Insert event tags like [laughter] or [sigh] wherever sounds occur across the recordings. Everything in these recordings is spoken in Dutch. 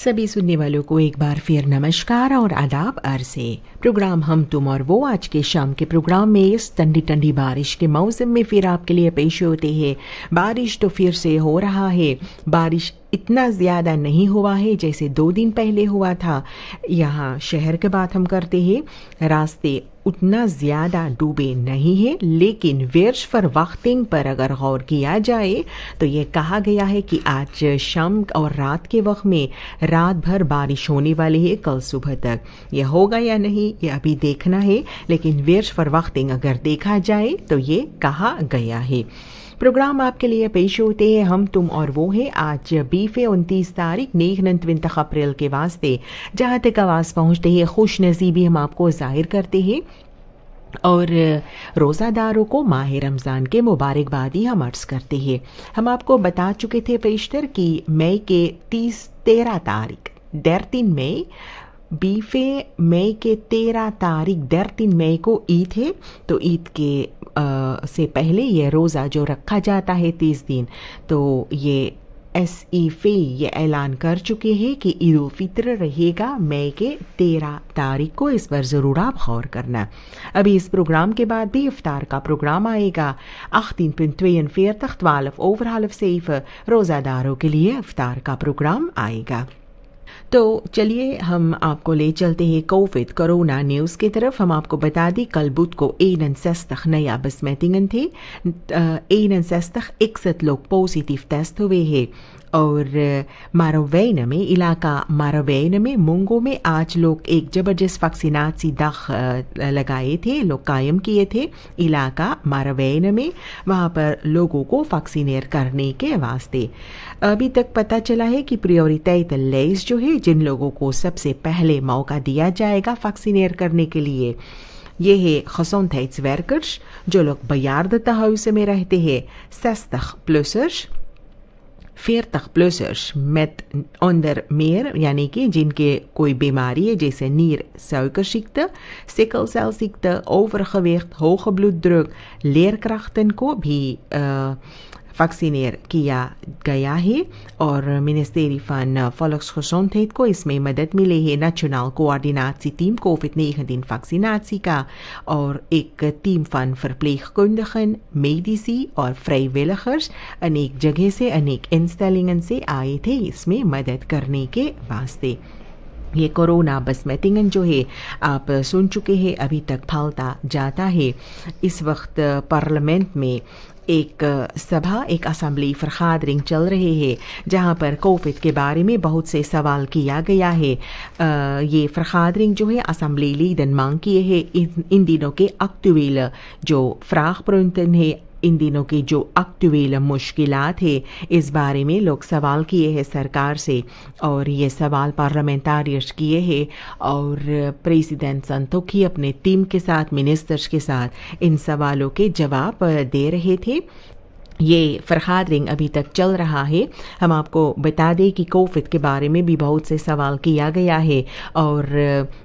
सभी सुनने वालों को एक बार फिर नमस्कार और आदाब अर्जे। प्रोग्राम हम तुम और वो आज के शाम के प्रोग्राम में इस ठंडी ठंडी बारिश के मौसम में फिर आपके लिए पेश होते हैं। बारिश तो फिर से हो रहा है। बारिश इतना ज़्यादा नहीं हुआ है जैसे दो दिन पहले हुआ था। यहाँ शहर के बात हम करते हैं। रास्ते उतना ज़्यादा डूबे नहीं है, लेकिन वेर्श फॉर वक्तिंग पर अगर गौर किया जाए तो ये कहा गया है कि आज शाम और रात के वक्त में रात भर बारिश होने वाली है कल सुबह तक। यह होगा या नहीं, ये अभी देखना है, लेकिन वेर्श फॉर वक्तिंग अगर देखा जाए तो ये कहा गया है। प्रोग्राम आपके लिए पेश होते हैं हम, तुम और वो है। आज बीफे उनतीस तारीख, नेक अप्रैल के वास्ते। जहाँ तक आवाज़ पहुँचते हैं खुश नसीबी हम आपको ज़ाहिर करते हैं। और रोज़ादारों को माह रमज़ान के मुबारकबादी हम अर्ज़ करते हैं। हम आपको बता चुके थे पेशतर कि मई के तीस तेरह तारीख डेरतीन मई, बीफे मई के तेरह तारीख डेरतीन मई को ईद है। तो ईद के से पहले ये रोज़ा जो रखा जाता है तीस दिन तो ये एस ई फे ये ऐलान कर चुके हैं कि ईद उल फित्र रहेगा मई के तेरह तारीख को। इस पर ज़रूर आप गौर करना। अभी इस प्रोग्राम के बाद भी इफ्तार का प्रोग्राम आएगा। अख्तीन पिन ट्वेन फेयर तख्त वालफ ओवर हालफ सेफ़ रोज़ादारों के लिए इफ्तार का प्रोग्राम आएगा। तो चलिए हम आपको ले चलते हैं कोविड कोरोना न्यूज़ की तरफ़। हम आपको बता दी, कल बुध को एन सस्तख नया बसमेटिंगन थे। एन सस्तख इकसठ लोग पॉजिटिव टेस्ट हुए हैं। और मारोवैन में इलाका मारोवैन में मुंगो में आज लोग एक ज़बरदस्त वैक्सीनाची दख लगाए थे, लोग कायम किए थे। इलाका मारोवैन में वहाँ पर लोगों को वैक्सीनेट करने के वास्ते। अभी तक पता चला है कि प्रियोरिटाइट लेस जो है, जिन लोगों को सबसे पहले मौका दिया जाएगा वैक्सीनेट करने के लिए, ये है gezondheidswerkers जो लोग बयारद हुइसे में रहते हैं सस्तख प्लसर्स 40 प्लसर्स met onder meer यानी कि जिनके कोई बीमारी है जैसे नीर suikerziekte, सिकलसेलziekte, overgewicht, hoge bloeddruk, leerkrachten को भी आ, वैक्सीनेर किया गया है और मिनिस्ट्री van Volksgezondheid को इसमें मदद मिली है। नेशनल कोऑर्डिनेtie team COVID-19 vaccinatie का और एक टीम van verpleegkundigen, medici और vrijwilligers अनेक जगह से अनेक इंस्टेलिंगन से आए थे इसमें मदद करने के वास्ते। ये कोरोना बस मैटिंगन जो है आप सुन चुके हैं अभी तक फैलता जाता है। इस वक्त पार्लियामेंट में एक सभा एक असम्बली फरखादरिंग चल रही है जहाँ पर कोविड के बारे में बहुत से सवाल किया गया है। आ, ये फरखादरिंग जो है असम्बली लीडन मांग किए है। इन, इन दिनों के अक्तुवेल जो फ्राक प्रवंतन है इन दिनों की जो अक्टवेल मुश्किल है, इस बारे में लोग सवाल किए हैं सरकार से और ये सवाल पार्लियामेंटारियर्स किए हैं और प्रेसिडेंट संतोखी अपने टीम के साथ, मिनिस्टर्स के साथ इन सवालों के जवाब दे रहे थे। ये फरहाद रिंग अभी तक चल रहा है। हम आपको बता दें कि कोविड के बारे में भी बहुत से सवाल किया गया है और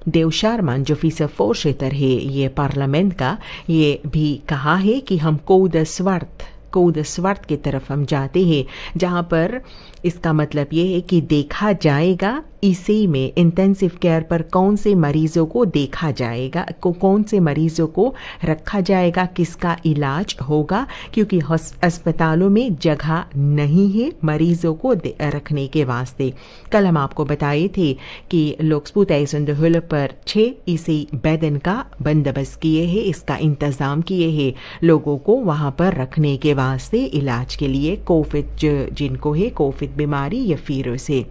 देव शर्मा जो फीसर फोर्शेतर है, ये पार्लियामेंट का, ये भी कहा है कि हम कोद स्वार्थ कोद स्वार्थ की तरफ़ हम जाते हैं, जहाँ पर इसका मतलब ये है कि देखा जाएगा इसी में इंटेंसिव केयर पर कौन से मरीजों को देखा जाएगा, को कौन से मरीजों को रखा जाएगा, किसका इलाज होगा, क्योंकि अस्पतालों में जगह नहीं है मरीजों को रखने के वास्ते। कल हम आपको बताए थे कि लोग स्पूताइसुंदहुल पर छह इसी बैदन का बंदोबस्त किए हैं, इसका इंतज़ाम किए हैं। लोगों को वहाँ पर रखने के वास्ते इलाज के लिए कोविड, जिनको है कोविड बीमारी या फिर से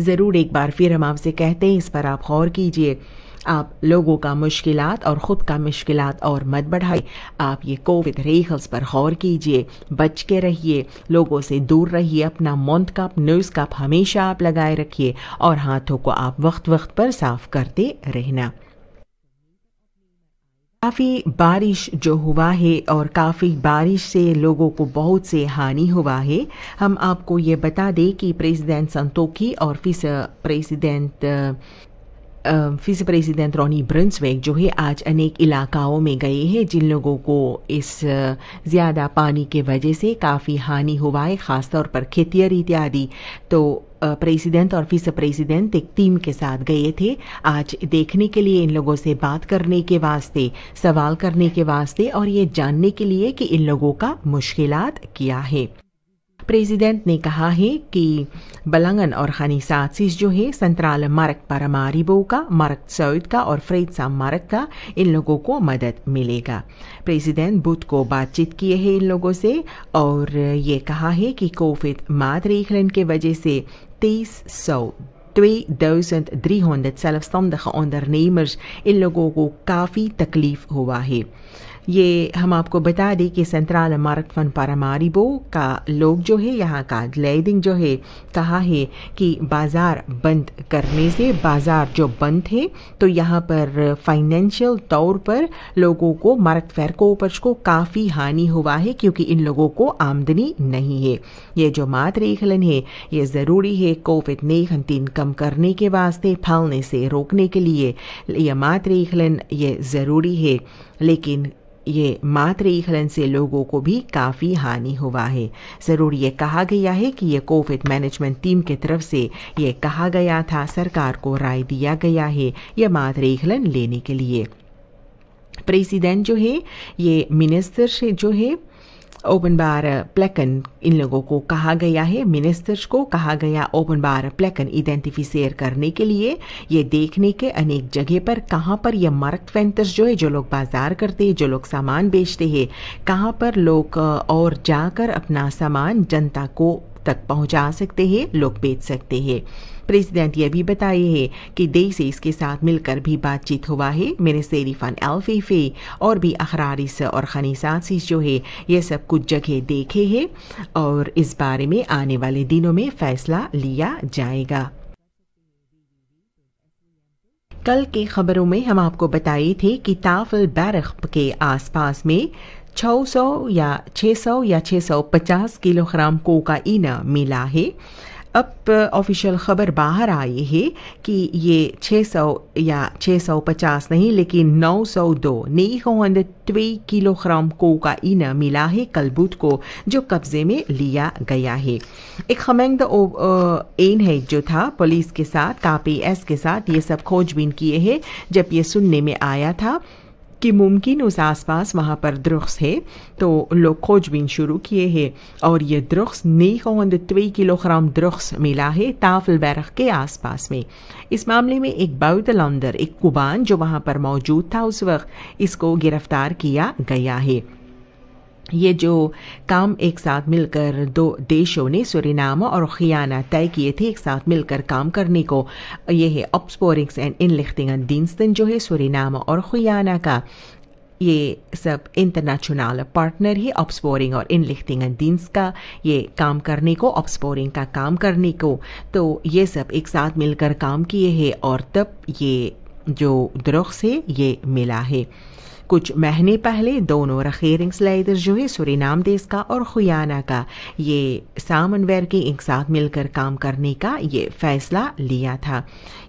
ज़रूर एक बार फिर हम आपसे कहते हैं, इस पर आप गौर कीजिए। आप लोगों का मुश्किल और ख़ुद का मुश्किल और मत बढ़ाइए। आप ये कोविड रेखल्स पर गौर कीजिए। बच के रहिए, लोगों से दूर रहिए, अपना मौत कप न्यूज़ कप हमेशा आप लगाए रखिए और हाथों को आप वक्त वक्त पर साफ़ करते रहना। काफ़ी बारिश जो हुआ है और काफ़ी बारिश से लोगों को बहुत से हानि हुआ है। हम आपको ये बता दें कि प्रेसिडेंट संतोखी और फिर प्रेसिडेंट विस प्रेसिडेंट रॉनी ब्रंसवेक जो है, आज अनेक इलाकाओं में गए हैं, जिन लोगों को इस ज़्यादा पानी के वजह से काफ़ी हानि हुआ है, ख़ासतौर पर खेतियर इत्यादि। तो प्रेसिडेंट और विस प्रेसिडेंट एक टीम के साथ गए थे। आज देखने के लिए इन लोगों से बात करने के वास्ते, सवाल करने के वास्ते और ये जानने के लिए कि इन लोगों का मुश्किलात क्या है। प्रेसिडेंट ने कहा है कि बलंगन और खनी सातसिस जो है, संतराल मार्ग पारामारिबो का, मार्ग सऊद का और फ्रेदसा मार्ग का, इन लोगों को मदद मिलेगा। प्रेसिडेंट बुध को बातचीत किए हैं इन लोगों से और ये कहा है कि कोविड maatregelen के वजह से तेईस सौ 2300 zelfstandige ondernemers इन लोगों को काफ़ी तकलीफ़ हुआ है। ये हम आपको बता दें कि सेंट्रल मार्ग फन पारामारिबो का लोग जो है, यहाँ का लेडिंग जो है, कहा है कि बाज़ार बंद करने से बाज़ार जो बंद है तो यहाँ पर फाइनेंशियल तौर पर लोगों को मार्ग फेर को को काफ़ी हानि हुआ है, क्योंकि इन लोगों को आमदनी नहीं है। ये जो मातरेखलन है, ये ज़रूरी है कोविड नाइन्टीन कम करने के वास्ते, फैलने से रोकने के लिए। यह मातरेखलन ये ज़रूरी है। लेकिन ये मात्र ईखलन से लोगों को भी काफ़ी हानि हुआ है। ज़रूर ये कहा गया है कि ये कोविड मैनेजमेंट टीम की तरफ़ से ये कहा गया था, सरकार को राय दिया गया है यह ईखलन लेने के लिए। प्रेसिडेंट जो है, ये मिनिस्टर से जो है बार प्लेकन इन लोगों को कहा गया है। मिनिस्टर्स को कहा गया ओपन बार प्लेकन आइडेंटिफिसेर करने के लिए। ये देखने के अनेक जगह पर कहाँ पर ये मार्क फेंटर्स जो है, जो लोग बाज़ार करते हैं, जो लोग सामान बेचते हैं, कहाँ पर लोग और जाकर अपना सामान जनता को तक पहुँचा सकते हैं, लोग बेच सकते हैं। प्रेसिडेंट यह भी बताए है कि देश से इसके साथ मिलकर भी बातचीत हुआ है। मेरे सेरीफान एल्फीफे और भी अखरारिस और खनीसासिस जो है, ये सब कुछ जगह देखे है और इस बारे में आने वाले दिनों में फैसला लिया जाएगा। कल के खबरों में हम आपको बताए थे कि ताफल बैरख के आसपास में 600 या 600 या 650 किलोग्राम कोकाइन मिला है। अब ऑफिशियल खबर बाहर आई है कि ये 600 या 650 नहीं, लेकिन 902 902 किलोग्राम कोकाइन मिला है कलबूत को, जो कब्जे में लिया गया है। एक खमेंग एन है जो था, पुलिस के साथ कापी एस के साथ ये सब खोजबीन किए हैं, जब ये सुनने में आया था। कि मुमकिन उस आसपास वहाँ पर द्रुख्स है तो लोग खोजबीन शुरू किए हैं। और ये द्रुख्स नई किलोग्राम द्रुख्स मिला है ताफल बैरख के आसपास में। इस मामले में एक बाउतलंदर एक कुबान, जो वहाँ पर मौजूद था, उस वक्त इसको गिरफ़्तार किया गया है। ये जो काम एक साथ मिलकर दो देशों ने, सुरिनाम और खियाना तय किए थे, एक साथ मिलकर काम करने को, ये है ऑप्सपोरिंग्स एंड इनलिख्तिंगन दिनस्तन जो है, सुरिनाम और खियाना का। ये सब इंटरनेशनल पार्टनर ही ऑप्सपोरिंग और इनलिख्तिंगन दिन्स का ये काम करने को ऑप्सपोरिंग का काम करने को। तो ये सब एक साथ मिलकर काम किए हैं और तब ये जो द्रुख से ये मिला है। कुछ महीने पहले दोनों रखेरिंग स्लाइडर जो है सुरीनाम देश का और खुयाना का, ये सामनवेर के एक साथ मिलकर काम करने का ये फैसला लिया था।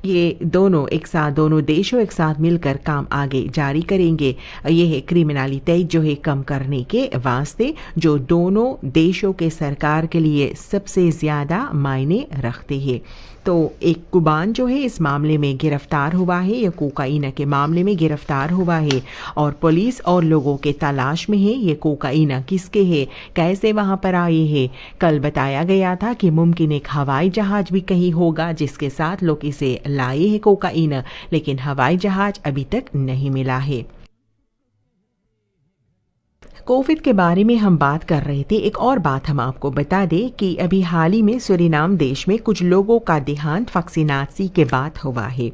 ये दोनों एक साथ, दोनों देशों एक साथ मिलकर काम आगे जारी करेंगे। ये है क्रिमिनलिटी जो है कम करने के वास्ते, जो दोनों देशों के सरकार के लिए सबसे ज़्यादा मायने रखते हैं। तो एक कुबान जो है, इस मामले में गिरफ़्तार हुआ है। या कोकाइना के मामले में गिरफ़्तार हुआ है और पुलिस और लोगों के तलाश में है, ये कोकाइना किसके है, कैसे वहाँ पर आए हैं। कल बताया गया था कि मुमकिन एक हवाई जहाज़ भी कहीं होगा, जिसके साथ लोग इसे लाए हैं कोकाइना, लेकिन हवाई जहाज़ अभी तक नहीं मिला है। कोविड के बारे में हम बात कर रहे थे। एक और बात हम आपको बता दें कि अभी हाल ही में सुरीनाम देश में कुछ लोगों का देहांत फक्सिनासी के बाद हुआ है।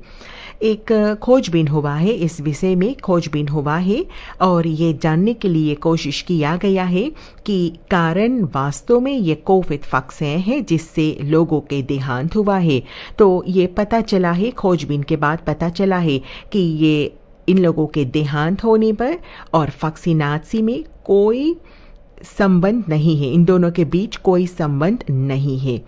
एक खोजबीन हुआ है, इस विषय में खोजबीन हुआ है और ये जानने के लिए कोशिश किया गया है कि कारण वास्तव में ये कोविड फक्स हैं जिससे लोगों के देहांत हुआ है। तो ये पता चला है, खोजबीन के बाद पता चला है कि ये इन लोगों के देहांत होने पर और फक्सीनासी में कोई संबंध नहीं है। इन दोनों के बीच कोई संबंध नहीं है।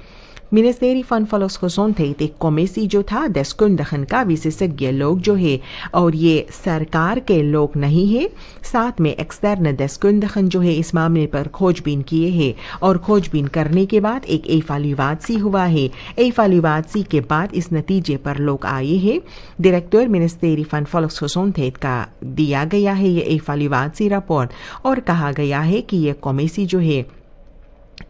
Ministeri van Volksgezondheid एक कमेटी जो था दसकुंदखन का विशेषज्ञ लोग जो है और ये सरकार के लोग नहीं है साथ में एक्सटर्न दसकुंदखन जो है इस मामले पर खोजबीन किए हैं और खोजबीन करने के बाद एक एफालिवादसी हुआ है एफालिवादसी के बाद इस नतीजे पर लोग आए हैं डायरेक्टर मिनिस्टेरी फन Volksgezondheid का दिया गया है ये एफालिवादसी रिपोर्ट और कहा गया है कि ये कमेटी जो है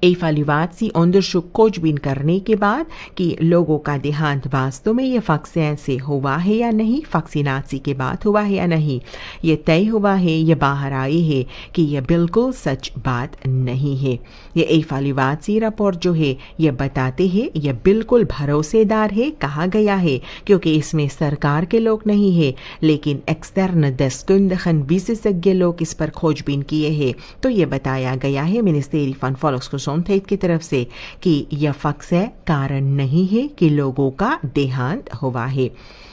एफालिवादसी onderzoek खोजबीन करने के बाद कि लोगों का देहांत वास्तव में ये वैक्सीन से हुआ है या नहीं वैक्सीनासी के बाद हुआ है या नहीं, ये तय हुआ है, ये बाहर आए है कि यह बिल्कुल सच बात नहीं है। ये एफालिवादसी रिपोर्ट जो है, ये बताते हैं, यह बिल्कुल भरोसेदार है, कहा गया है, क्योंकि इसमें सरकार के लोग नहीं है, लेकिन एक्सटर्न दस्कुंदखन विशेषज्ञ लोग इस पर खोजबीन किए हैं। तो ये बताया गया है, मिनिस्टेरी फन फॉलोक्स gezondheid की तरफ़ से कि यह फक्स कारण नहीं है कि लोगों का देहांत हुआ है।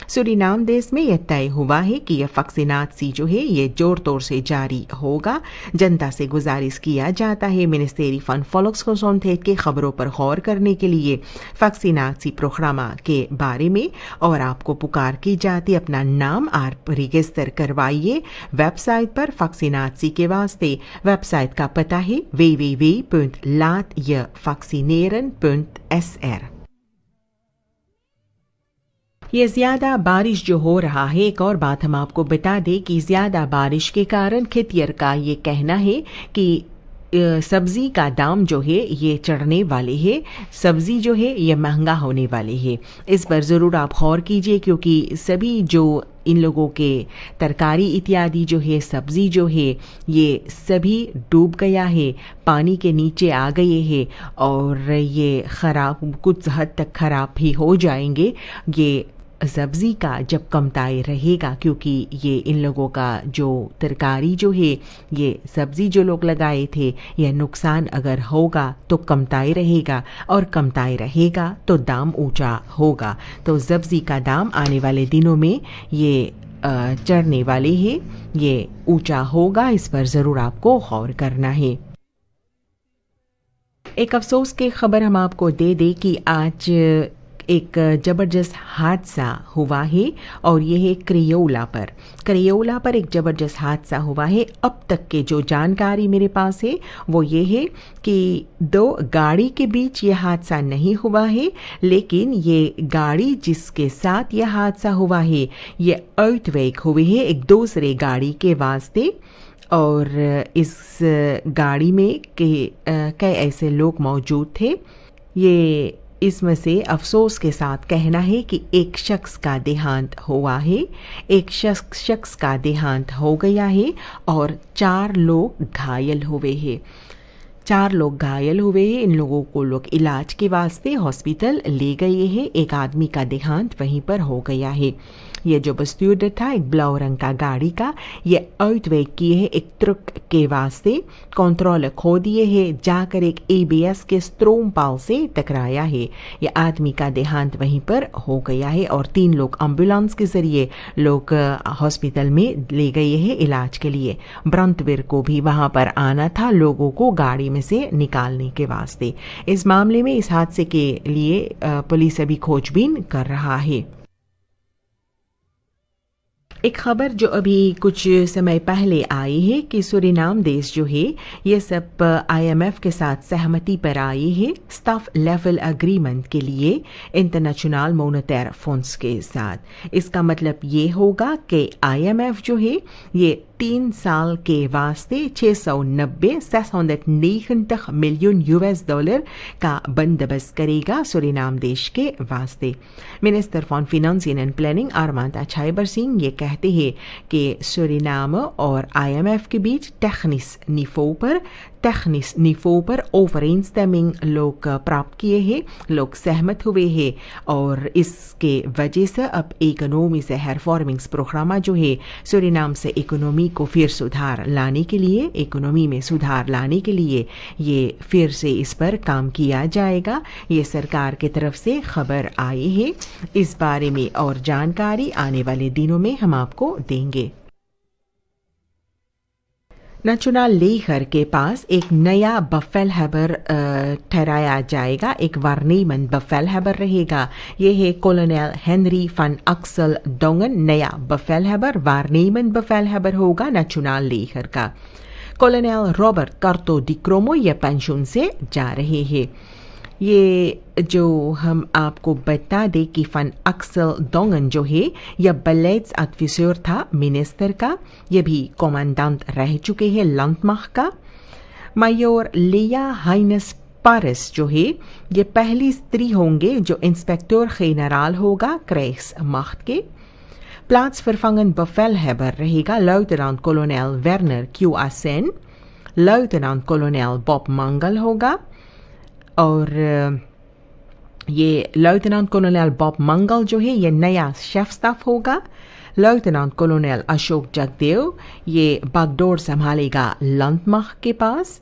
सुरीनाम देश में यह तय हुआ है कि यह वैक्सीनासी जो है, ये ज़ोर तोर से जारी होगा। जनता से गुजारिश किया जाता है। मिनिस्टेरी फन फॉलोक्स gezondheid के खबरों पर गौर करने के लिए वैक्सीनासी प्रोग्राम के बारे में और आपको पुकार की जाती अपना नाम आप रजिस्टर करवाइए। वेबसाइट पर वैक्सीनासी के वास्ते वेबसाइट का पता है। www.laatjevaccineren.sr ये ज़्यादा बारिश जो हो रहा है, एक और बात हम आपको बता दें कि ज़्यादा बारिश के कारण खेतियर का ये कहना है कि सब्ज़ी का दाम जो है ये चढ़ने वाले है, सब्ज़ी जो है ये महँगा होने वाली है। इस पर ज़रूर आप गौर कीजिए क्योंकि सभी जो इन लोगों के तरकारी इत्यादि जो है, सब्ज़ी जो है, ये सभी डूब गया है, पानी के नीचे आ गए हैं और ये ख़राब, कुछ हद तक ख़राब भी हो जाएँगे। ये सब्ज़ी का जब कमताई रहेगा, क्योंकि ये इन लोगों का जो तरकारी जो है, ये सब्ज़ी जो लोग लगाए थे, यह नुकसान अगर होगा तो कमताई रहेगा, और कमताई रहेगा तो दाम ऊँचा होगा। तो सब्ज़ी का दाम आने वाले दिनों में ये चढ़ने वाले हैं, ये ऊँचा होगा, इस पर ज़रूर आपको गौर करना है। एक अफसोस की खबर हम आपको दे दें कि आज एक ज़बरदस्त हादसा हुआ है और यह है क्रियोला पर। क्रियोला पर एक ज़बरदस्त हादसा हुआ है। अब तक के जो जानकारी मेरे पास है, वो ये है कि दो गाड़ी के बीच ये हादसा नहीं हुआ है, लेकिन ये गाड़ी जिसके साथ यह हादसा हुआ है, ये अर्थवेक हुए है एक दूसरे गाड़ी के वास्ते। और इस गाड़ी में कई ऐसे लोग मौजूद थे। ये इसमें से अफसोस के साथ कहना है कि एक शख्स का देहांत हुआ है। एक शख्स शख्स का देहांत हो गया है और चार लोग घायल हुए हैं। चार लोग घायल हुए हैं। इन लोगों को लोग इलाज के वास्ते हॉस्पिटल ले गए हैं। एक आदमी का देहांत वहीं पर हो गया है। ये जो बस्ट्यूडर था, एक ब्लाउ रंग का गाड़ी का, ये अर्थवेक किए है एक ट्रक के वास्ते कंट्रोल खो दिए है, जाकर एक एबीएस के स्ट्रोम पाल से टकराया है। ये आदमी का देहांत वहीं पर हो गया है और तीन लोग एंबुलेंस के ज़रिए लोग हॉस्पिटल में ले गए हैं इलाज के लिए। ब्रंतवीर को भी वहाँ पर आना था लोगों को गाड़ी में से निकालने के वास्ते। इस मामले में इस हादसे के लिए पुलिस अभी खोजबीन कर रहा है। एक खबर जो अभी कुछ समय पहले आई है कि सुरीनाम देश जो है, ये सब आईएमएफ के साथ सहमति पर आई है स्टाफ लेवल अग्रीमेंट के लिए इंटरनेशनल मोनेटरी फंड्स के साथ। इसका मतलब ये होगा कि आईएमएफ जो है, ये तीन साल के वास्ते छह सौ नब्बे तक मिलियन यूएस डॉलर का बंदोबस्त करेगा सुरिनाम देश के वास्ते minister for in and planning Armand Achaiber Singh ये कहते हैं कि सुरिनाम और आईएमएफ के बीच टेक्निस निफो पर टेक्निस निफो पर ओवरइंस्टेमिंग लोग प्राप्त किए हैं लोग सहमत हुए हैं और इसके वजह से अब इकोनॉमी से हेरफॉर्मिंग्स प्रोग्राम जो है सुरीनाम से इकोनॉमी को फिर सुधार लाने के लिए इकोनॉमी में सुधार लाने के लिए ये फिर से इस पर काम किया जाएगा ये सरकार की तरफ़ से खबर आई है इस बारे में और जानकारी आने वाले दिनों में हम आपको देंगे नेशनल लेहर के पास एक नया बफेल हैबर ठहराया जाएगा। एक वारनेमन बफेल हैबर रहेगा। ये है कोलोनेल हेनरी फन अक्सल डोंगन नया बफेल हैबर वारनेमन बफेल हैबर होगा नचुना लेहर का। कोलोनेल रॉबर्ट कार्तो डिक्रोमो ये पेंशन से जा रहे हैं। ये जो हम आपको बता दें कि फन अक्सल दोंगन जो है यह बलेट्स ऑफिसर था मिनिस्टर का। यह भी कमांडेंट रह चुके हैं लंतमाह का। मायोर लिया हाइनस पारस जो है ये पहली स्त्री होंगे जो इंस्पेक्टर जेनरल होगा क्रेस माख्त के। प्लाट्स vervangend bevelhebber रहेगा luitenant kolonel Werner Q. Asen, luitenant kolonel Bob Mangal होगा। और ये लेफ्टिनेंट कॉलोनल बॉब मंगल जो है, ये नया शेफ स्टाफ होगा। लेफ्टिनेंट कॉलोनल अशोक जगदेव, ये बागडोर संभालेगा लंतमख के पास।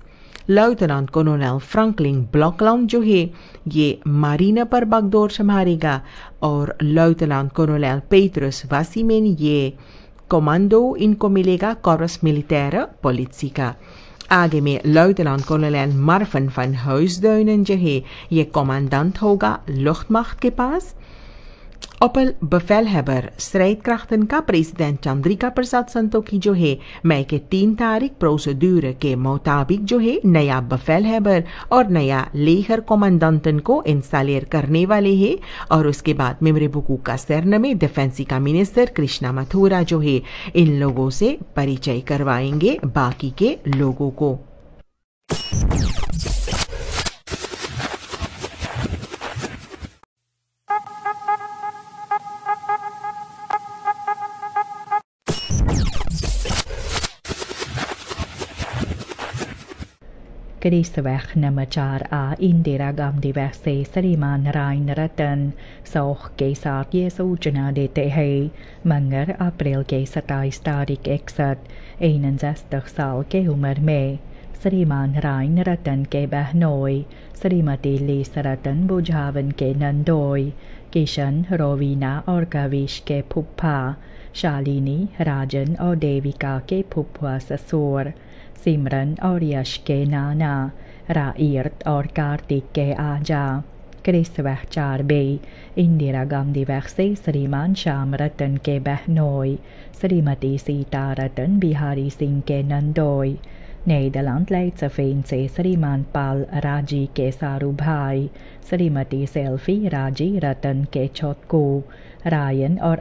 लेफ्टिनेंट कॉलोनल फ्रंकलिन ब्लॉकलाउन जो है, ये मारीना पर बागडोर संभालेगा। और लेफ्टिनेंट कॉलोनल पेट्रस वासीमेन, ये कमांडो इनको मिलेगा, कॉरस मिलिटेर पॉलिसी का। AGM luitenant-kolonel Marven van Huisduinen-Jehe, je commandant Hoga, luchtmachtkepaas. Opel bevelhebber strijdkrachten का प्रेसिडेंट चंद्रिका प्रसाद संतोखी जो है मई के तीन तारीख प्रोसीड्यूर के मुताबिक जो है नया bevelhebber और नया लेखर कमांडेंटन को इंस्टॉलेर करने वाले हैं और उसके बाद मेमरे बुकू का सरन में डिफेंसी का मिनिस्टर कृष्णा मथुरा जो है इन लोगों से परिचय करवाएँगे बाकी के लोगों को Christeweg nummer 4A Indira Gandhi weg से श्रीमान नारायण रतन सौख के साथ ये सूचना देते हैं मंगर अप्रैल के सत्ताईस तारीख इकसठ इकसठ साल के उम्र में श्रीमान नारायण रतन के बहनोई श्रीमती लीस रतन बुझावन के नंदोई किशन रोवीना और कविश के फुफ्फा शालिनी राजन और देविका के फुफ्फा ससुर सिमरन और यश के नाना राइर्त और कार्तिक के आजा क्रिस वह चार बे इंदिरा गांधी वह से श्रीमान श्याम रतन के बहनोई श्रीमती सीता रतन बिहारी सिंह के नंदोई Nederland Leidseveen से श्रीमान पाल राज़ी के सारू भाई श्रीमती सेल्फी राज़ी रतन के छोटकू रायन और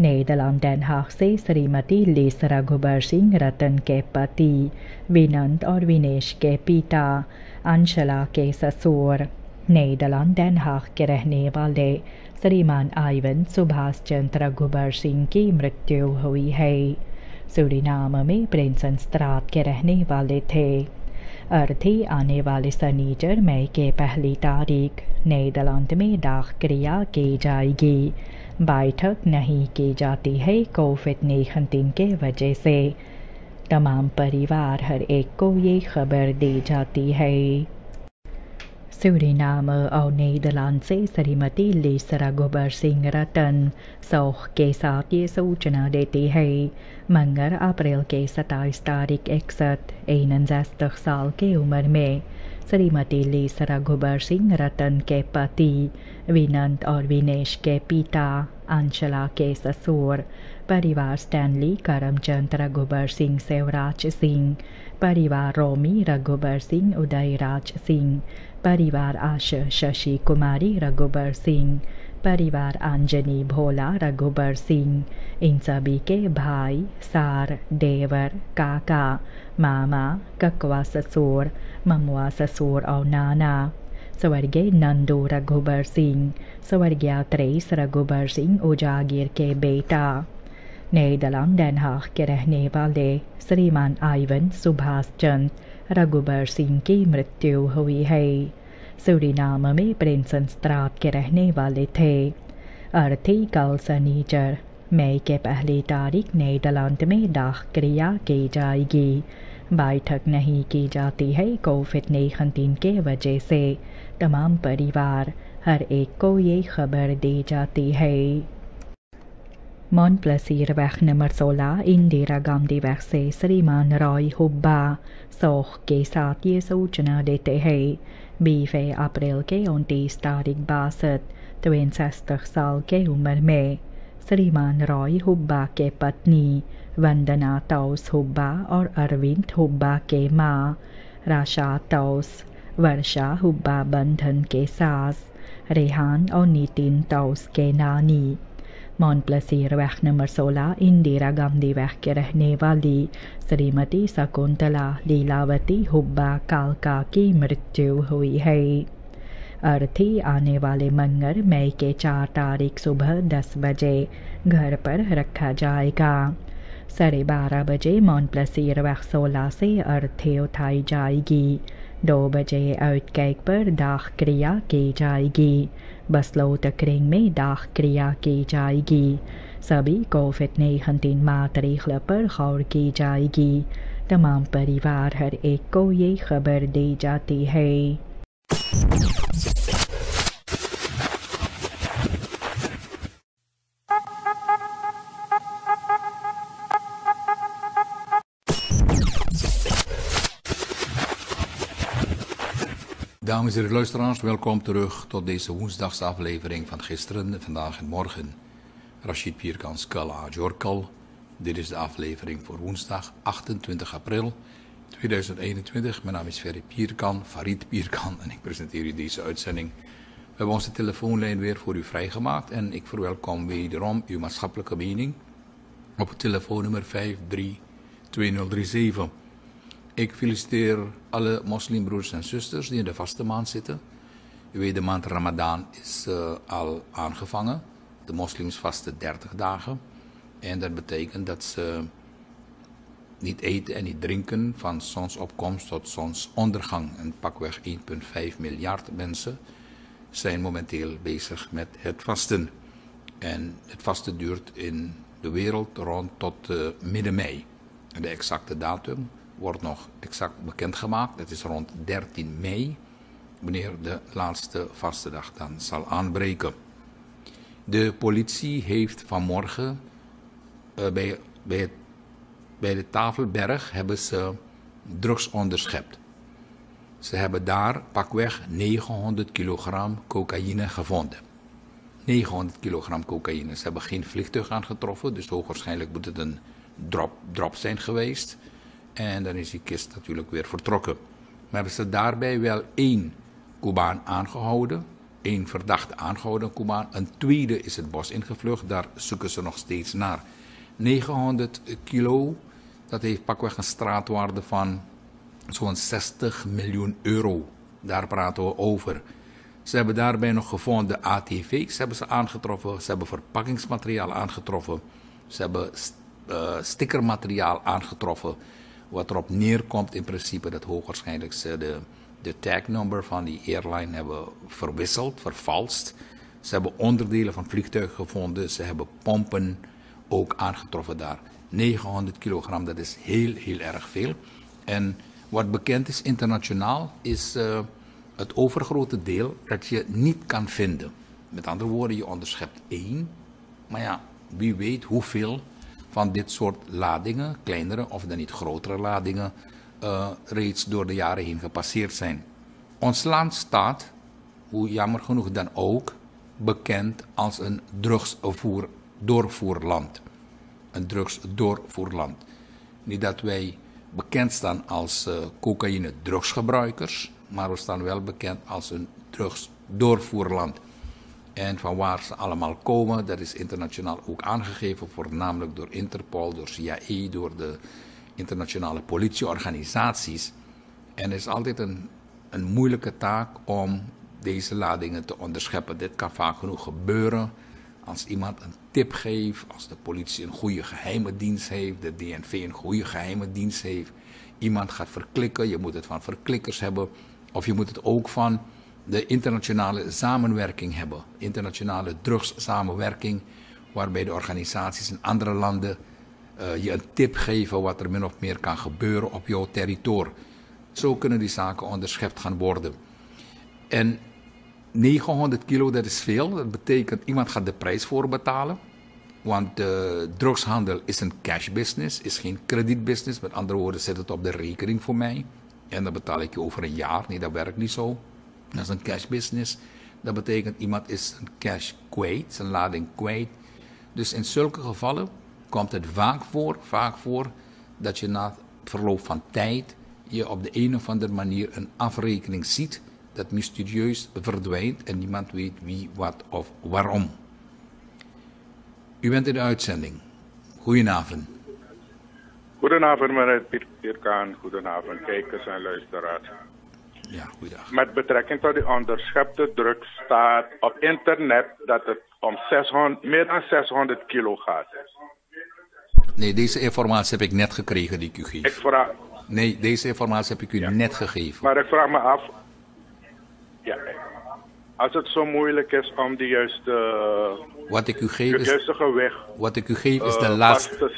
नेदरलैंड डेन हाग से श्रीमती लिस रघुबर सिंह रतन के पति विनंत और विनेश के पिता अंशला के ससुर नेदरलैंड डेन हाग के रहने वाले श्रीमान आइवन सुभाष चंद्र रघुबर सिंह की मृत्यु हुई है सुरीनाम में प्रिंसन स्त्रात के रहने वाले थे अर्थी आने वाले सनीचर मई के पहली तारीख नेदरलैंड में डाक क्रिया की जाएगी बैठक नहीं की जाती है कोविड नाइन्टीन के वजह से। तमाम परिवार हर एक को ये खबर दी जाती है। सूरीनाम और नीदरलैंड से श्रीमती लीसरा गोबर सिंह रतन सौख के साथ ये सूचना देती है। मंगर अप्रैल के सत्ताईस तारीख इकसठ इकसठ साल की उम्र में श्रीमती लीसरा गोबर सिंह रतन के पति विनंत और विनेश के पिता अंशला के ससुर परिवार स्टैनली करमचंद रघुबर सिंह सेवराज सिंह परिवार रोमी रघुबर सिंह उदयराज सिंह परिवार आश शशि कुमारी रघुबर सिंह परिवार आंजनी भोला रघुबर सिंह इन सभी के भाई सार देवर काका मामा ककवा ससुर ममुआ ससुर और नाना स्वर्गीय नंदू रघुबर सिंह स्वर्गीय त्रेस रघुबर सिंह उजागिर के बेटा नेदरलैंड डेन हाग के रहने वाले श्रीमान आइवन सुभाष चंद रघुबर सिंह की मृत्यु हुई है सूरीनाम में प्रिंसन स्त्रात के रहने वाले थे अर्थी कल सनीचर मई के पहली तारीख नेदरलैंड में दाह क्रिया की जाएगी बैठक नहीं की जाती है कोविड नाइन्टीन के वजह से। तमाम परिवार, हर एक को ये खबर दी जाती है। Mon Plesierweg nummer 16 Indira Gandhi weg से श्रीमान रॉय हुब्बा, सोख के साथ ये सूचना देते हैं। बीस अप्रैल के उनतीस तारीख बासठ, तिरसठ साल के उम्र में, श्रीमान रॉय हुब्बा के पत्नी वंदना तौस हुब्बा और अरविंद हुब्बा के माँ, राशा तौस, वर्षा हुब्बा बंधन के सास, रेहान और नितिन तौस के नानी। मोनप्लसीर वैख नंबर 16 इंदिरा गांधी वैख के रहने वाली, श्रीमती शकुंतला लीलावती हुब्बा कालका की मृत्यु हुई है। अर्थी आने वाले मंगल मई के चार तारीख सुबह दस बजे घर पर रखा जाएगा। साढ़े बारह बजे मोनप्लसीर वैख सोलह से अर्थे उठाई जाएगी। दो बजे uitkijk पर दाख क्रिया की जाएगी। besloten में दाख क्रिया की जाएगी। सभी को कोविड नाइन्टीन मातरीखल पर गौर की जाएगी। तमाम परिवार हर एक को ये खबर दी जाती है। Dames en heren luisteraars, welkom terug tot deze woensdagsaflevering van gisteren, vandaag en morgen. Rashid Pierkans Kala Jorkal. Dit is de aflevering voor woensdag 28 april 2021. Mijn naam is Ferry Pierkan, Farid Pierkan en ik presenteer u deze uitzending. We hebben onze telefoonlijn weer voor u vrijgemaakt en ik verwelkom wederom uw maatschappelijke mening op het telefoonnummer 532037. Ik feliciteer alle moslimbroers en zusters die in de vaste maand zitten. U weet, de maand Ramadan is uh, al aangevangen. De moslims vasten 30 dagen. En dat betekent dat ze niet eten en niet drinken van zonsopkomst tot zonsondergang. En pakweg 1,5 miljard mensen zijn momenteel bezig met het vasten. En het vasten duurt in de wereld rond tot uh, midden mei. De exacte datum wordt nog exact bekendgemaakt. Dat is rond 13 mei, wanneer de laatste vaste dag dan zal aanbreken. De politie heeft vanmorgen uh, bij, bij, het, bij de Tafelberg hebben ze drugs onderschept. Ze hebben daar pakweg 900 kilogram cocaïne gevonden. 900 kilogram cocaïne. Ze hebben geen vliegtuig aangetroffen, dus hoogwaarschijnlijk moet het een drop, drop zijn geweest. En dan is die kist natuurlijk weer vertrokken. Maar hebben ze daarbij wel één Cubaan aangehouden. één verdachte aangehouden Cubaan. Een tweede is het bos ingevlucht. Daar zoeken ze nog steeds naar. 900 kilo, dat heeft pakweg een straatwaarde van zo'n 60 miljoen euro. Daar praten we over. Ze hebben daarbij nog gevonden ATV's hebben ze aangetroffen. Ze hebben verpakkingsmateriaal aangetroffen. Ze hebben uh, stickermateriaal aangetroffen. Wat erop neerkomt in principe dat hoogwaarschijnlijk ze de, de tag number van die airline hebben verwisseld, vervalst. Ze hebben onderdelen van vliegtuigen gevonden. Ze hebben pompen ook aangetroffen daar. 900 kilogram, dat is heel, heel erg veel. En wat bekend is internationaal, is uh, het overgrote deel dat je niet kan vinden. Met andere woorden, je onderschept één. Maar ja, wie weet hoeveel van dit soort ladingen, kleinere of dan niet grotere ladingen, uh, reeds door de jaren heen gepasseerd zijn. Ons land staat, hoe jammer genoeg dan ook, bekend als een drugsdoorvoerland. Een drugsdoorvoerland. Niet dat wij bekend staan als uh, cocaïne drugsgebruikers, maar we staan wel bekend als een drugsdoorvoerland. En van waar ze allemaal komen, dat is internationaal ook aangegeven, voornamelijk door Interpol, door CIA, door de internationale politieorganisaties. En het is altijd een, een moeilijke taak om deze ladingen te onderscheppen. Dit kan vaak genoeg gebeuren als iemand een tip geeft, als de politie een goede geheime dienst heeft, de DNV een goede geheime dienst heeft. Iemand gaat verklikken, je moet het van verklikkers hebben, of je moet het ook van de internationale samenwerking hebben. Internationale drugssamenwerking, waarbij de organisaties in andere landen uh, je een tip geven wat er min of meer kan gebeuren op jouw territorium. Zo kunnen die zaken onderschept gaan worden. En 900 kilo, dat is veel. Dat betekent iemand gaat de prijs voor betalen. Want de drugshandel is een cash business, is geen business. Met andere woorden, zet het op de rekening voor mij. En dan betaal ik je over een jaar. Nee, dat werkt niet zo. Dat is een cash business. Dat betekent iemand is een cash kwijt, zijn lading kwijt. Dus in zulke gevallen komt het vaak voor, vaak voor dat je na verloop van tijd je op de een of andere manier een afrekening ziet dat mysterieus verdwijnt en niemand weet wie, wat of waarom. U bent in de uitzending. Goedenavond. Goedenavond meneer Pieter Kaan, goedenavond kijkers en luisteraars. Ja, goedendag. Met betrekking tot de onderschepte drugs staat op internet dat het om 600, meer dan 600 kilo gaat. Nee, deze informatie heb ik net gekregen die ik u geef. Ik vraag, Nee, deze informatie heb ik u net gegeven. maar ik vraag me af, ja, als het zo moeilijk is om de juiste, Wat ik u geef is, juiste gewicht wat ik u geef is de eh, laatste.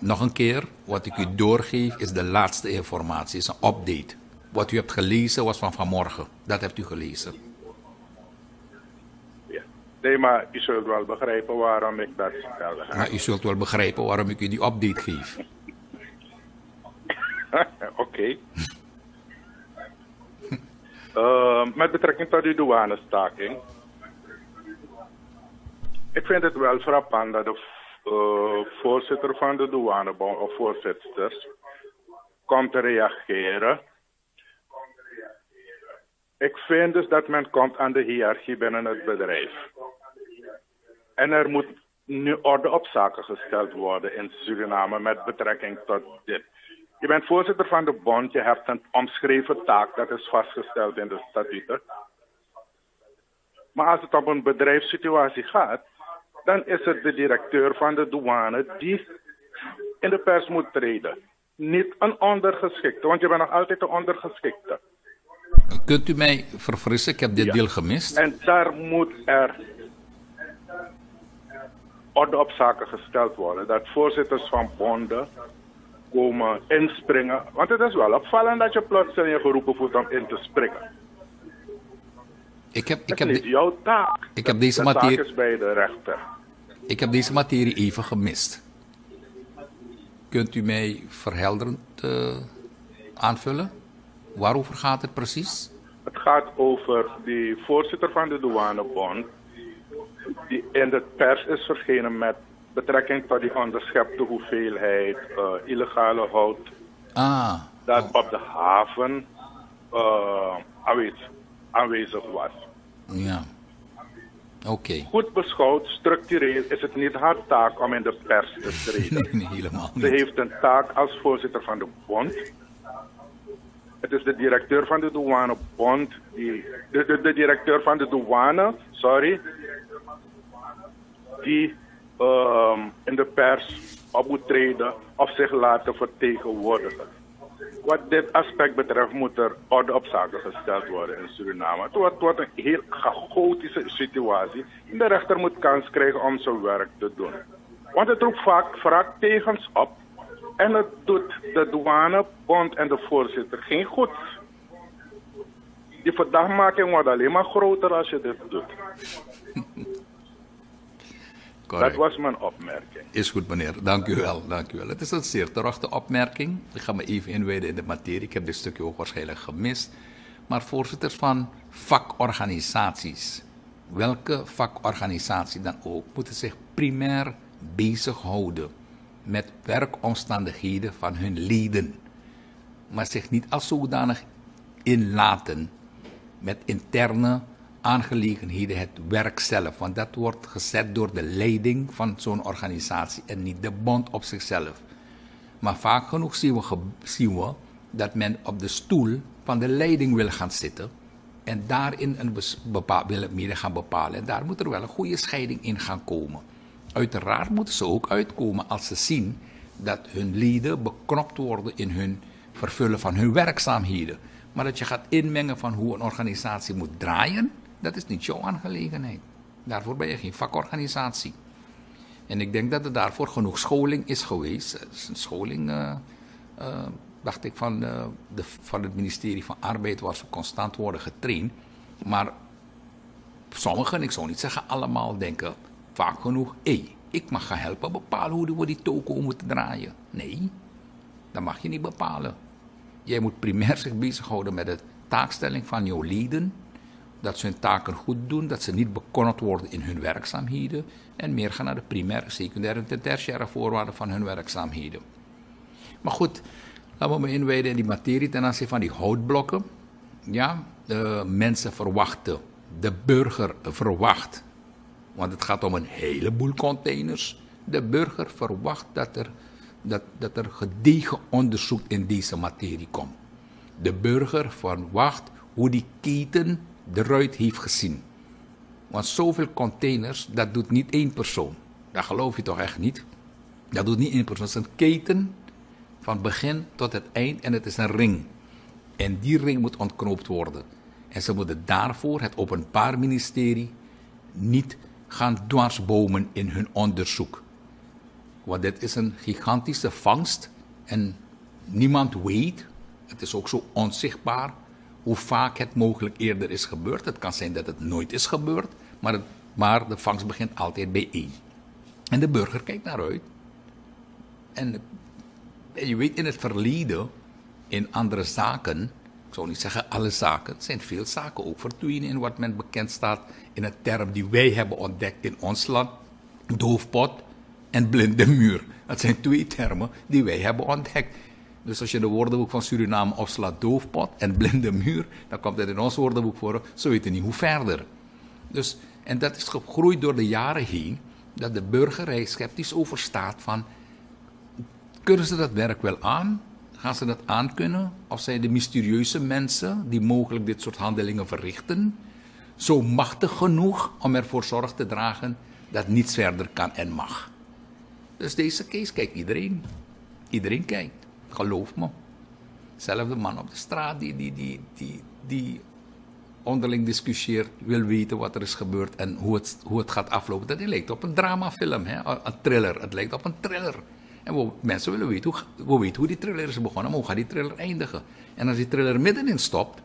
Nog een keer, wat ik u doorgeef is de laatste informatie, is een update. Wat u hebt gelezen was van vanmorgen. Dat hebt u gelezen. Ja. Nee, maar u zult wel begrijpen waarom ik dat. Maar u zult wel begrijpen waarom ik u die update geef. [laughs] Oké. [laughs] Eh, met betrekking tot die douanestaking. Ik vind het wel frappant dat de eh, voorzitter van de douanebond, of voorzitters, komt te reageren. Ik vind dus dat men komt aan de hiërarchie binnen het bedrijf. En er moet nu orde op zaken gesteld worden in Suriname met betrekking tot dit. Je bent voorzitter van de bond, je hebt een omschreven taak, dat is vastgesteld in de statuten. Maar als het om een bedrijfssituatie gaat, dan is het de directeur van de douane die in de pers moet treden. Niet een ondergeschikte, want je bent nog altijd een ondergeschikte. Kunt u mij verfrissen? Ik heb dit Ja. deel gemist. En daar moet er orde op zaken gesteld worden. Dat voorzitters van bonden komen inspringen. Want het is wel opvallend dat je plotseling geroepen voelt om in te springen. Ik heb, ik Het heb, is jouw taak. ik heb deze de taak materie- is bij de rechter. ik heb deze materie even gemist. Kunt u mij verhelderend eh, aanvullen? Waarover gaat het precies? Het gaat over die voorzitter van de douanebond. Die in de pers is verschenen met betrekking tot die onderschepte hoeveelheid eh, illegale hout Ah, dat op de haven eh, aanwezig, aanwezig was. ja. Oké. Goed beschouwd, structureel is het niet haar taak om in de pers te [laughs] treden. Nee, helemaal Ze niet. heeft een taak als voorzitter van de bond. Het is de directeur van de douanebond, die, de, de, de directeur van de douane, sorry, die ehm, in de pers op moet treden of zich laten vertegenwoordigen. Wat dit aspect betreft moet er orde op zaken gesteld worden in Suriname. Het wordt, een heel chaotische situatie. De rechter moet kans krijgen om zijn werk te doen. Want het roept vaak vraagtekens op. En het doet de douanebond en de voorzitter geen goed. Die verdachtmaking wordt alleen maar groter als je dit doet. [laughs] Dat was mijn opmerking. Is goed, meneer. Dank u wel. Dank u wel. Het is een zeer terechte opmerking. Ik ga me even inwijden in de materie. Ik heb dit stukje ook waarschijnlijk gemist. Maar voorzitters van vakorganisaties, welke vakorganisatie dan ook, moeten zich primair bezighouden met werkomstandigheden van hun leden. Maar zich niet als zodanig inlaten met interne aangelegenheden het werk zelf. Want dat wordt gezet door de leiding van zo'n organisatie en niet de bond op zichzelf. Maar vaak genoeg zien we, zien we dat men op de stoel van de leiding wil gaan zitten. En daarin een bepaal, wil het midden gaan bepalen. En daar moet er wel een goede scheiding in gaan komen. Uiteraard moeten ze ook uitkomen als ze zien dat hun leden beknopt worden in hun vervullen van hun werkzaamheden. Maar dat je gaat inmengen van hoe een organisatie moet draaien, dat is niet jouw aangelegenheid. Daarvoor ben je geen vakorganisatie. En ik denk dat er daarvoor genoeg scholing is geweest. Is Een scholing, eh, eh, dacht ik, van, eh, de, van het ministerie van Arbeid, waar ze constant worden getraind. Maar sommigen, ik zou niet zeggen allemaal, denken vaak genoeg: hé, ik mag gaan helpen bepalen hoe we die toko moeten draaien. Nee, dat mag je niet bepalen. Jij moet primair zich bezighouden met de taakstelling van jouw leden. Dat ze hun taken goed doen, dat ze niet bekonnerd worden in hun werkzaamheden. En meer gaan naar de primaire, secundaire en tertiaire voorwaarden van hun werkzaamheden. Maar goed, laten we me inwijden in die materie ten aanzien van die houtblokken. Ja, de mensen verwachten, de burger verwacht, want het gaat om een heleboel containers. De burger verwacht dat er, dat, dat er gedegen onderzoek in deze materie komt. De burger verwacht hoe die keten eruit heeft gezien. Want zoveel containers, dat doet niet één persoon. Dat geloof je toch echt niet? Dat doet niet één persoon. Het is een keten van begin tot het eind en het is een ring. En die ring moet ontknoopt worden. En ze moeten daarvoor het Openbaar Ministerie niet gaan dwarsbomen in hun onderzoek. Want dit is een gigantische vangst en niemand weet, het is ook zo onzichtbaar, hoe vaak het mogelijk eerder is gebeurd. Het kan zijn dat het nooit is gebeurd, maar, het, maar de vangst begint altijd bij één. En de burger kijkt naar uit. En je weet in het verleden, in andere zaken, ik zou niet zeggen alle zaken, het zijn veel zaken ook verdwenen in wat men bekend staat in een term die wij hebben ontdekt in ons land, doofpot en blinde muur. Dat zijn twee termen die wij hebben ontdekt. Dus als je de woordenboek van Suriname opslaat doofpot en blinde muur, dan komt dat in ons woordenboek voor, zo weten niet hoe verder. Dus, en dat is gegroeid door de jaren heen, dat de burger er sceptisch over staat van, kunnen ze dat werk wel aan? Gaan ze dat aankunnen? Of zijn de mysterieuze mensen die mogelijk dit soort handelingen verrichten, zo machtig genoeg om ervoor zorg te dragen dat niets verder kan en mag? Dus deze case kijkt iedereen. Iedereen kijkt, geloof me. Zelfde man op de straat die, die, die, die, die onderling discussieert, wil weten wat er is gebeurd en hoe het, hoe het gaat aflopen. Dat lijkt op een dramafilm, hè? een thriller. Het lijkt op een thriller. En we, mensen willen weten hoe, we weten hoe die thriller is begonnen, maar hoe gaat die thriller eindigen? En als die thriller middenin stopt,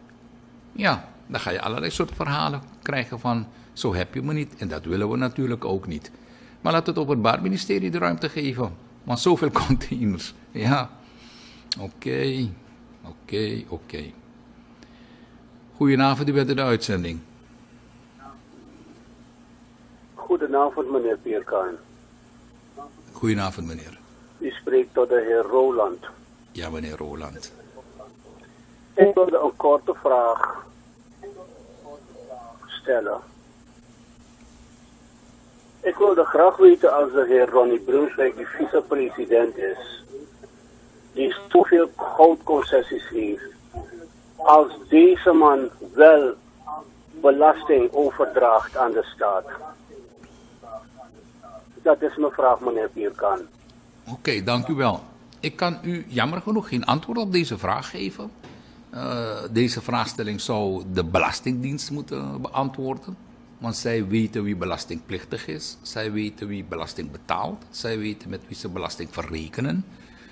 ja, dan ga je allerlei soort verhalen krijgen van zo heb je me niet. En dat willen we natuurlijk ook niet. Maar laat het Openbaar Ministerie de ruimte geven. Want zoveel [laughs] containers. Ja, oké, oké, oké. Goedenavond, u bent in de uitzending. Goedenavond, meneer Pierkarn. Goedenavond, meneer. U spreekt tot de heer Roland. Ja, meneer Roland. Ik wilde een korte vraag stellen. Ik wilde graag weten als de heer Ronnie Brunswijk die vicepresident is, die zoveel goudconcessies heeft, als deze man wel belasting overdraagt aan de staat. Dat is mijn vraag, meneer Pierkan. Oké, dank u wel. Ik kan u jammer genoeg geen antwoord op deze vraag geven. Uh, deze vraagstelling zou de Belastingdienst moeten beantwoorden. Want zij weten wie belastingplichtig is. Zij weten wie belasting betaalt. Zij weten met wie ze belasting verrekenen.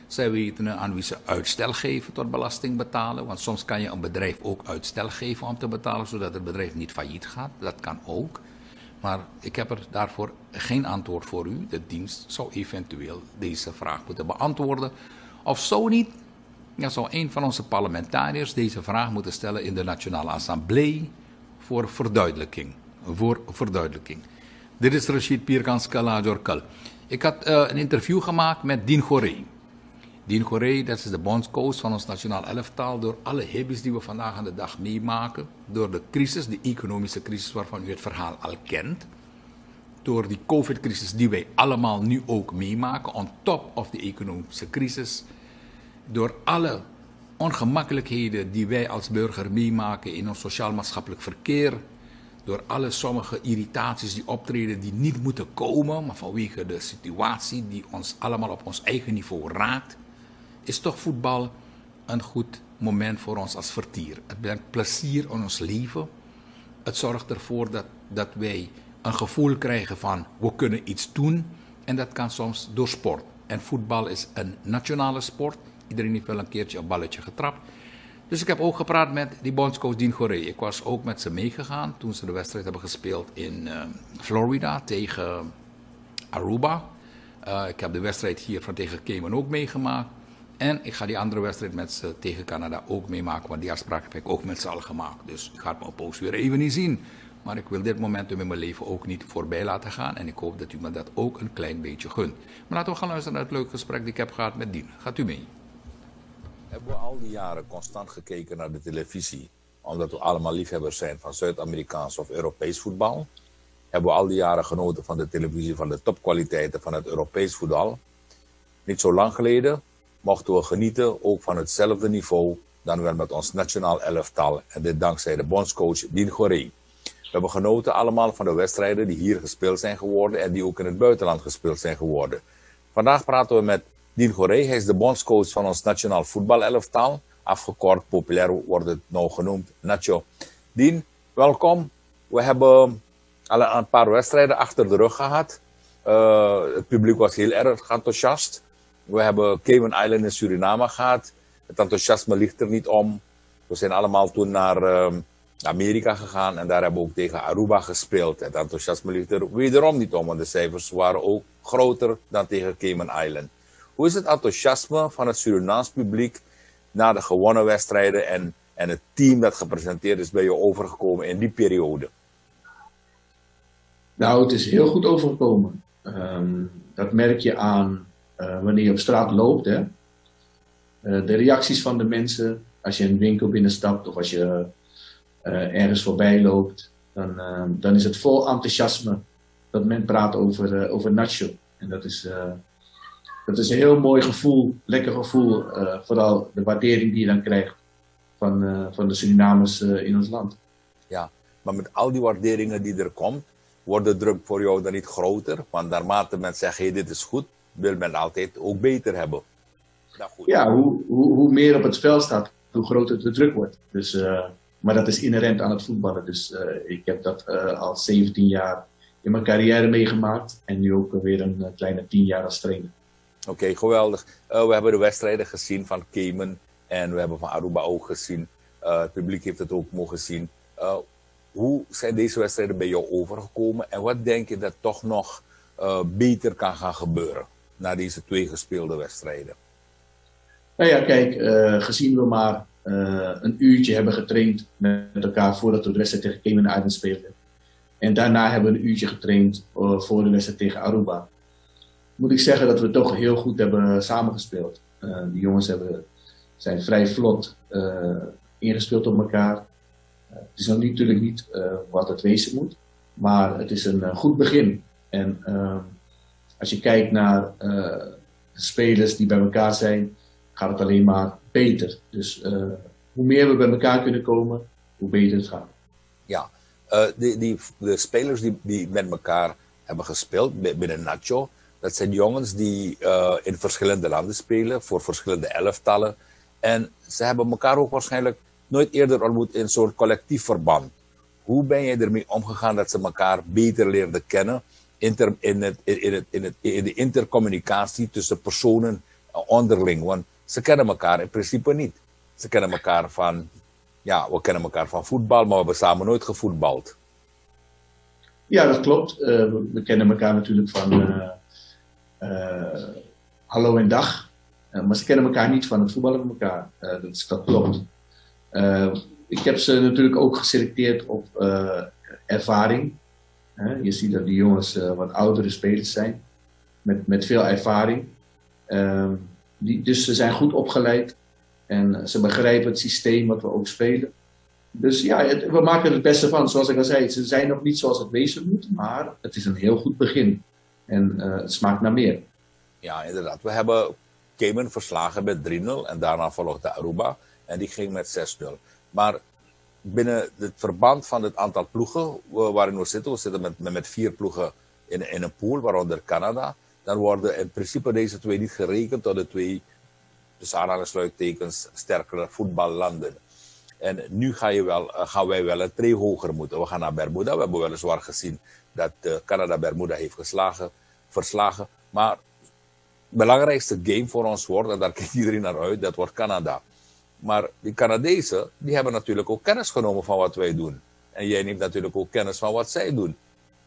Zij weten aan wie ze uitstel geven tot belasting betalen. Want soms kan je een bedrijf ook uitstel geven om te betalen, zodat het bedrijf niet failliet gaat. Dat kan ook. Maar ik heb er daarvoor geen antwoord voor u. De dienst zou eventueel deze vraag moeten beantwoorden. Of zo niet, dan zou een van onze parlementariërs deze vraag moeten stellen in de Nationale Assemblée voor verduidelijking. Voor verduidelijking. Dit is Rashid Pierkans Kalajorkal. Ik had uh, een interview gemaakt met Dien Goré. Dien Goré, dat is de bondscoach van ons nationaal elftal. Door alle hibbies die we vandaag aan de dag meemaken. Door de crisis, de economische crisis waarvan u het verhaal al kent. Door die covid-crisis die wij allemaal nu ook meemaken. On top of de economische crisis. Door alle ongemakkelijkheden die wij als burger meemaken in ons sociaal-maatschappelijk verkeer. Door alle sommige irritaties die optreden die niet moeten komen, maar vanwege de situatie die ons allemaal op ons eigen niveau raakt is toch voetbal een goed moment voor ons als vertier. Het brengt plezier in ons leven. Het zorgt ervoor dat, dat wij een gevoel krijgen van we kunnen iets doen. En dat kan soms door sport. En voetbal is een nationale sport. Iedereen heeft wel een keertje een balletje getrapt. Dus ik heb ook gepraat met die bondscoach Dean. Ik was ook met ze meegegaan toen ze de wedstrijd hebben gespeeld in uh, Florida tegen Aruba. ik heb de wedstrijd hier van tegen Cayman ook meegemaakt. En ik ga die andere wedstrijd met ze tegen Canada ook meemaken, want die afspraak heb ik ook met ze al gemaakt. Dus ik ga het op poos weer even niet zien. Maar ik wil dit momentum in mijn leven ook niet voorbij laten gaan. En ik hoop dat u me dat ook een klein beetje gunt. Maar laten we gaan luisteren naar het leuke gesprek die ik heb gehad met Dien. Gaat u mee? Hebben we al die jaren constant gekeken naar de televisie, omdat we allemaal liefhebbers zijn van Zuid-Amerikaans of Europees voetbal? Hebben we al die jaren genoten van de televisie, van de topkwaliteiten van het Europees voetbal? Niet zo lang geleden mochten we genieten ook van hetzelfde niveau dan wel met ons nationaal elftal. En dit dankzij de bondscoach Dien Goré. We hebben genoten allemaal van de wedstrijden die hier gespeeld zijn geworden en die ook in het buitenland gespeeld zijn geworden. Vandaag praten we met Dien Goré. Hij is de bondscoach van ons nationaal voetbalelftal. Afgekort, populair wordt het nou genoemd, Nacho. Dien, welkom. We hebben al een paar wedstrijden achter de rug gehad. Uh, het publiek was heel erg enthousiast. We hebben Cayman Island in Suriname gehad. Het enthousiasme ligt er niet om. We zijn allemaal toen naar uh, Amerika gegaan en daar hebben we ook tegen Aruba gespeeld. Het enthousiasme ligt er wederom niet om, want de cijfers waren ook groter dan tegen Cayman Island. Hoe is het enthousiasme van het Surinaams publiek na de gewonnen wedstrijden en, en het team dat gepresenteerd is bij je overgekomen in die periode? Nou, het is heel goed overgekomen. Um, dat merk je aan wanneer je op straat loopt. Hè? Uh, de reacties van de mensen als je een winkel binnenstapt of als je uh, ergens voorbij loopt, dan, dan is het vol enthousiasme dat men praat over, over Nacho. En dat is, dat is een heel mooi gevoel, lekker gevoel. vooral de waardering die je dan krijgt van, van de Surinamers in ons land. Ja, maar met al die waarderingen die er komt, wordt de druk voor jou dan niet groter? Want naarmate men zegt, hey, dit is goed, wil men altijd ook beter hebben. Nou, goed. Ja, hoe, hoe, hoe, meer op het spel staat, hoe groter de druk wordt. Dus, uh, maar dat is inherent aan het voetballen. Dus uh, ik heb dat uh, al 17 jaar in mijn carrière meegemaakt. En nu ook weer een kleine 10 jaar als trainer. Oké, okay, geweldig. we hebben de wedstrijden gezien van Cayman. En we hebben van Aruba ook gezien. het publiek heeft het ook mogen zien. hoe zijn deze wedstrijden bij jou overgekomen? En wat denk je dat toch nog beter kan gaan gebeuren? Na deze twee gespeelde wedstrijden? Nou ja, kijk, uh, gezien we maar uh, een uurtje hebben getraind met elkaar voordat we de wedstrijd tegen Cayman Islands speelden. En daarna hebben we een uurtje getraind uh, voor de wedstrijd tegen Aruba. Moet ik zeggen dat we toch heel goed hebben samengespeeld. die jongens hebben, zijn vrij vlot ingespeeld op elkaar. het is natuurlijk niet wat het wezen moet, maar het is een goed begin. En ehm, als je kijkt naar uh, spelers die bij elkaar zijn, gaat het alleen maar beter. Dus uh, hoe meer we bij elkaar kunnen komen, hoe beter het gaat. Ja, uh, die, die, de spelers die, die met elkaar hebben gespeeld binnen Nacho, dat zijn jongens die in verschillende landen spelen, voor verschillende elftallen. En ze hebben elkaar ook waarschijnlijk nooit eerder ontmoet in soort collectief verband. Hoe ben je ermee omgegaan dat ze elkaar beter leerden kennen? In, in, in, in de intercommunicatie tussen personen onderling. Want ze kennen elkaar in principe niet. Ze kennen elkaar van, ja, we kennen elkaar van voetbal, maar we hebben samen nooit gevoetbald. Ja, dat klopt. Uh, we kennen elkaar natuurlijk van uh, hallo en dag. maar ze kennen elkaar niet van het voetballen met elkaar. dat, dat klopt. ik heb ze natuurlijk ook geselecteerd op ervaring. Je ziet dat die jongens uh, wat oudere spelers zijn, met, met veel ervaring. Die, dus ze zijn goed opgeleid en ze begrijpen het systeem wat we ook spelen. Dus ja, we maken er het beste van. Zoals ik al zei, ze zijn nog niet zoals het wezen moet, maar het is een heel goed begin. En uh, het smaakt naar meer. Ja, inderdaad. We hebben Cayman verslagen met 3-0 en daarna volgde Aruba en die ging met 6-0. Maar binnen het verband van het aantal ploegen waarin we zitten, we zitten met, met vier ploegen in, in een pool, waaronder Canada, dan worden in principe deze twee niet gerekend tot de twee, tussen aanhalingsluittekens, sterkere voetballanden. En nu ga je wel, eh, gaan wij wel een tree hoger moeten. We gaan naar Bermuda. We hebben weliswaar gezien dat uh, Canada Bermuda heeft geslagen, verslagen. Maar het belangrijkste game voor ons wordt, en daar kijkt iedereen naar uit, dat wordt Canada. Maar die Canadezen, die hebben natuurlijk ook kennis genomen van wat wij doen. En jij neemt natuurlijk ook kennis van wat zij doen.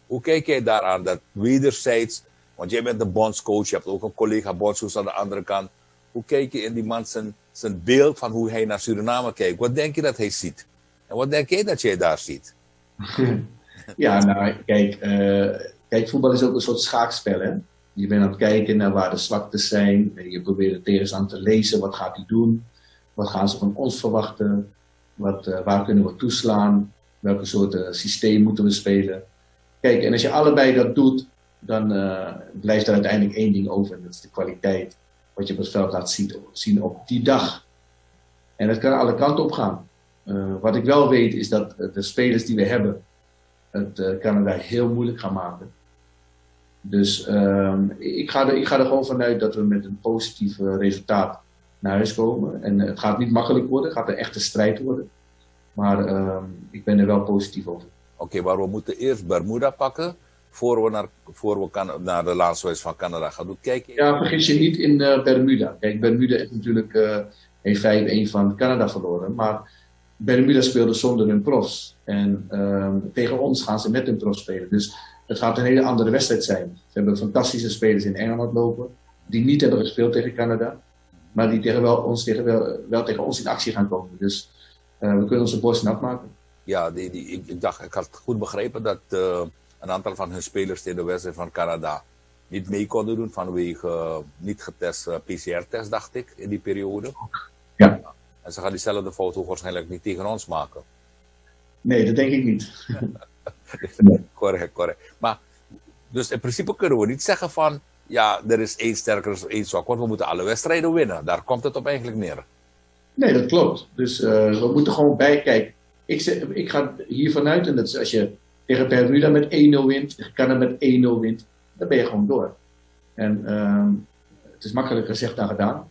Hoe kijk jij daaraan dat wederzijds Want jij bent de bondscoach, je hebt ook een collega bondscoach aan de andere kant. Hoe kijk je in die man zijn, zijn beeld van hoe hij naar Suriname kijkt? Wat denk je dat hij ziet? En wat denk jij dat jij daar ziet? [laughs] ja, nou, kijk, uh, kijk, voetbal is ook een soort schaakspel, hè? Je bent aan het kijken naar waar de zwaktes zijn. Je probeert de tegenstander te lezen. Wat gaat hij doen? Wat gaan ze van ons verwachten? Wat, uh, waar kunnen we toeslaan? Welke soorten systeem moeten we spelen? Kijk, en als je allebei dat doet, dan uh, blijft er uiteindelijk één ding over. En dat is de kwaliteit. Wat je op het veld laat zien, op die dag. En dat kan alle kanten op gaan. Uh, wat ik wel weet is dat de spelers die we hebben het uh, Canada heel moeilijk gaan maken. Dus um, ik, ga er, ik ga er gewoon vanuit dat we met een positief resultaat naar huis komen. En het gaat niet makkelijk worden, het gaat een echte strijd worden. Maar um, ik ben er wel positief over. Oké, okay, maar we moeten eerst Bermuda pakken voor we naar, voor we kan, naar de landswijs van Canada gaan doen. Kijk, ja, vergis je niet in uh, Bermuda. Kijk, Bermuda is natuurlijk uh, heeft 5-1 van Canada verloren. Maar Bermuda speelde zonder hun profs. En uh, tegen ons gaan ze met hun profs spelen. Dus het gaat een hele andere wedstrijd zijn. Ze hebben fantastische spelers in Engeland lopen. Die niet hebben gespeeld tegen Canada. Maar die tegen wel, ons, tegen wel, wel tegen ons in actie gaan komen. Dus uh, we kunnen onze borst nat maken. Ja, die, die, ik, ik, dacht, ik had goed begrepen dat uh, een aantal van hun spelers in de wedstrijd van Canada niet mee konden doen vanwege uh, niet getest PCR-test, dacht ik, in die periode. Ja. En ze gaan diezelfde foto waarschijnlijk niet tegen ons maken. Nee, dat denk ik niet. [laughs] correct, correct. Maar, dus in principe kunnen we niet zeggen van, ja, er is één sterker, één zwak, want we moeten alle wedstrijden winnen. Daar komt het op eigenlijk neer. Nee, dat klopt. Dus uh, we moeten gewoon bijkijken. Ik, ik ga hier vanuit, en dat is als je tegen Bermuda met 1-0 wint, Canada met 1-0 wint, dan ben je gewoon door. En uh, het is makkelijker gezegd dan gedaan,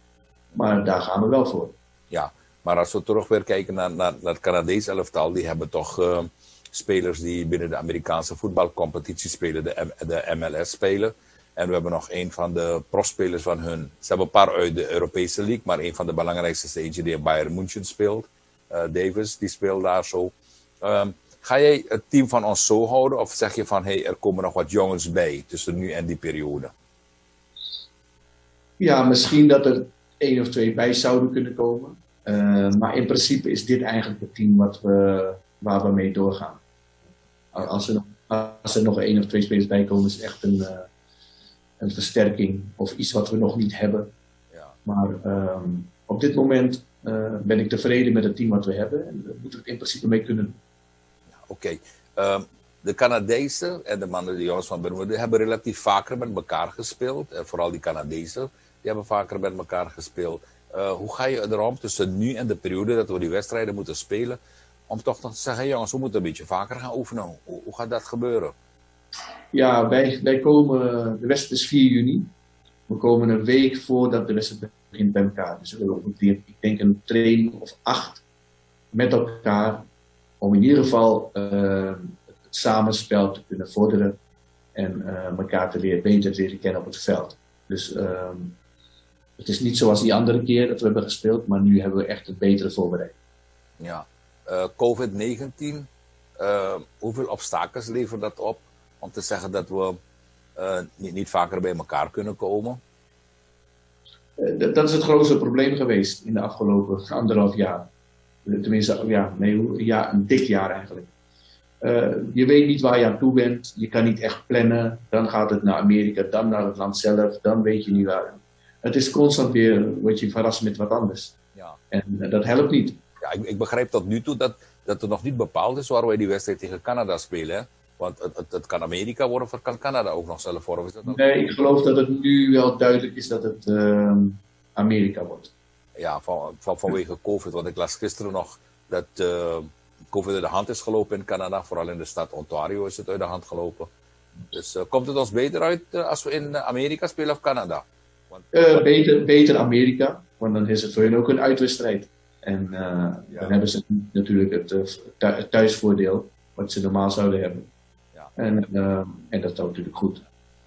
maar daar gaan we wel voor. Ja, maar als we terug weer kijken naar, naar, naar het Canadees elftal, die hebben toch uh, spelers die binnen de Amerikaanse voetbalcompetitie spelen, de, de MLS spelen. En we hebben nog een van de profspelers van hun. Ze hebben een paar uit de Europese League, maar een van de belangrijkste is eentje die in Bayern München speelt. Uh, Davis, die speelt daar zo. Um, ga jij het team van ons zo houden? Of zeg je van, hé, hey, er komen nog wat jongens bij tussen nu en die periode? Ja, misschien dat er één of twee bij zouden kunnen komen. Uh, maar in principe is dit eigenlijk het team wat we, waar we mee doorgaan. Als er, nog, als er nog één of twee spelers bij komen, is echt een... Uh, een versterking of iets wat we nog niet hebben. Ja. Maar um, op dit moment uh, ben ik tevreden met het team wat we hebben en daar moeten we het in principe mee kunnen. Ja, Oké. Okay. Um, de Canadezen en de mannen, de jongens van Bermuda, hebben relatief vaker met elkaar gespeeld. En vooral die Canadezen, die hebben vaker met elkaar gespeeld. Uh, hoe ga je erom tussen nu en de periode dat we die wedstrijden moeten spelen? Om toch te zeggen, jongens, we moeten een beetje vaker gaan oefenen. Hoe, hoe gaat dat gebeuren? Ja, wij, wij komen, de wedstrijd is 4 juni. We komen een week voordat de wedstrijd begint bij elkaar. Dus we hebben ongeveer, ik denk, een training of acht met elkaar. Om in ieder geval uh, het samenspel te kunnen vorderen. En uh, elkaar te leren, beter te leren kennen op het veld. Dus uh, het is niet zoals die andere keer dat we hebben gespeeld, maar nu hebben we echt een betere voorbereiding. Ja, uh, COVID-19, hoeveel obstakels levert dat op? Om te zeggen dat we uh, niet, niet, vaker bij elkaar kunnen komen? Uh, dat is het grootste probleem geweest in de afgelopen anderhalf jaar. Tenminste, ja, nee, ja, een dik jaar eigenlijk. Uh, je weet niet waar je aan toe bent, je kan niet echt plannen. Dan gaat het naar Amerika, dan naar het land zelf, dan weet je niet waar. Het is constant weer, word je verrast met wat anders. Ja. En dat helpt niet. Ja, ik, ik begrijp tot nu toe dat, dat er nog niet bepaald is waar wij die wedstrijd tegen Canada spelen. Want het, het, het, kan Amerika worden of het kan Canada ook nog zelf worden? Is dat nee, ik geloof dat het nu wel duidelijk is dat het uh, Amerika wordt. Ja, van, van, vanwege COVID. Want ik las gisteren nog dat uh, COVID uit de hand is gelopen in Canada. Vooral in de stad Ontario is het uit de hand gelopen. Dus uh, komt het ons beter uit als we in Amerika spelen of Canada? Want... beter, beter Amerika, want dan is het voor hen ook een uitwedstrijd. En ja. dan hebben ze natuurlijk het, het thuisvoordeel, wat ze normaal zouden hebben. En, uh, en dat is natuurlijk goed.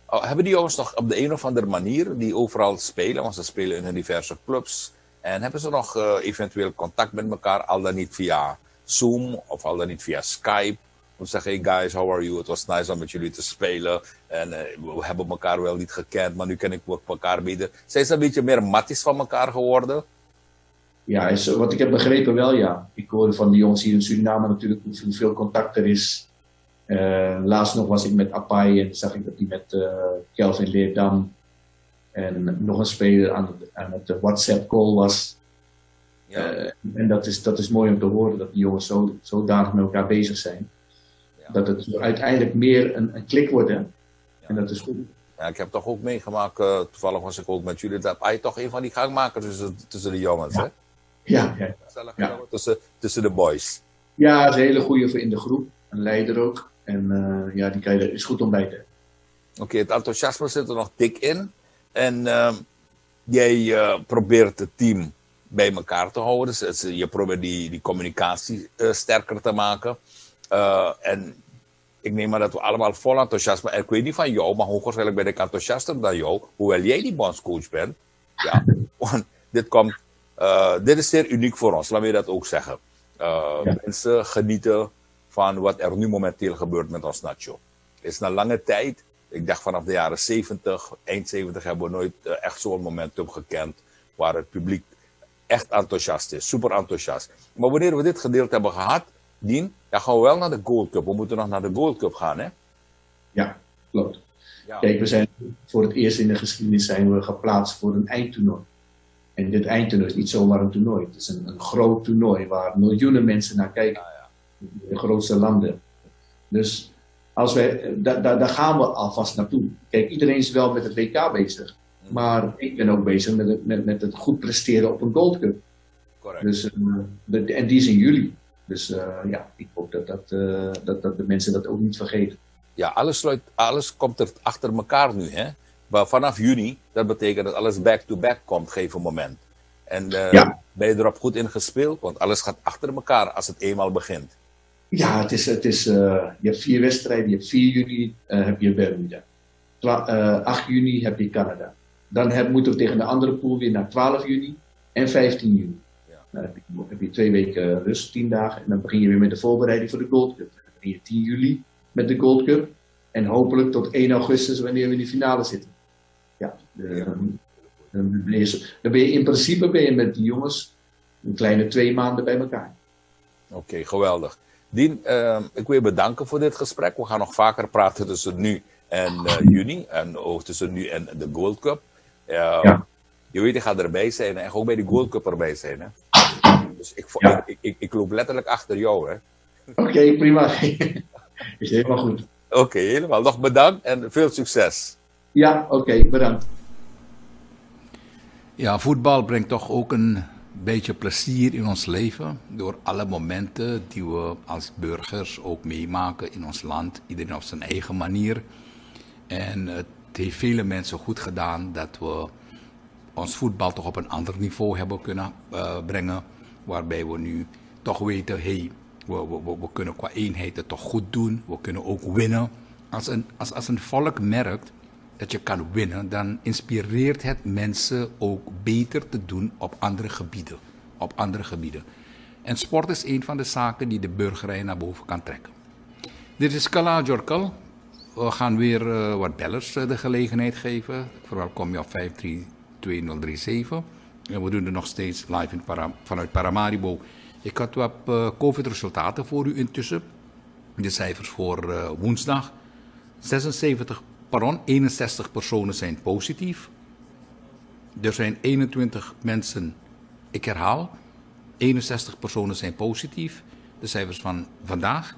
Oh, hebben die jongens nog op de een of andere manier die overal spelen, want ze spelen in diverse clubs, en hebben ze nog uh, eventueel contact met elkaar, al dan niet via Zoom of al dan niet via Skype Om te zeggen, hey guys, how are you? Het was nice om met jullie te spelen. En eh, we hebben elkaar wel niet gekend, maar nu ken ik elkaar beter. Zijn ze een beetje meer matties van elkaar geworden? Ja, is, wat ik heb begrepen wel, ja. Ik hoorde van de jongens hier in Suriname natuurlijk hoeveel contact er is. Uh, laatst nog was ik met Apai en zag ik dat hij met uh, Kelvin Leerdam en nog een speler aan, aan het WhatsApp-call was. Ja. Uh, en dat is, dat is mooi om te horen dat die jongens zo, zodanig met elkaar bezig zijn. Ja. Dat het uiteindelijk meer een, een klik wordt. Hè? Ja. En dat is goed. Ja, ik heb toch ook meegemaakt, toevallig was ik ook met jullie, dat hij toch een van die gangmakers tussen, tussen de jongens. Hè? Ja, ja. Tussen, tussen de boys. Ja, is een hele goede voor in de groep. Een leider ook. En uh, ja, die kan je, is goed om bij te Oké, okay, het enthousiasme zit er nog dik in. En uh, jij uh, probeert het team bij elkaar te houden. Dus je probeert die, die communicatie sterker te maken. en ik neem maar dat we allemaal vol enthousiasme. En ik weet niet van jou, maar hoogstwaarschijnlijk ben ik enthousiaster dan jou. Hoewel jij die bondscoach bent. Ja, [laughs] want dit komt dit is zeer uniek voor ons, laat me dat ook zeggen. Ja. Mensen genieten van wat er nu momenteel gebeurt met ons Nacho. Het is na lange tijd, ik dacht vanaf de jaren 70, eind 70 hebben we nooit uh, echt zo'n momentum gekend waar het publiek echt enthousiast is, super enthousiast. Maar wanneer we dit gedeelte hebben gehad, Dien, dan gaan we wel naar de Gold Cup. We moeten nog naar de Gold Cup gaan, hè? Ja, klopt. Ja. Kijk, we zijn voor het eerst in de geschiedenis zijn we geplaatst voor een eindtoernooi. En dit eindtoernooi is niet zomaar een toernooi. Het is een, een groot toernooi waar miljoenen mensen naar kijken. Ja, ja. De grootste landen. Dus als wij, da, da, daar gaan we alvast naartoe. Kijk, iedereen is wel met het WK bezig. Maar ik ben ook bezig met het, met, met het goed presteren op een Gold Cup. Correct. Dus, uh, de, en die is in juli. Dus uh, ja, ik hoop dat, dat, uh, dat, dat de mensen dat ook niet vergeten. Ja, alles, sluit, alles komt er achter elkaar nu. Hè? Maar vanaf juni, dat betekent dat alles back-to-back -back komt, gegeven moment. En ja. ben je erop goed ingespeeld? Want alles gaat achter elkaar als het eenmaal begint. Ja, het is, het is, uh, je hebt vier wedstrijden. Je hebt 4 juni uh, heb je Bermuda. 8 juni heb je Canada. Dan heb, moeten we tegen de andere pool weer naar 12 juni en 15 juni. Ja. Dan heb je, heb je, twee weken rust, 10 dagen. En dan begin je weer met de voorbereiding voor de Gold Cup. Dan begin je 10 juli met de Gold Cup. En hopelijk tot 1 augustus wanneer we in de finale zitten. Ja, de, dan, ben je, dan ben je in principe ben je met die jongens een kleine twee maanden bij elkaar. Oké, okay, geweldig. Dien, uh, ik wil je bedanken voor dit gesprek. We gaan nog vaker praten tussen nu en uh, juni. En ook tussen nu en de Gold Cup. Uh, ja. Je weet, ik ga erbij zijn en ook bij de Gold Cup erbij zijn. Hè? Dus ik, ja. ik, ik, ik, loop letterlijk achter jou. Oké, okay, prima. [laughs] Is helemaal goed. Oké, okay, helemaal. Nog bedankt en veel succes. Ja, oké, okay, bedankt. Ja, voetbal brengt toch ook een beetje plezier in ons leven. Door alle momenten die we als burgers ook meemaken in ons land. Iedereen op zijn eigen manier. En het heeft vele mensen goed gedaan dat we ons voetbal toch op een ander niveau hebben kunnen uh, brengen. Waarbij we nu toch weten, hey, we, we, we kunnen qua eenheid het toch goed doen. We kunnen ook winnen. Als een, als, als een volk merkt dat je kan winnen, dan inspireert het mensen ook beter te doen op andere gebieden. Op andere gebieden. En sport is een van de zaken die de burgerij naar boven kan trekken. Dit is Kala Jorkal. We gaan weer uh, wat bellers uh, de gelegenheid geven. Ik verwelkom je op 532037. En we doen het nog steeds live vanuit Paramaribo. Ik had wat uh, COVID-resultaten voor u intussen. De cijfers voor woensdag. 76 pardon, 61 personen zijn positief. Er zijn 21 mensen, ik herhaal, 61 personen zijn positief. De cijfers van vandaag.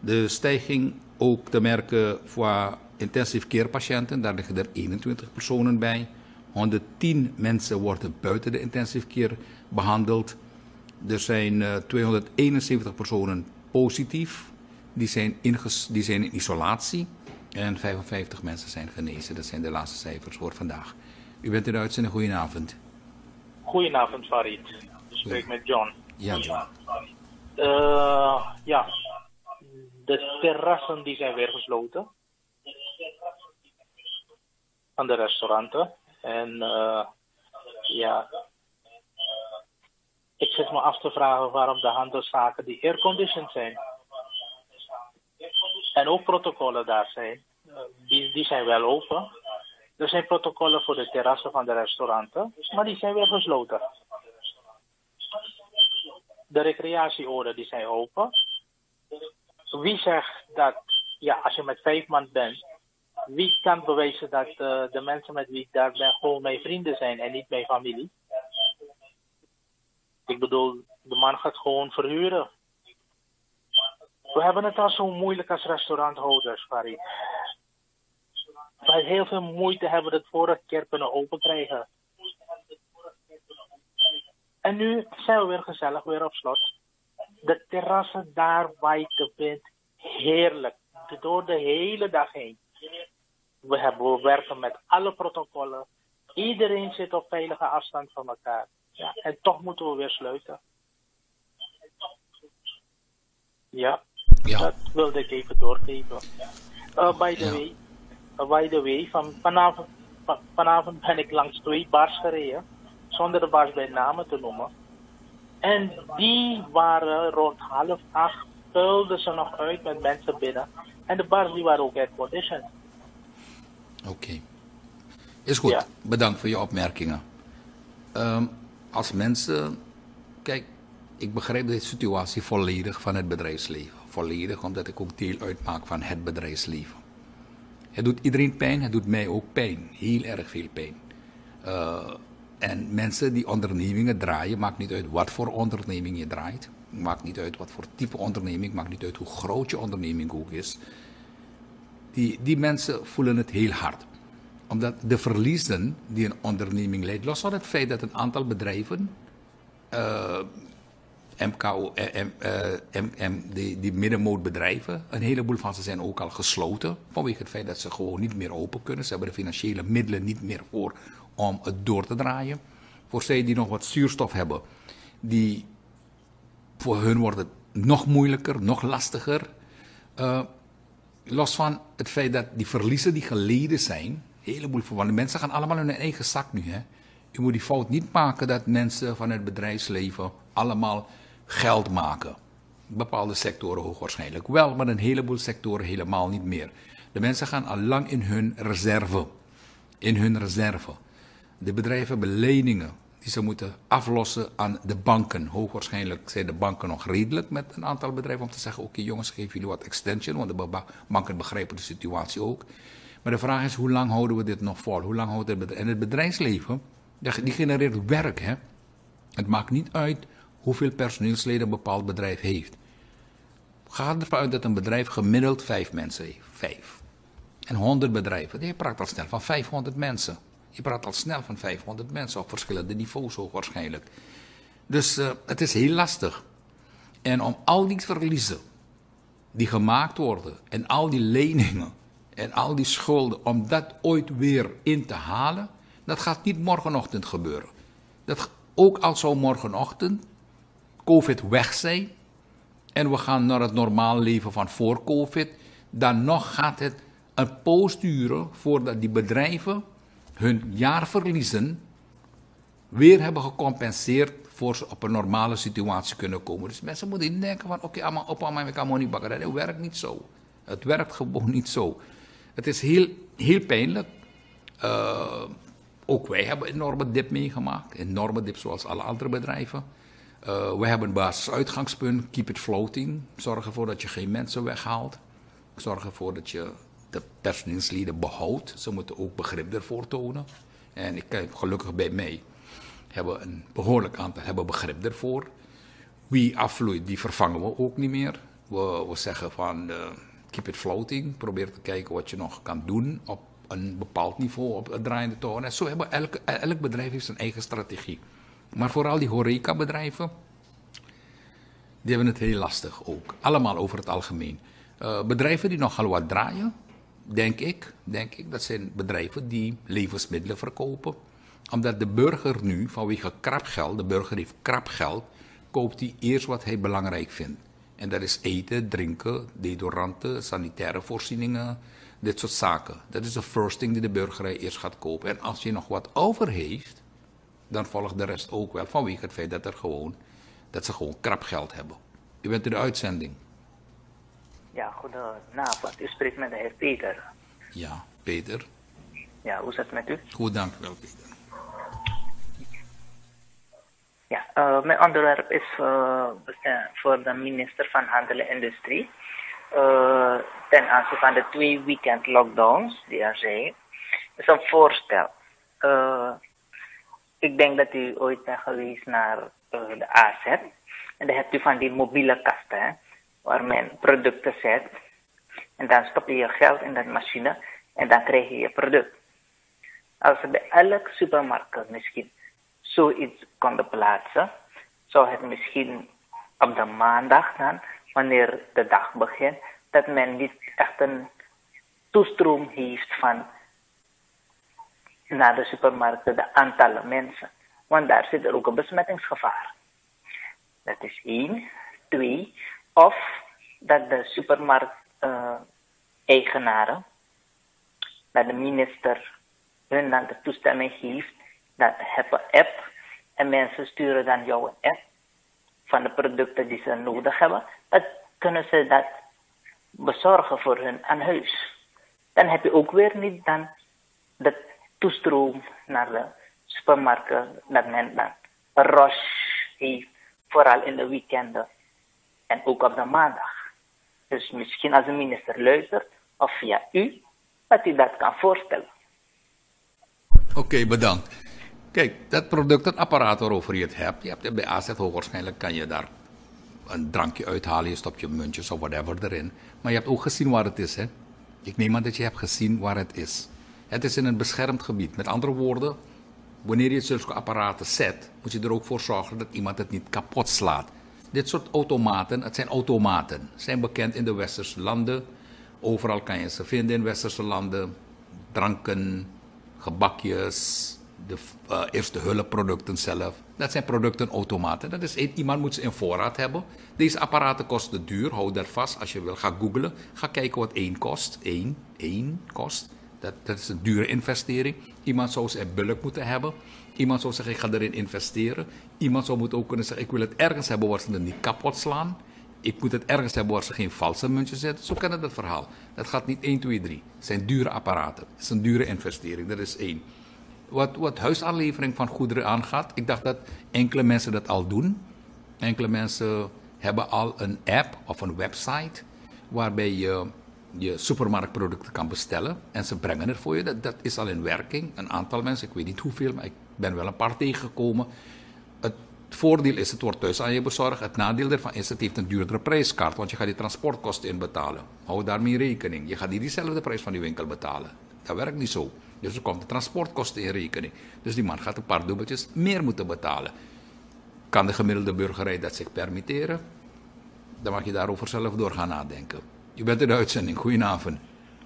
De stijging ook te merken voor intensive care patiënten, daar liggen er 21 personen bij. 110 mensen worden buiten de intensive care behandeld. Er zijn uh, 271 personen positief, die zijn, die zijn in isolatie. En 55 mensen zijn genezen. Dat zijn de laatste cijfers voor vandaag. U bent in de uitzending. Goedenavond. Goedenavond, Farid. Ik spreek met John. Ja, John. Uh, ja, de terrassen die zijn weer gesloten. Van de restauranten. En uh, ja, ik zit me af te vragen waarom de handelszaken die airconditioned zijn. En ook protocollen daar zijn. Die, zijn wel open. Er zijn protocollen voor de terrassen van de restauranten, maar die zijn weer gesloten. De recreatieoren die zijn open. Wie zegt dat, ja, als je met vijf man bent, wie kan bewijzen dat uh, de mensen met wie ik daar ben gewoon mijn vrienden zijn en niet mijn familie? Ik bedoel, de man gaat gewoon verhuren. We hebben het al zo moeilijk als restauranthouders, Farid. Wij heel veel moeite hebben het vorige keer kunnen open krijgen. En nu zijn we weer gezellig weer op slot. De terrassen daar waait de wind heerlijk. Door de hele dag heen. We, hebben, we werken met alle protocollen. Iedereen zit op veilige afstand van elkaar. En toch moeten we weer sluiten. Ja, ja. dat wilde ik even doorgeven. Uh, by the ja. way, uh, by the way van, vanavond, vanavond ben ik langs twee bars gereden, zonder de bars bij namen te noemen. En die waren rond half acht, vulden ze nog uit met mensen binnen. En de bars die waren ook air-conditioned. Oké. Is goed. Ja. Bedankt voor je opmerkingen. Um, als mensen. Kijk, ik begrijp deze situatie volledig van het bedrijfsleven. Omdat ik ook deel uitmaak van het bedrijfsleven. Het doet iedereen pijn, het doet mij ook pijn. Heel erg veel pijn. Uh, en mensen die ondernemingen draaien, maakt niet uit wat voor onderneming je draait. Maakt niet uit wat voor type onderneming, maakt niet uit hoe groot je onderneming ook is. Die, die mensen voelen het heel hard omdat de verliezen die een onderneming leidt, los van het feit dat een aantal bedrijven, uh, MKO, uh, uh, die, middenmootbedrijven, een heleboel van ze zijn ook al gesloten. Vanwege het feit dat ze gewoon niet meer open kunnen. Ze hebben de financiële middelen niet meer voor om het door te draaien. Voor zij die nog wat zuurstof hebben, die, voor hun wordt het nog moeilijker, nog lastiger. Uh, los van het feit dat die verliezen die geleden zijn, heleboel verwanden. Mensen gaan allemaal in hun eigen zak nu. Hè? U moet die fout niet maken dat mensen van het bedrijfsleven allemaal geld maken. Bepaalde sectoren hoogwaarschijnlijk wel, maar een heleboel sectoren helemaal niet meer. De mensen gaan al lang in hun reserve. In hun reserve. De bedrijven hebben leningen die ze moeten aflossen aan de banken. Hoogwaarschijnlijk zijn de banken nog redelijk met een aantal bedrijven om te zeggen: oké jongens, geef jullie wat extension, want de banken begrijpen de situatie ook. Maar de vraag is, hoe lang houden we dit nog vol? Hoe lang houdt het? En het bedrijfsleven, die genereert werk. Hè? Het maakt niet uit hoeveel personeelsleden een bepaald bedrijf heeft. Ga ervan uit dat een bedrijf gemiddeld vijf mensen heeft. Vijf. En honderd bedrijven. Je praat al snel van 500 mensen. Je praat al snel van 500 mensen op verschillende niveaus hoogwaarschijnlijk. Dus uh, het is heel lastig. En om al die verliezen die gemaakt worden en al die leningen en al die schulden, om dat ooit weer in te halen, dat gaat niet morgenochtend gebeuren. Dat, ook al zou morgenochtend COVID weg zijn en we gaan naar het normaal leven van voor COVID, dan nog gaat het een poos duren voordat die bedrijven hun jaarverliezen weer hebben gecompenseerd voor ze op een normale situatie kunnen komen. Dus mensen moeten niet denken van oké, allemaal op, allemaal, ik kan niet bakken. Dat werkt niet zo. Het werkt gewoon niet zo. Het is heel, heel pijnlijk. Uh, ook wij hebben een enorme dip meegemaakt. Een enorme dip zoals alle andere bedrijven. Uh, we hebben een basisuitgangspunt, keep it floating. Zorg ervoor dat je geen mensen weghaalt. Zorg ervoor dat je de personeelsleden behoudt. Ze moeten ook begrip ervoor tonen. En ik heb gelukkig bij mij hebben een behoorlijk aantal hebben begrip ervoor. Wie afvloeit, die vervangen we ook niet meer. We, we zeggen van... Uh, keep it floating. Probeer te kijken wat je nog kan doen op een bepaald niveau op het draaiende toon. En zo hebben elk, elk bedrijf heeft zijn eigen strategie. Maar vooral die horecabedrijven, die hebben het heel lastig ook. Allemaal over het algemeen. Uh, bedrijven die nogal wat draaien, denk ik, denk ik, dat zijn bedrijven die levensmiddelen verkopen. Omdat de burger nu, vanwege krap geld, de burger heeft krap geld, koopt hij eerst wat hij belangrijk vindt. En dat is eten, drinken, deodoranten, sanitaire voorzieningen, dit soort zaken. Dat is de first thing die de burgerij eerst gaat kopen. En als je nog wat over heeft, dan volgt de rest ook wel. Vanwege het feit dat, er gewoon, dat ze gewoon krap geld hebben. U bent in de uitzending. Ja, goedenavond. U spreekt met de heer Peter. Ja, Peter. Ja, hoe is het met u? Goed, dank u wel, Peter. Ja, uh, mijn onderwerp is uh, voor de minister van Handel en Industrie. Uh, ten aanzien van de twee weekend lockdowns die er zijn. is een voorstel. Ik denk dat u ooit bent geweest naar de AZ. En dan hebt u van die mobiele kasten, hè, waar men producten zet. En dan stop je je geld in dat machine en dan krijg je je product. Als we bij elk supermarkt misschien zoiets konden plaatsen, zou het misschien op de maandag dan, wanneer de dag begint, dat men niet echt een toestroom heeft van naar de supermarkten, de aantallen mensen. Want daar zit er ook een besmettingsgevaar. Dat is één. Twee, of dat de supermarkt-eigenaren, uh, dat de minister hun dan de toestemming geeft dat hebben app en mensen sturen dan jouw app van de producten die ze nodig hebben. Dan kunnen ze dat bezorgen voor hun aan huis. Dan heb je ook weer niet dan de toestroom naar de supermarkten dat men een rush heeft, vooral in de weekenden en ook op de maandag. Dus misschien als de minister luistert, of via u, dat u dat kan voorstellen. Oké, bedankt. Kijk, dat product, dat apparaat waarover je het hebt, je hebt het bij AZ hoogwaarschijnlijk kan je daar een drankje uithalen, je stopt je muntjes of whatever erin. Maar je hebt ook gezien waar het is, hè? Ik neem aan dat je hebt gezien waar het is. Het is in een beschermd gebied. Met andere woorden, wanneer je zulke apparaten zet, moet je er ook voor zorgen dat iemand het niet kapot slaat. Dit soort automaten, het zijn automaten, zijn bekend in de westerse landen. Overal kan je ze vinden in westerse landen. Dranken, gebakjes, de uh, eerste hulpproducten zelf. Dat zijn producten automaten. Dat is iemand moet ze in voorraad hebben. Deze apparaten kosten duur. Hou dat vast als je wil. Ga googlen. Ga kijken wat één kost. Eén, één kost. Dat, dat is een dure investering. Iemand zou ze in bulk moeten hebben. Iemand zou zeggen, ik ga erin investeren. Iemand zou moeten ook kunnen zeggen, ik wil het ergens hebben waar ze het niet kapot slaan. Ik moet het ergens hebben waar ze geen valse muntjes zetten. Zo kennen het verhaal. Dat gaat niet 1, 2, 3. Het zijn dure apparaten. Het is een dure investering. Dat is één. Wat, wat huisaanlevering van goederen aangaat, ik dacht dat enkele mensen dat al doen. Enkele mensen hebben al een app of een website waarbij je je supermarktproducten kan bestellen en ze brengen het voor je. Dat, is al in werking. Een aantal mensen, ik weet niet hoeveel, maar ik ben wel een paar tegengekomen. Het voordeel is, het wordt thuis aan je bezorgd. Het nadeel daarvan is, het heeft een duurdere prijskaart, want je gaat die transportkosten inbetalen. Hou daarmee rekening. Je gaat niet diezelfde prijs van die winkel betalen. Dat werkt niet zo. Dus er komt de transportkosten in rekening. Dus die man gaat een paar dubbeltjes meer moeten betalen. Kan de gemiddelde burgerij dat zich permitteren? Dan mag je daarover zelf door gaan nadenken. U bent in de uitzending. Goedenavond.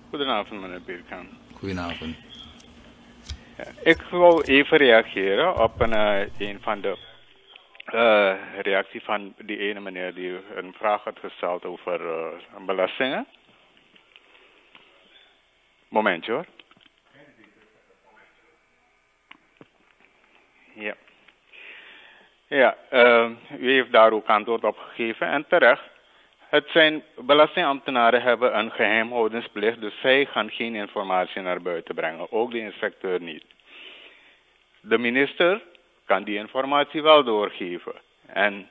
Goedenavond, meneer Birkan. Goedenavond. Ik wil even reageren op een, een van de uh, reactie van die ene meneer die een vraag had gesteld over uh, belastingen. Momentje hoor. Ja. Ja, uh, u heeft daar ook antwoord op gegeven en terecht. Het zijn belastingambtenaren hebben een geheimhoudingsplicht, dus zij gaan geen informatie naar buiten brengen, ook de inspecteur niet. De minister kan die informatie wel doorgeven. En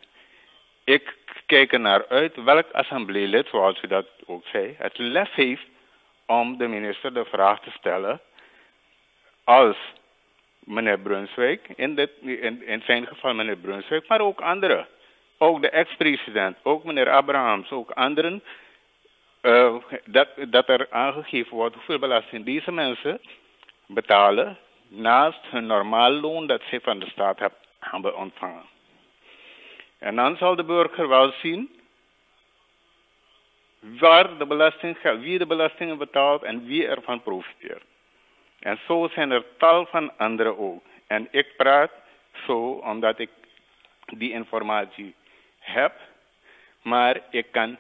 ik kijk er naar uit welk assembleelid, zoals u dat ook zei, het lef heeft om de minister de vraag te stellen als meneer Brunswijk, in, dit, in, in zijn geval meneer Brunswijk, maar ook anderen. Ook de ex-president, ook meneer Abrahams, ook anderen. Uh, dat, dat er aangegeven wordt hoeveel belasting deze mensen betalen naast hun normaal loon dat ze van de staat hebben ontvangen. En dan zal de burger wel zien waar de belasting gaat, wie de belastingen betaalt en wie ervan profiteert. En zo zijn er tal van anderen ook. En ik praat zo omdat ik die informatie heb, maar ik kan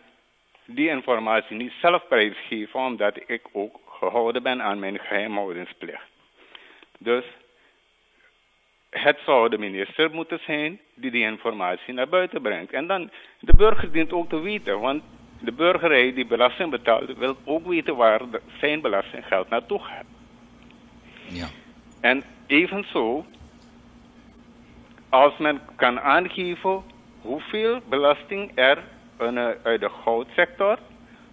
die informatie niet zelf prijsgeven omdat ik ook gehouden ben aan mijn geheimhoudingsplicht. Dus het zou de minister moeten zijn die die informatie naar buiten brengt. En dan, de burger dient ook te weten, want de burgerij die belasting betaalt, wil ook weten waar zijn belastinggeld naartoe gaat. Ja. En evenzo, als men kan aangeven hoeveel belasting er uit de goudsector,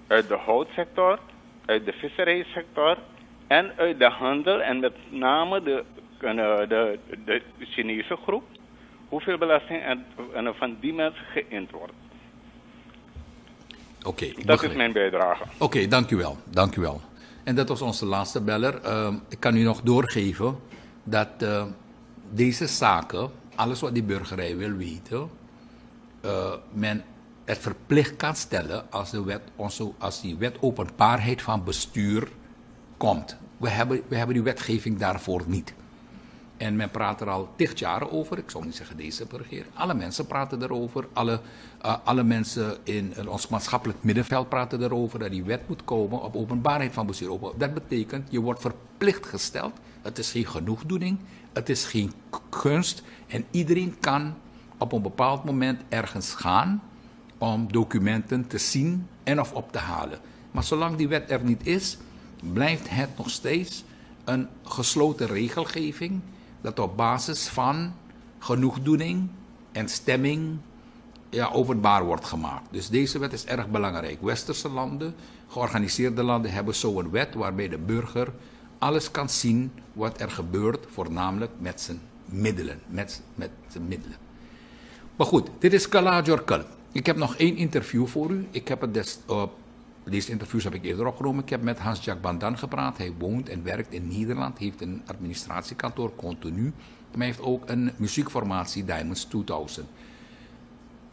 uit de houtsector, uit de visserijsector en uit de handel en met name de, de, de Chinese groep, hoeveel belasting er van die mensen geïnd wordt. Oké. dat is mijn bijdrage. Oké, dank u wel. Dank u wel. En dat was onze laatste beller. Uh, ik kan u nog doorgeven dat uh, deze zaken, alles wat die burgerij wil weten, uh, men het verplicht kan stellen als, de wet, als die wet openbaarheid van bestuur komt. We hebben, we hebben die wetgeving daarvoor niet. En men praat er al tig jaren over. Ik zal niet zeggen deze regering. Alle mensen praten erover. Alle, uh, alle mensen in, ons maatschappelijk middenveld praten erover. Dat die wet moet komen op openbaarheid van bestuur. Dat betekent, je wordt verplicht gesteld. Het is geen genoegdoening. Het is geen kunst. En iedereen kan op een bepaald moment ergens gaan om documenten te zien en of op te halen. Maar zolang die wet er niet is, blijft het nog steeds een gesloten regelgeving dat op basis van genoegdoening en stemming ja, openbaar wordt gemaakt. Dus deze wet is erg belangrijk. Westerse landen, georganiseerde landen hebben zo'n wet waarbij de burger alles kan zien wat er gebeurt, voornamelijk met zijn middelen. Met, met zijn middelen. Maar goed, dit is Kala Jorkal. Ik heb nog één interview voor u. Ik heb het deze interviews heb ik eerder opgenomen. Ik heb met Hans-Jacques Bandan gepraat. Hij woont en werkt in Nederland, heeft een administratiekantoor continu. Maar heeft ook een muziekformatie Diamonds 2000.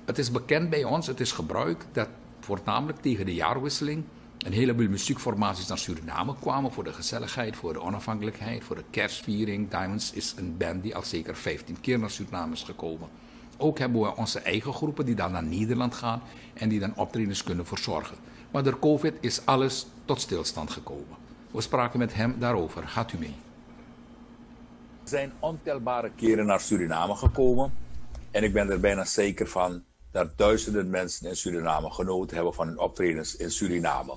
Het is bekend bij ons, het is gebruik dat voornamelijk tegen de jaarwisseling een heleboel muziekformaties naar Suriname kwamen voor de gezelligheid, voor de onafhankelijkheid, voor de kerstviering. Diamonds is een band die al zeker 15 keer naar Suriname is gekomen. Ook hebben we onze eigen groepen die dan naar Nederland gaan en die dan optredens kunnen verzorgen. Maar door COVID is alles tot stilstand gekomen. We spraken met hem daarover. Gaat u mee? We zijn ontelbare keren naar Suriname gekomen. En ik ben er bijna zeker van dat duizenden mensen in Suriname genoten hebben van hun optredens in Suriname.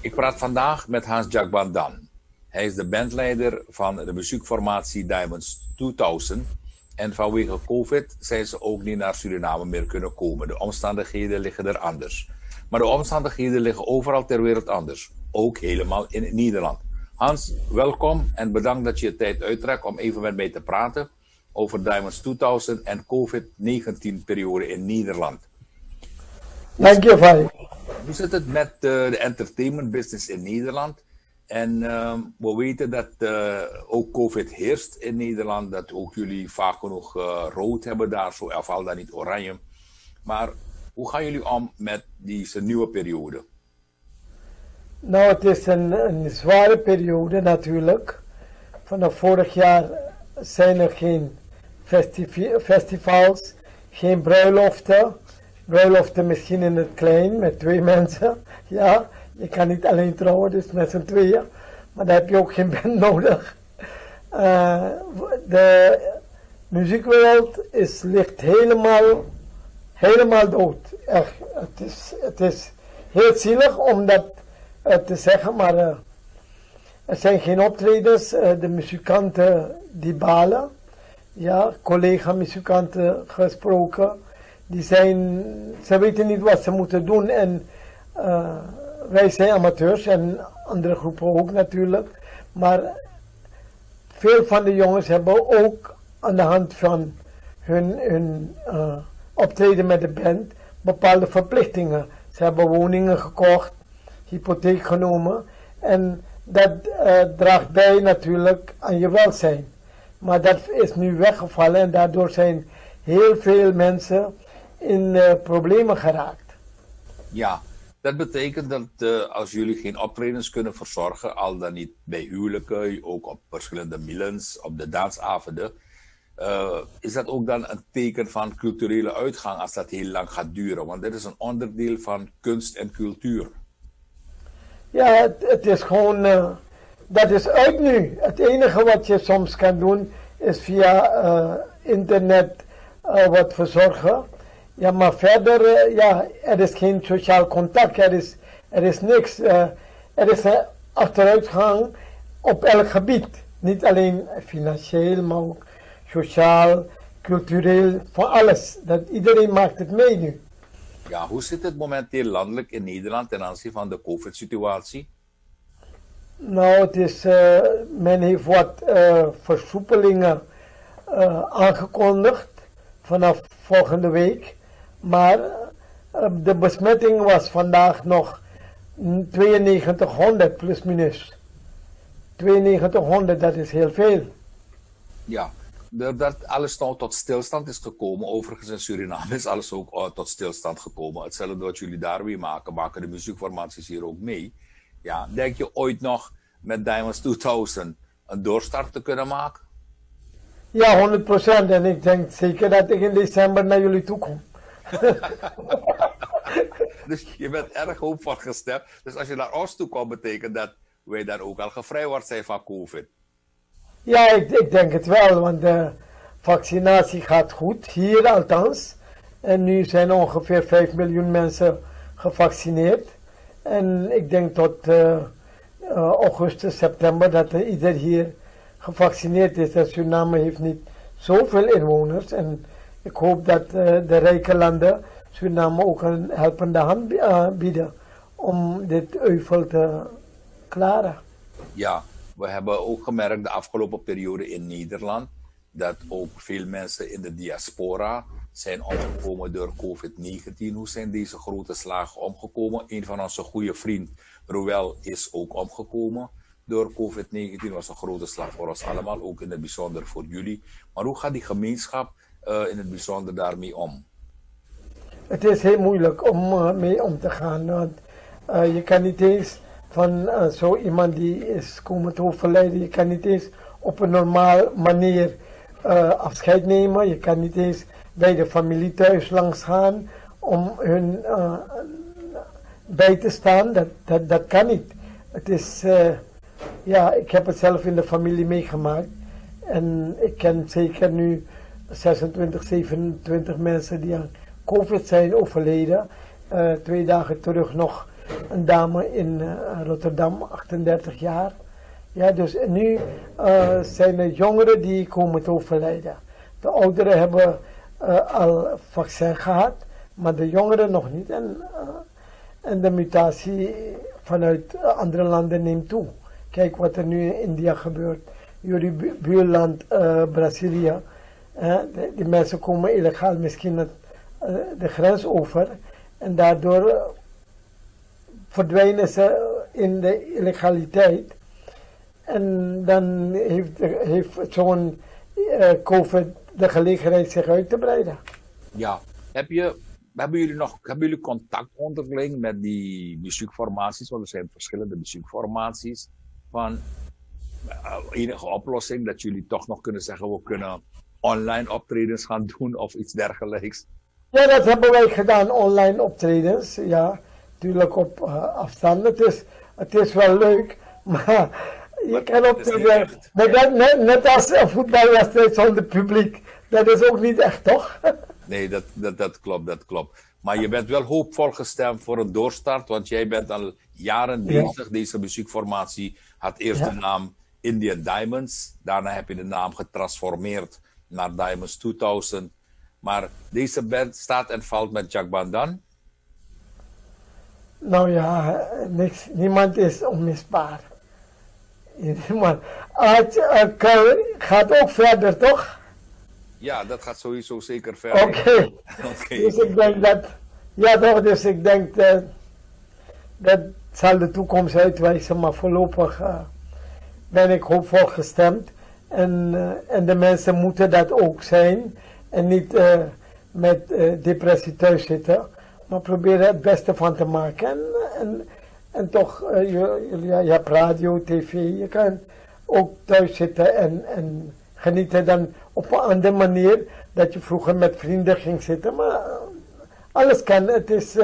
Ik praat vandaag met Hans-Jack Bandan. Hij is de bandleider van de muziekformatie Diamonds 2000 en vanwege COVID zijn ze ook niet naar Suriname meer kunnen komen. De omstandigheden liggen er anders. Maar de omstandigheden liggen overal ter wereld anders. Ook helemaal in Nederland. Hans, welkom en bedankt dat je je tijd uittrekt om even met mij te praten over Diamonds 2000 en COVID-19 periode in Nederland. Dank je. Hoe zit het met uh, de entertainment business in Nederland? En uh, we weten dat uh, ook COVID heerst in Nederland, dat ook jullie vaak genoeg uh, rood hebben daar, zo, of al dan niet oranje. Maar hoe gaan jullie om met deze nieuwe periode? Nou, het is een, een zware periode natuurlijk. Vanaf vorig jaar zijn er geen festivals, geen bruiloften. Bruiloften misschien in het klein met twee [laughs] mensen, ja. Je kan niet alleen trouwen, dus met z'n tweeën. Maar daar heb je ook geen [laughs] band nodig. Uh, de muziekwereld is, ligt helemaal, helemaal dood. Echt, het, is, het is heel zielig om dat uh, te zeggen, maar uh, er zijn geen optredens. de muzikanten die balen. Ja, collega-muzikanten gesproken. Die zijn, ze weten niet wat ze moeten doen en wij zijn amateurs en andere groepen ook natuurlijk. Maar veel van de jongens hebben ook aan de hand van hun, uh, optreden met de band bepaalde verplichtingen. Ze hebben woningen gekocht, hypotheek genomen en dat uh, draagt bij natuurlijk aan je welzijn. Maar dat is nu weggevallen en daardoor zijn heel veel mensen in uh, problemen geraakt. Ja, dat betekent dat uh, als jullie geen optredens kunnen verzorgen, al dan niet bij huwelijken, ook op verschillende millens, op de dansavonden, uh, is dat ook dan een teken van culturele uitgang als dat heel lang gaat duren? Want dit is een onderdeel van kunst en cultuur. Ja, het, het is gewoon, uh, dat is uit nu. Het enige wat je soms kan doen is via internet wat verzorgen. Ja, maar verder, uh, ja, er is geen sociaal contact, er is, er is niks. Uh, er is een achteruitgang op elk gebied. Niet alleen financieel, maar ook sociaal, cultureel, van alles. Dat, iedereen maakt het mee nu. Ja, hoe zit het momenteel landelijk in Nederland ten aanzien van de COVID-situatie? Nou, het is, uh, men heeft wat uh, versoepelingen uh, aangekondigd vanaf volgende week. Maar de besmetting was vandaag nog 9200 plus minus. 9200, dat is heel veel. Ja, dat alles nou tot stilstand is gekomen. Overigens in Suriname is alles ook uh, tot stilstand gekomen. Hetzelfde wat jullie daar weer maken, maken de muziekformaties hier ook mee. Ja, denk je ooit nog met Diamonds 2000 een doorstart te kunnen maken? Ja, 100%. En ik denk zeker dat ik in december naar jullie toe kom. [laughs] dus je bent erg hoopvol gestemd. Dus als je naar ons toe komt, betekent dat wij dan ook al gevrijwaard zijn van COVID. Ja, ik, ik, denk het wel, want de vaccinatie gaat goed, hier althans. En nu zijn ongeveer 5 miljoen mensen gevaccineerd. En ik denk tot uh, uh, augustus, september dat ieder hier gevaccineerd is. En Suriname heeft niet zoveel inwoners. En ik hoop dat uh, de rijke landen Suriname ook een helpende hand bieden om dit euvel te klaren. Ja, we hebben ook gemerkt de afgelopen periode in Nederland dat ook veel mensen in de diaspora zijn omgekomen door COVID-19. Hoe zijn deze grote slagen omgekomen? Een van onze goede vriend, Roel, is ook omgekomen door COVID-19. was een grote slag voor ons allemaal, ook in het bijzonder voor jullie. Maar hoe gaat die gemeenschap uh, in het bijzonder daarmee om? Het is heel moeilijk om uh, mee om te gaan. Want uh, je kan niet eens van zo iemand die is komen te overlijden. Je kan niet eens op een normaal manier afscheid nemen. Je kan niet eens bij de familie thuis langs gaan om hun bij te staan. Dat, dat, dat kan niet. Het is, ja, ik heb het zelf in de familie meegemaakt. En ik ken zeker nu 26, 27 mensen die aan COVID zijn overleden. twee dagen terug nog een dame in uh, Rotterdam, 38 jaar. Ja, dus nu uh, zijn er jongeren die komen te overlijden. De ouderen hebben al vaccin gehad, maar de jongeren nog niet. En, en de mutatie vanuit andere landen neemt toe. Kijk wat er nu in India gebeurt. Jullie bu buurland Brazilië. Die mensen komen illegaal misschien het, de grens over. En daardoor verdwijnen ze in de illegaliteit. En dan heeft, heeft zo'n uh, COVID de gelegenheid zich uit te breiden. Ja, heb je, hebben jullie nog hebben jullie contact onderling met die muziekformaties? Want er zijn verschillende muziekformaties. Van enige oplossing dat jullie toch nog kunnen zeggen: we kunnen online optredens gaan doen of iets dergelijks? Ja, dat hebben wij gedaan, online optredens. Ja natuurlijk op uh, afstand. Het is, het is wel leuk, [laughs] maar je kan op de, net, net, net als een voetbalwedstrijd zonder publiek. Dat is ook niet echt, toch? [laughs] nee, dat, dat, dat klopt, dat klopt. Maar je bent wel hoopvol gestemd voor een doorstart, want jij bent al jaren bezig. Ja. Deze muziekformatie had eerst ja. de naam Indian Diamonds. Daarna heb je de naam getransformeerd naar Diamonds 2000. Maar deze band staat en valt met Jack Bandan. Nou ja, niks, niemand is onmisbaar. [laughs] Niemand. Het, gaat ook verder, toch? Ja, dat gaat sowieso zeker verder. Oké. [laughs] Okay. okay. [laughs] Dus ik denk dat, ja toch, dus ik denk dat, dat zal de toekomst uitwijzen, maar voorlopig uh, ben ik hoopvol gestemd. En, uh, en de mensen moeten dat ook zijn en niet uh, met depressie thuis zitten maar proberen het beste van te maken. En, en, en toch, je, je, je, hebt radio, tv, je kan ook thuis zitten en, en genieten dan op een andere manier dat je vroeger met vrienden ging zitten. Maar alles kan, het is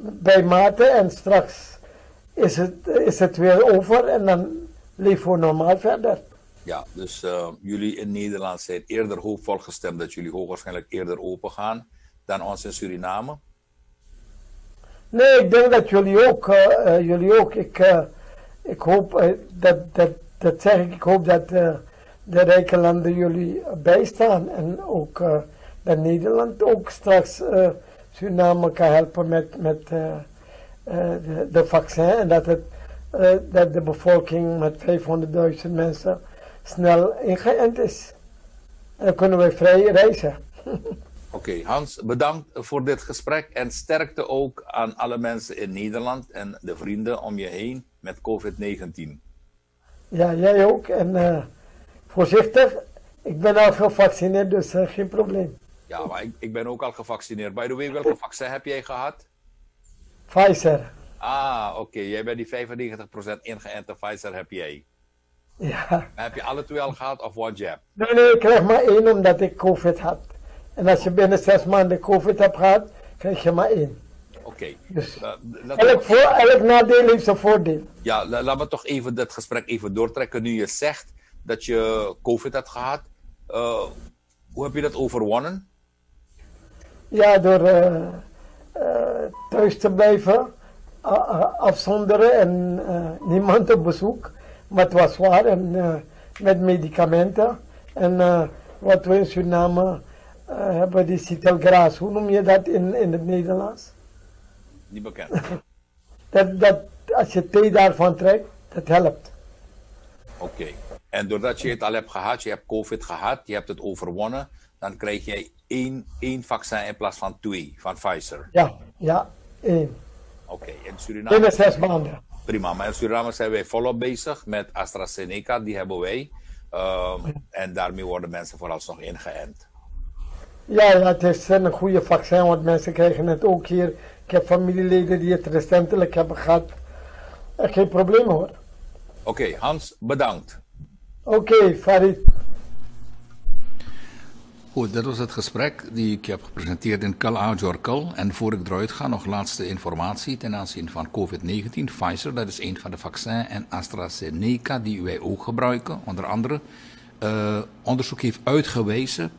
bij mate en straks is het, is het weer over en dan leven we normaal verder. Ja, dus jullie in Nederland zijn eerder hoopvol gestemd dat jullie hoogwaarschijnlijk eerder open gaan dan ons in Suriname? Nee, ik denk dat jullie ook, uh, jullie ook. Ik, ik hoop dat, dat, dat zeg ik, ik hoop dat de rijke landen jullie bijstaan. En ook dat Nederland ook straks Suriname kan helpen met, met de, de vaccin. En dat, het, dat de bevolking met 500.000 mensen snel ingeënt is. En dan kunnen we vrij reizen. [laughs] Oké, Hans, bedankt voor dit gesprek en sterkte ook aan alle mensen in Nederland en de vrienden om je heen met COVID-19. Ja, jij ook. En uh, voorzichtig, ik ben al gevaccineerd, dus uh, geen probleem. Ja, maar ik, ik ben ook al gevaccineerd. By the way, welke [laughs] vaccin heb jij gehad? Pfizer. Ah, oké. Jij bent die 95% ingeënte Pfizer heb jij. Ja. Heb je alle twee al gehad of one jab? Nee, nee, ik krijg maar één omdat ik COVID had. En als je binnen zes maanden COVID hebt gehad, krijg je maar één. Oké. Okay. Dus elk, voor, elk nadeel heeft zijn voordeel. Ja, laten we toch even dat gesprek even doortrekken. Nu je zegt dat je COVID hebt gehad, uh, hoe heb je dat overwonnen? Ja, door uh, uh, thuis te blijven, afzonderen en niemand op bezoek. Maar het was zwaar en met medicamenten. En wat we in Suriname uh, hebben die citelgras. Hoe noem je dat in, in het Nederlands? Niet bekend. [laughs] dat, dat, als je thee daarvan trekt, dat helpt. Oké. En doordat je het al hebt gehad, je hebt COVID gehad, je hebt het overwonnen, dan krijg je één, één vaccin in plaats van twee, van Pfizer. Ja, ja, één. Oké, in Suriname... Binnen zes maanden. Prima, maar in Suriname zijn wij volop bezig met AstraZeneca, die hebben wij. Um, en daarmee worden mensen vooralsnog ingeënt. Ja, ja, het is een goede vaccin, want mensen krijgen het ook hier. Ik heb familieleden die het recentelijk hebben gehad. Echt geen probleem hoor. Oké, Hans, bedankt. Oké, Farid. Goed, dat was het gesprek die ik heb gepresenteerd in Kal Ajorkal. En voor ik eruit ga, nog laatste informatie ten aanzien van COVID-19. Pfizer, dat is een van de vaccins, en AstraZeneca, die wij ook gebruiken, onder andere. Uh, onderzoek heeft uitgewezen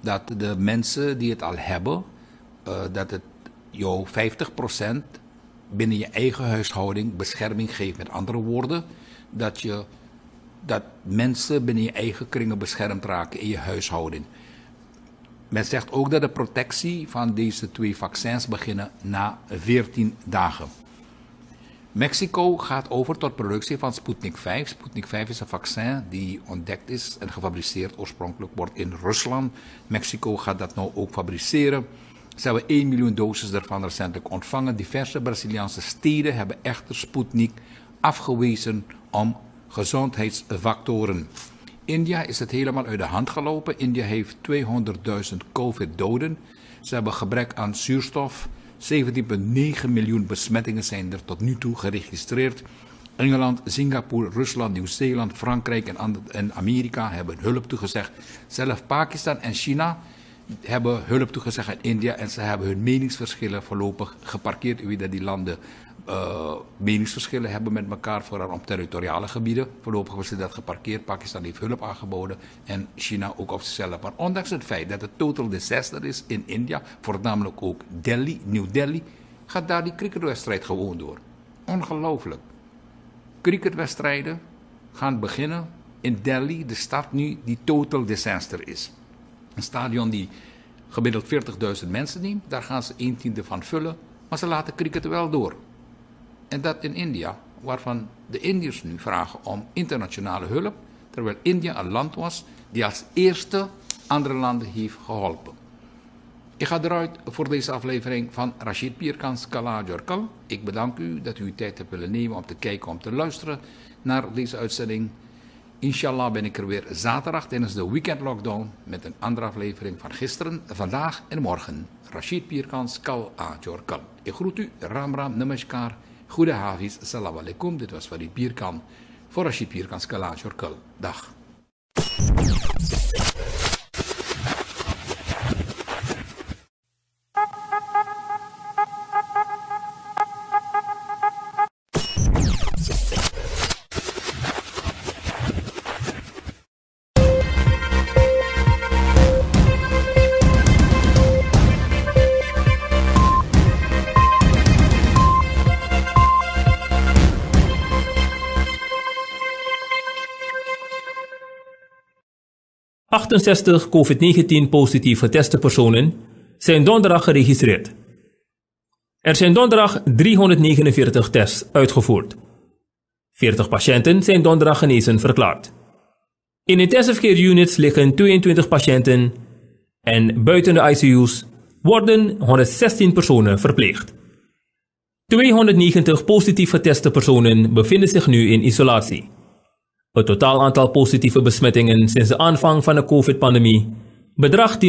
dat de mensen die het al hebben, uh, dat het jou 50% binnen je eigen huishouding bescherming geeft. Met andere woorden, dat, je, dat mensen binnen je eigen kringen beschermd raken in je huishouding. Men zegt ook dat de protectie van deze twee vaccins beginnen na 14 dagen. Mexico gaat over tot productie van Sputnik 5. Sputnik 5 is een vaccin die ontdekt is en gefabriceerd oorspronkelijk wordt in Rusland. Mexico gaat dat nou ook fabriceren. Ze hebben 1 miljoen doses daarvan recentelijk ontvangen. Diverse Braziliaanse steden hebben echter Sputnik afgewezen om gezondheidsfactoren. India is het helemaal uit de hand gelopen. India heeft 200.000 COVID-doden. Ze hebben gebrek aan zuurstof. 17,9 miljoen besmettingen zijn er tot nu toe geregistreerd. Engeland, Singapore, Rusland, Nieuw-Zeeland, Frankrijk en, Amerika hebben hulp toegezegd. Zelf Pakistan en China hebben hulp toegezegd aan India en ze hebben hun meningsverschillen voorlopig geparkeerd. U weet dat die landen uh, meningsverschillen hebben met elkaar, vooral op territoriale gebieden. Voorlopig ze dat geparkeerd. Pakistan heeft hulp aangeboden en China ook op zichzelf. Maar ondanks het feit dat het total disaster is in India, voornamelijk ook Delhi, New Delhi, gaat daar die cricketwedstrijd gewoon door. Ongelooflijk. Cricketwedstrijden gaan beginnen in Delhi, de stad nu die total disaster is. Een stadion die gemiddeld 40.000 mensen neemt, daar gaan ze een tiende van vullen, maar ze laten cricket wel door. En dat in India, waarvan de Indiërs nu vragen om internationale hulp, terwijl India een land was die als eerste andere landen heeft geholpen. Ik ga eruit voor deze aflevering van Rashid Pierkans Kala Jorkal. Ik bedank u dat u tijd hebt willen nemen om te kijken, om te luisteren naar deze uitzending. Inshallah ben ik er weer zaterdag tijdens de weekend lockdown met een andere aflevering van gisteren, vandaag en morgen. Rashid Pierkans Kal Jorkal. Ik groet u, Ram Ram Namaskar. Goede Hafiz, salam alaikum. Dit was Farid Pierkan voor Rashid Pierkan Skalaat Jorkul. Dag. 68 COVID-19 positief geteste personen zijn donderdag geregistreerd. Er zijn donderdag 349 tests uitgevoerd. 40 patiënten zijn donderdag genezen verklaard. In intensive care units liggen 22 patiënten en buiten de ICU's worden 116 personen verpleegd. 290 positief geteste personen bevinden zich nu in isolatie. Het totaal aantal positieve besmettingen sinds de aanvang van de COVID-pandemie bedraagt 10.286.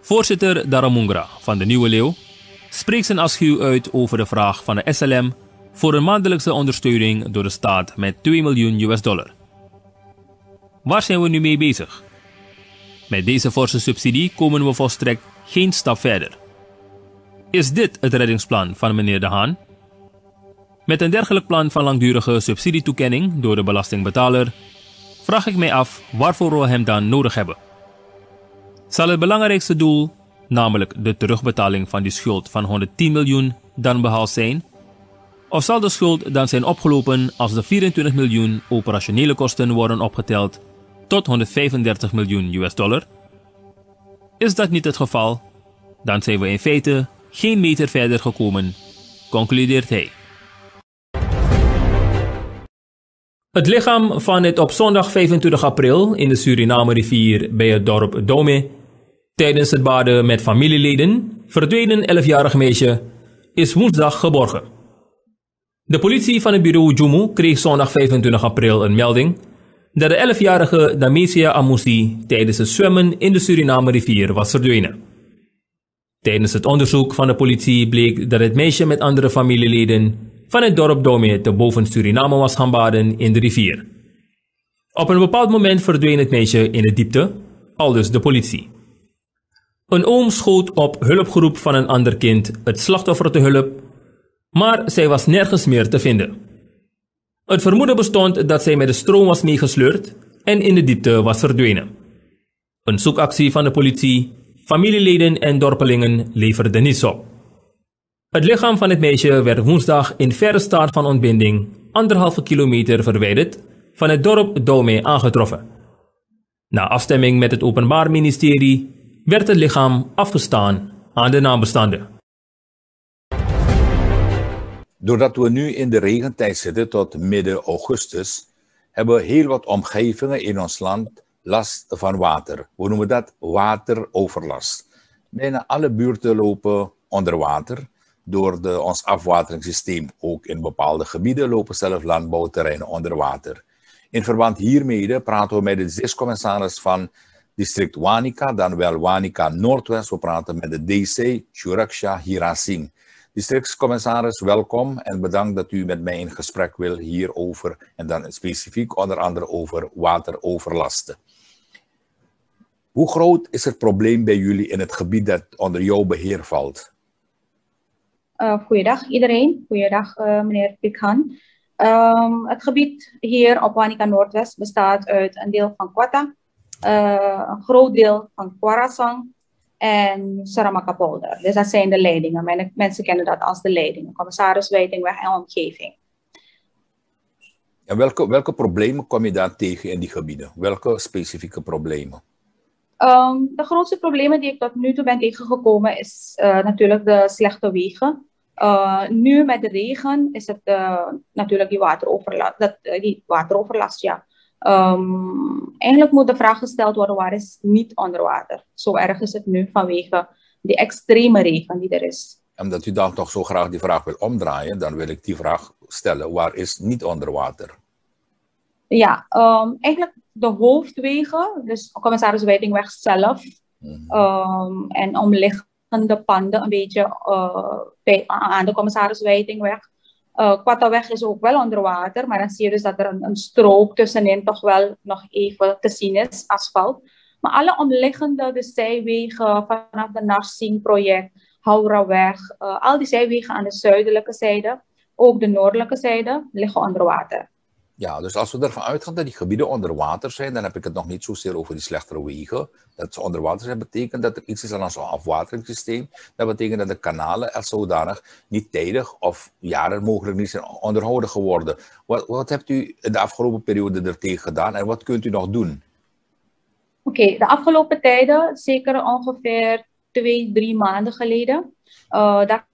Voorzitter Daramungra van de Nieuwe Leeuw spreekt zijn afschuw uit over de vraag van de SLM voor een maandelijkse ondersteuning door de staat met 2 miljoen US dollar. Waar zijn we nu mee bezig? Met deze forse subsidie komen we volstrekt geen stap verder. Is dit het reddingsplan van meneer De Haan? Met een dergelijk plan van langdurige subsidietoekenning door de belastingbetaler vraag ik mij af waarvoor we hem dan nodig hebben. Zal het belangrijkste doel, namelijk de terugbetaling van die schuld van 110 miljoen, dan behaald zijn? Of zal de schuld dan zijn opgelopen als de 24 miljoen operationele kosten worden opgeteld tot 135 miljoen US dollar? Is dat niet het geval, dan zijn we in feite geen meter verder gekomen, concludeert hij. Het lichaam van het op zondag 25 april in de Suriname-rivier bij het dorp Dome tijdens het baden met familieleden verdwenen 11-jarig meisje is woensdag geborgen. De politie van het bureau Jumu kreeg zondag 25 april een melding dat de 11-jarige Damesia Amoussi tijdens het zwemmen in de Suriname-rivier was verdwenen. Tijdens het onderzoek van de politie bleek dat het meisje met andere familieleden van het dorp Dome te boven Suriname was gaan baden in de rivier. Op een bepaald moment verdween het meisje in de diepte, aldus de politie. Een oom schoot op hulpgroep van een ander kind het slachtoffer te hulp, maar zij was nergens meer te vinden. Het vermoeden bestond dat zij met de stroom was meegesleurd en in de diepte was verdwenen. Een zoekactie van de politie, familieleden en dorpelingen leverde niets op. Het lichaam van het meisje werd woensdag in verre staat van ontbinding, anderhalve kilometer verwijderd, van het dorp Dome aangetroffen. Na afstemming met het Openbaar Ministerie werd het lichaam afgestaan aan de nabestaanden. Doordat we nu in de regentijd zitten tot midden augustus, hebben heel wat omgevingen in ons land last van water. We noemen dat wateroverlast. Bijna alle buurten lopen onder water door de, ons afwateringssysteem. Ook in bepaalde gebieden lopen zelf landbouwterreinen onder water. In verband hiermee praten we met de districtcommissaris van district Wanika, dan wel Wanika Noordwest. We praten met de DC Churaksha Hirasing. Districtscommissaris, welkom en bedankt dat u met mij in gesprek wil hierover en dan specifiek onder andere over wateroverlasten. Hoe groot is het probleem bij jullie in het gebied dat onder jouw beheer valt? Uh, goeiedag iedereen. Goeiedag uh, meneer Pikhan. Um, het gebied hier op Wanika Noordwest bestaat uit een deel van Kwata, uh, een groot deel van Kwarasang en Saramakapolder. Dus dat zijn de leidingen. mensen kennen dat als de leidingen. Commissaris Weitingweg en omgeving. En welke, welke problemen kom je daar tegen in die gebieden? Welke specifieke problemen? Um, de grootste problemen die ik tot nu toe ben tegengekomen is uh, natuurlijk de slechte wegen. Uh, nu met de regen is het uh, natuurlijk die wateroverlast, dat, die wateroverlast ja. Um, eigenlijk moet de vraag gesteld worden, waar is niet onder water? Zo erg is het nu vanwege die extreme regen die er is. Omdat u dan toch zo graag die vraag wil omdraaien, dan wil ik die vraag stellen, waar is niet onder water? Ja, um, eigenlijk de hoofdwegen, dus commissaris Wijdingweg zelf mm um, en omliggende panden een beetje bij, aan de commissaris Wijdingweg. Uh, is ook wel onder water, maar dan zie je dus dat er een, strook tussenin toch wel nog even te zien is, asfalt. Maar alle omliggende, de zijwegen vanaf de Narsing-project, Houraweg, uh, al die zijwegen aan de zuidelijke zijde, ook de noordelijke zijde, liggen onder water. Ja, dus als we ervan uitgaan dat die gebieden onder water zijn, dan heb ik het nog niet zozeer over die slechtere wegen. Dat ze onder water zijn, betekent dat er iets is aan zo'n afwateringssysteem. Dat betekent dat de kanalen als zodanig niet tijdig of jaren mogelijk niet zijn onderhouden geworden. Wat, wat hebt u de afgelopen periode er tegen gedaan en wat kunt u nog doen? Oké, de afgelopen tijden, zeker ongeveer twee, drie maanden geleden, uh, daar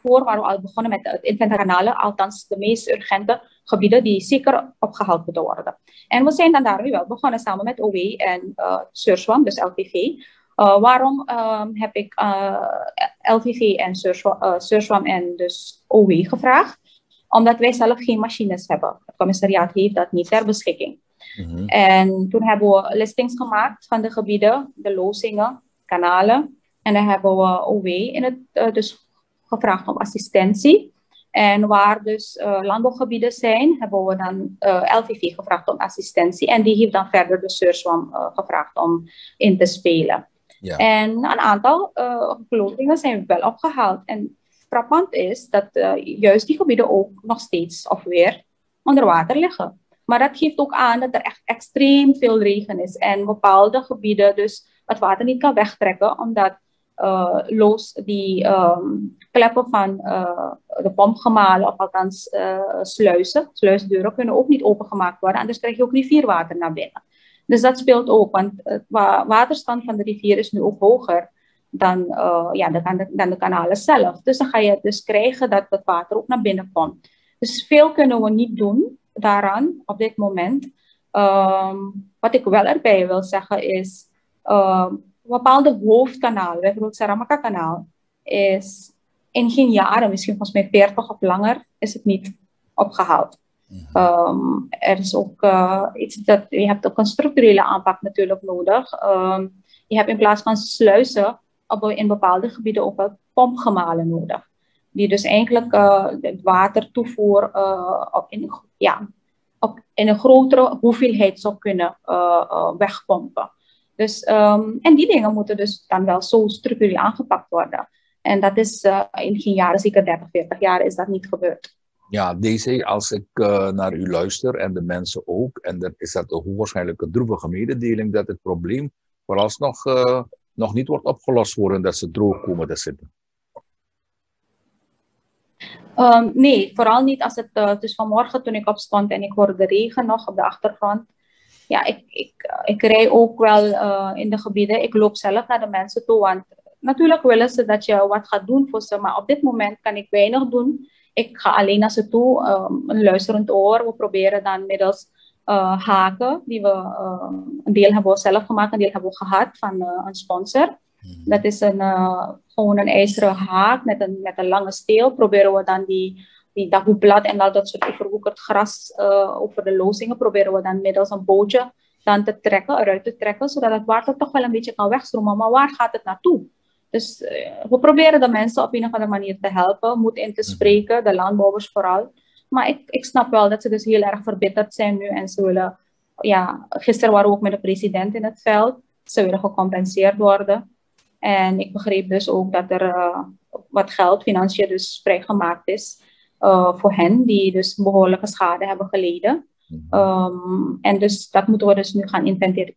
voor waren we al begonnen met het althans de meest urgente gebieden die zeker opgehaald moeten worden. En we zijn dan daarmee wel begonnen samen met OW en uh, Surswam, dus LVV. Uh, waarom um, heb ik uh, LVV en Surswam en dus OW gevraagd? Omdat wij zelf geen machines hebben. Het commissariaat heeft dat niet ter beschikking. Mm -hmm. En toen hebben we listings gemaakt van de gebieden, de lozingen, kanalen. En dan hebben we OW in het, dus gevraagd om assistentie. En waar dus uh, landbouwgebieden zijn, hebben we dan uh, eh, LVV gevraagd om assistentie. En die heeft dan verder de Surswam uh, gevraagd om in te spelen. Ja. En een aantal uh, zijn wel opgehaald. En frappant is dat juist die gebieden ook nog steeds of weer onder water liggen. Maar dat geeft ook aan dat er echt extreem veel regen is. En bepaalde gebieden dus het water niet kan wegtrekken, omdat los die um, kleppen van uh, de pompgemalen, of althans uh, sluizen, sluisdeuren, kunnen ook niet opengemaakt worden. Anders krijg je ook rivierwater naar binnen. Dus dat speelt ook, want het waterstand van de rivier is nu ook hoger dan, ja, dan, de, dan de kanalen zelf. Dus dan ga je dus krijgen dat het water ook naar binnen komt. Dus veel kunnen we niet doen daaraan op dit moment. Um, wat ik wel erbij wil zeggen is, um, bepaalde hoofdkanalen, bijvoorbeeld Saramaka-kanaal, is in geen jaren, misschien volgens mij 40 of langer, is het niet opgehaald. Um, er is ook uh, iets dat je hebt ook een structurele aanpak natuurlijk nodig. Um, je hebt in plaats van sluizen op, in bepaalde gebieden ook wel pompgemalen nodig. Die dus eigenlijk uh, het watertoevoer uh, op in, ja, op, in een grotere hoeveelheid zou kunnen wegpompen. Dus, um, en die dingen moeten dus dan wel zo structureel aangepakt worden. En dat is uh, in geen jaren, zeker 30, 40 jaar, is dat niet gebeurd. Ja, deze, als ik uh, naar u luister en de mensen ook, en dan is dat een waarschijnlijk een droevige mededeling dat het probleem vooralsnog uh, nog niet wordt opgelost worden dat ze droog komen te zitten. Um, nee, vooral niet als het, uh, dus vanmorgen toen ik opstond en ik hoorde de regen nog op de achtergrond ja, ik, ik, ik rij ook wel uh, in de gebieden. Ik loop zelf naar de mensen toe. Want natuurlijk willen ze dat je wat gaat doen voor ze. Maar op dit moment kan ik weinig doen. Ik ga alleen naar ze toe, um, een luisterend oor. We proberen dan middels uh, haken, die we uh, een deel hebben we zelf gemaakt, een deel hebben we gehad van een sponsor. Dat is een, gewoon een ijzeren haak met een, met een lange steel. Proberen we dan die die dagoeblad en al dat soort overwoekerd gras uh, over de lozingen proberen we dan middels een bootje dan te trekken, eruit te trekken, zodat het water toch wel een beetje kan wegstromen. Maar waar gaat het naartoe? Dus uh, we proberen de mensen op een of andere manier te helpen, moed in te spreken, de landbouwers vooral. Maar ik, ik snap wel dat ze dus heel erg verbitterd zijn nu en ze willen, ja, gisteren waren we ook met de president in het veld, ze willen gecompenseerd worden. En ik begreep dus ook dat er uh, wat geld, financiën dus vrijgemaakt is uh, voor hen die dus behoorlijke schade hebben geleden. Um, en dus dat moeten we dus nu gaan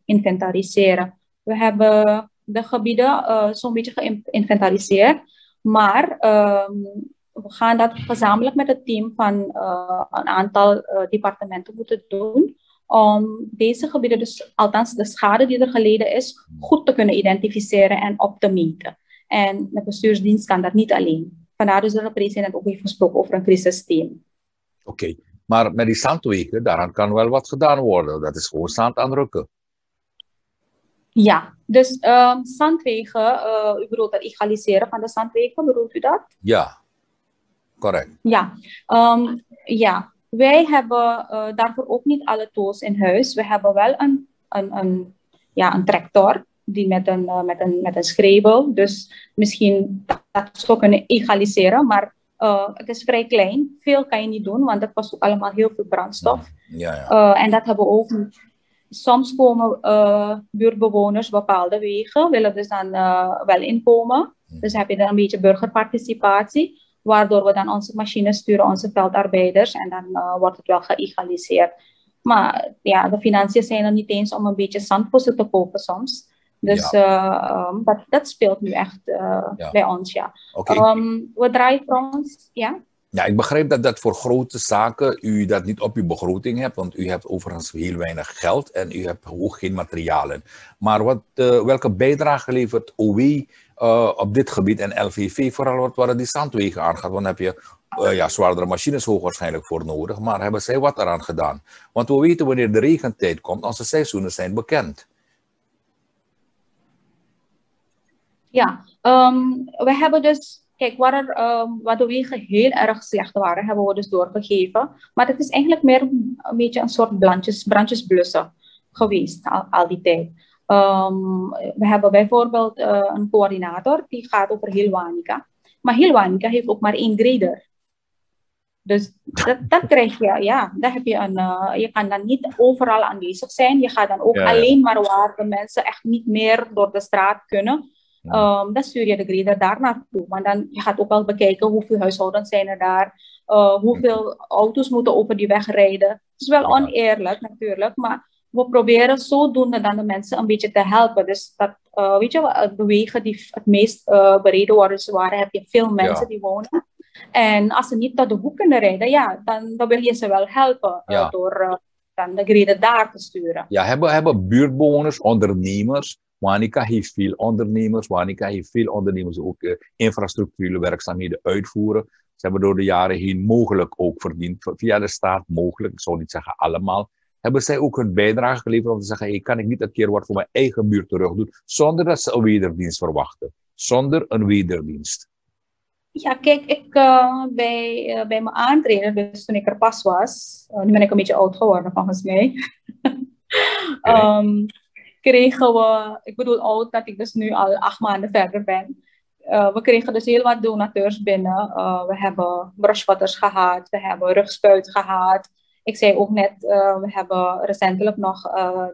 inventariseren. We hebben de gebieden uh, zo'n beetje geïnventariseerd, maar um, we gaan dat gezamenlijk met het team van uh, een aantal departementen moeten doen om deze gebieden, dus althans de schade die er geleden is, goed te kunnen identificeren en op te meten. En de bestuursdienst kan dat niet alleen. Vandaar dus dat de president ook heeft gesproken over een crisisteam. Oké, okay. maar met die zandwegen, daaraan kan wel wat gedaan worden. Dat is gewoon zand aanrukken. Ja, dus um, zandwegen, uh, u bedoelt het egaliseren van de zandwegen, bedoelt u dat? Ja, correct. Ja, um, ja. wij hebben uh, daarvoor ook niet alle tools in huis. We hebben wel een, een, een, ja, een tractor die met een, uh, met een, met een schreeuwel. Dus misschien dat zou kunnen egaliseren, maar uh, het is vrij klein. Veel kan je niet doen, want dat kost ook allemaal heel veel brandstof. Ja, ja. Uh, en dat hebben we ook. Soms komen buurtbewoners bepaalde wegen, willen dus dan wel inkomen. Dus heb je dan een beetje burgerparticipatie. Waardoor we dan onze machines sturen, onze veldarbeiders. En dan uh, wordt het wel geëgaliseerd. Maar ja, de financiën zijn er niet eens om een beetje zandposten te kopen soms. Dus ja. uh, um, dat, dat, speelt nu echt ja. bij ons, ja. Okay. Um, we draaien trouwens, ja. Ja, ik begrijp dat dat voor grote zaken u dat niet op uw begroting hebt, want u hebt overigens heel weinig geld en u hebt ook geen materialen. Maar wat, uh, welke bijdrage levert OW uh, op dit gebied en LVV, vooral wat, wat die zandwegen aangaat? Want dan heb je uh, ja, zwaardere machines hoogwaarschijnlijk voor nodig, maar hebben zij wat eraan gedaan? Want we weten wanneer de regentijd komt, onze seizoenen zijn bekend. Ja, um, we hebben dus Kijk, waar, er, um, waar de wegen heel erg slecht waren, hebben we dus doorgegeven. Maar het is eigenlijk meer een beetje een soort brandjes, brandjesblussen geweest al, al die tijd. Um, we hebben bijvoorbeeld uh, een coördinator die gaat over heel Wanica. Maar heel Wanica heeft ook maar één grader. Dus dat, dat krijg je, ja, daar heb je een, uh, je kan dan niet overal aanwezig zijn. Je gaat dan ook ja, ja. alleen maar waar de mensen echt niet meer door de straat kunnen. Um, dan stuur je de grader daar naartoe. Maar dan je gaat ook wel bekijken hoeveel huishoudens zijn er daar. Uh, hoeveel auto's moeten over die weg rijden. Het is wel oneerlijk natuurlijk. Maar we proberen zodoende dan de mensen een beetje te helpen. Dus dat, uh, weet je, de wegen die het meest uh, bereden worden waren, heb je veel mensen ja. die wonen. En als ze niet tot de hoek kunnen rijden, ja, dan, dan wil je ze wel helpen Ja. door dan de grader daar te sturen. Ja, hebben, hebben buurtbewoners, ondernemers, Wanica heeft veel ondernemers. Wanica heeft veel ondernemers ook uh, infrastructurele werkzaamheden uitvoeren. Ze hebben door de jaren heen mogelijk ook verdiend, via de staat mogelijk, ik zou niet zeggen allemaal, hebben zij ook hun bijdrage geleverd om te zeggen, hey, kan ik niet een keer wat voor mijn eigen buurt terug doen, zonder dat ze een wederdienst verwachten. Zonder een wederdienst. Ja, kijk, ik, uh, bij, uh, bij mijn aantreden, dus toen ik er pas was, nu ben ik een beetje oud geworden volgens mij. [laughs] okay. um, kregen we, ik bedoel oud dat ik dus nu al acht maanden verder ben. Uh, we kregen dus heel wat donateurs binnen. Uh, we hebben brushcutters gehad, we hebben rugspuit gehad. Ik zei ook net, uh, we hebben recentelijk nog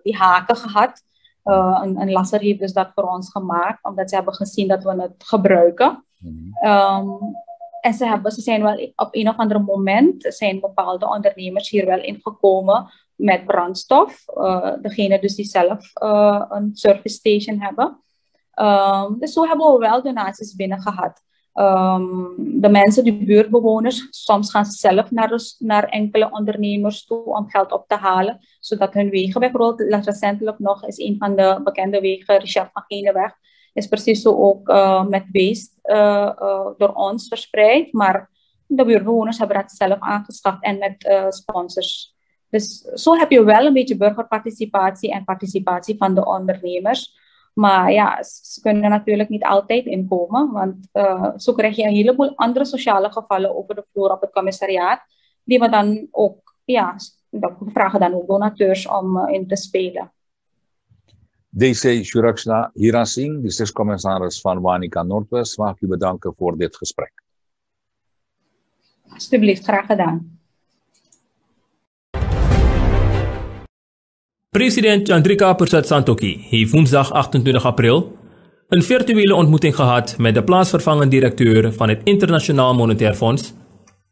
die haken gehad. een, een lasser heeft dus dat voor ons gemaakt, omdat ze hebben gezien dat we het gebruiken. Um, en ze, hebben, ze zijn wel op een of ander moment, zijn bepaalde ondernemers hier wel ingekomen met brandstof. Uh, degene dus die zelf uh, een service station hebben. Um, dus zo hebben we wel donaties binnen gehad. Um, de mensen, de buurtbewoners, soms gaan ze zelf naar, naar enkele ondernemers toe om geld op te halen, zodat hun wegen, bijvoorbeeld recentelijk nog is een van de bekende wegen, Richard van is precies zo ook uh, met waste door ons verspreid, maar de buurtbewoners hebben dat zelf aangeschaft en met sponsors. Dus zo heb je wel een beetje burgerparticipatie en participatie van de ondernemers. Maar ja, ze kunnen natuurlijk niet altijd inkomen, want uh, zo krijg je een heleboel andere sociale gevallen over de vloer op het commissariaat, die we dan ook, ja, we vragen dan ook donateurs om uh, in te spelen. DC Shuraksna Hiran Singh, districtscommissaris van Wanika Noordwest, mag ik u bedanken voor dit gesprek. Alsjeblieft, graag gedaan. President Chandrika Persat Santokhi heeft woensdag 28 april een virtuele ontmoeting gehad met de plaatsvervangend directeur van het Internationaal Monetair Fonds,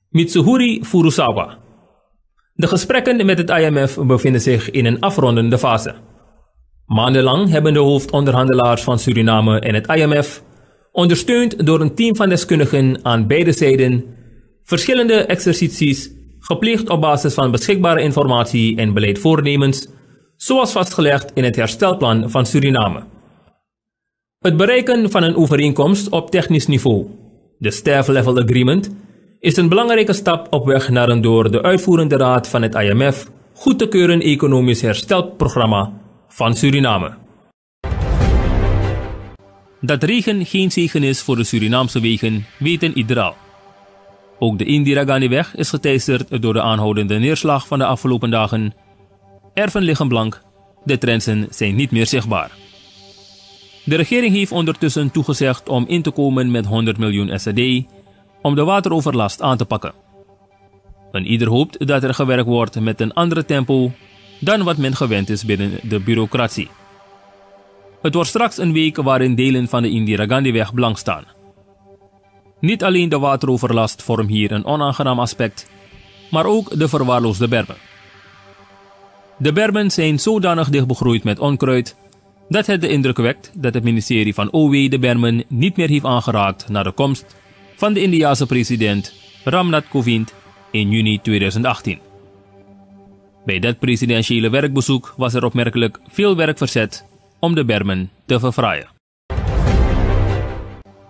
Mitsuhuri Furusawa. De gesprekken met het IMF bevinden zich in een afrondende fase. Maandenlang hebben de hoofdonderhandelaars van Suriname en het IMF, ondersteund door een team van deskundigen aan beide zijden, verschillende exercities gepleegd op basis van beschikbare informatie en beleidvoornemens zoals vastgelegd in het herstelplan van Suriname. Het bereiken van een overeenkomst op technisch niveau, de Staff Level Agreement, is een belangrijke stap op weg naar een door de uitvoerende raad van het IMF goed te keuren economisch herstelprogramma van Suriname. Dat regen geen zegen is voor de Surinaamse wegen, weten iedereen. Ook de Indira Gandhi-weg is geteisterd door de aanhoudende neerslag van de afgelopen dagen Erven liggen blank, de trensen zijn niet meer zichtbaar. De regering heeft ondertussen toegezegd om in te komen met 100 miljoen SAD om de wateroverlast aan te pakken. En ieder hoopt dat er gewerkt wordt met een andere tempo dan wat men gewend is binnen de bureaucratie. Het wordt straks een week waarin delen van de Indira Gandhi-weg blank staan. Niet alleen de wateroverlast vormt hier een onaangenaam aspect, maar ook de verwaarloosde bermen. De bermen zijn zodanig dicht begroeid met onkruid dat het de indruk wekt dat het ministerie van OW de bermen niet meer heeft aangeraakt na de komst van de Indiase president Ramnath Kovind in juni 2018. Bij dat presidentiële werkbezoek was er opmerkelijk veel werk verzet om de bermen te verfraaien.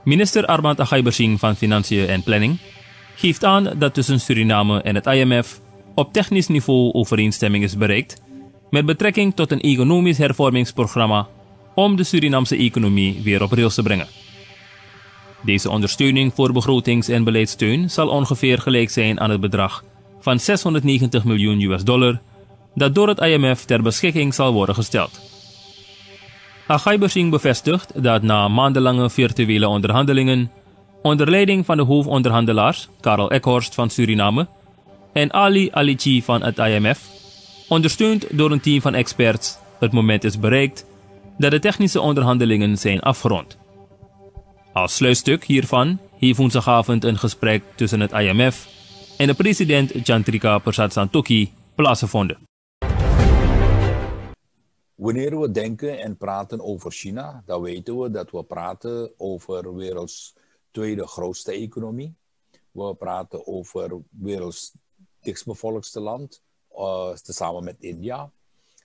Minister Armand Agaibersing van Financiën en Planning geeft aan dat tussen Suriname en het IMF op technisch niveau overeenstemming is bereikt met betrekking tot een economisch hervormingsprogramma om de Surinaamse economie weer op rails te brengen. Deze ondersteuning voor begrotings- en beleidssteun zal ongeveer gelijk zijn aan het bedrag van 690 miljoen US dollar dat door het IMF ter beschikking zal worden gesteld. Agaibersing bevestigt dat na maandenlange virtuele onderhandelingen onder leiding van de hoofdonderhandelaars Karel Ekhorst van Suriname en Ali Alici van het IMF, ondersteund door een team van experts, het moment is bereikt dat de technische onderhandelingen zijn afgerond. Als sluitstuk hiervan heeft woensdagavond een gesprek tussen het IMF en de president Chantrika Persat Santokhi plaatsgevonden. Wanneer we denken en praten over China, dan weten we dat we praten over werelds tweede grootste economie. We praten over werelds dichtstbevolkste land, uh, samen met India.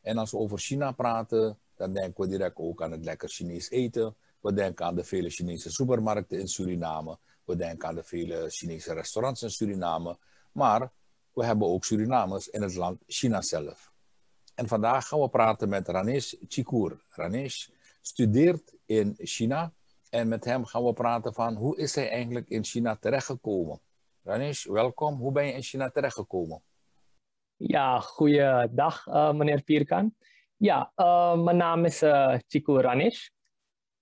En als we over China praten, dan denken we direct ook aan het lekker Chinees eten. We denken aan de vele Chinese supermarkten in Suriname. We denken aan de vele Chinese restaurants in Suriname. Maar we hebben ook Surinamers in het land China zelf. En vandaag gaan we praten met Ranesh Chikour. Ranesh studeert in China. En met hem gaan we praten van hoe is hij eigenlijk in China terechtgekomen. Ranesh, welkom. Hoe ben je in China terechtgekomen? Ja, goeiedag uh, meneer Pierkan. Ja, uh, mijn naam is uh, Chico Ranesh.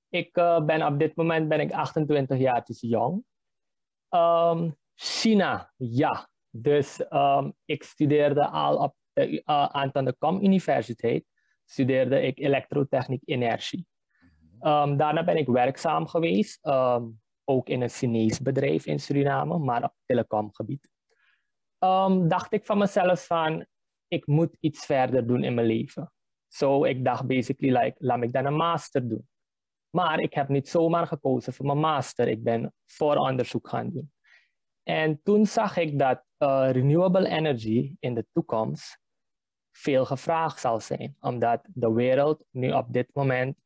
Ik ben op dit moment ben ik 28 jaar, is jong. Um, China, ja. Dus um, ik studeerde al op de, aan de Com Universiteit, studeerde ik elektrotechniek energie. Um, daarna ben ik werkzaam geweest, ook in een Chinees bedrijf in Suriname, maar op telecomgebied. Um, dacht ik van mezelf van, ik moet iets verder doen in mijn leven. So, ik dacht basically, like, laat ik dan een master doen. Maar ik heb niet zomaar gekozen voor mijn master. Ik ben vooronderzoek gaan doen. En toen zag ik dat uh, renewable energy in de toekomst veel gevraagd zal zijn. Omdat de wereld nu op dit moment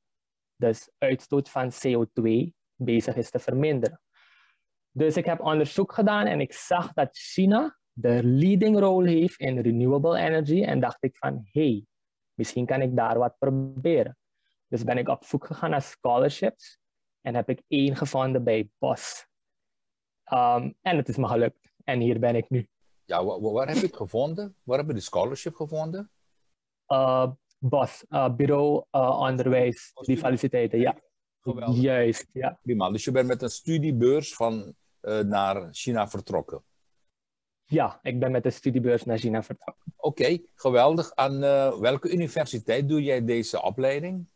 dus uitstoot van CO2 bezig is te verminderen. Dus ik heb onderzoek gedaan en ik zag dat China de leading role heeft in renewable energy. En dacht ik van, hey, misschien kan ik daar wat proberen. Dus ben ik op zoek gegaan naar scholarships. En heb ik één gevonden bij BOS. Um, en het is me gelukt. En hier ben ik nu. Ja, waar, waar heb je het gevonden? Waar heb je de scholarship gevonden? Uh, BOS, uh, Bureau uh, Onderwijs, die faciliteiten, ja. Geweldig. Juist, ja. Prima, dus je bent met een studiebeurs van, uh, naar China vertrokken? Ja, ik ben met een studiebeurs naar China vertrokken. Oké, okay, geweldig. Aan uh, welke universiteit doe jij deze opleiding?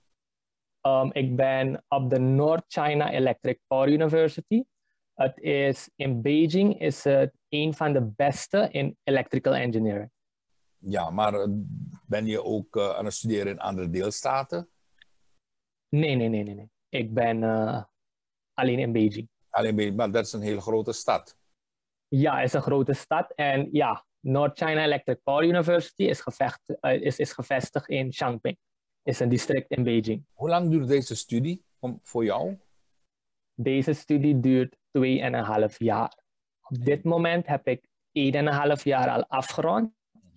Um, ik ben op de North China Electric Power University. Het is in Beijing is het een van de beste in electrical engineering. Ja, maar eh, ben je ook uh, aan het studeren in andere deelstaten? Nee, nee, nee, nee. nee. Ik ben uh, alleen in Beijing. Alleen Beijing, maar dat is een hele grote stad. Ja, het is een grote stad. En ja, North China Electric Power University is, gevecht, uh, is, is gevestigd in Changping. Is een district in Beijing. Hoe lang duurt deze studie om, voor jou? Deze studie duurt 2,5 jaar. Op dit moment heb ik 1,5 jaar al afgerond.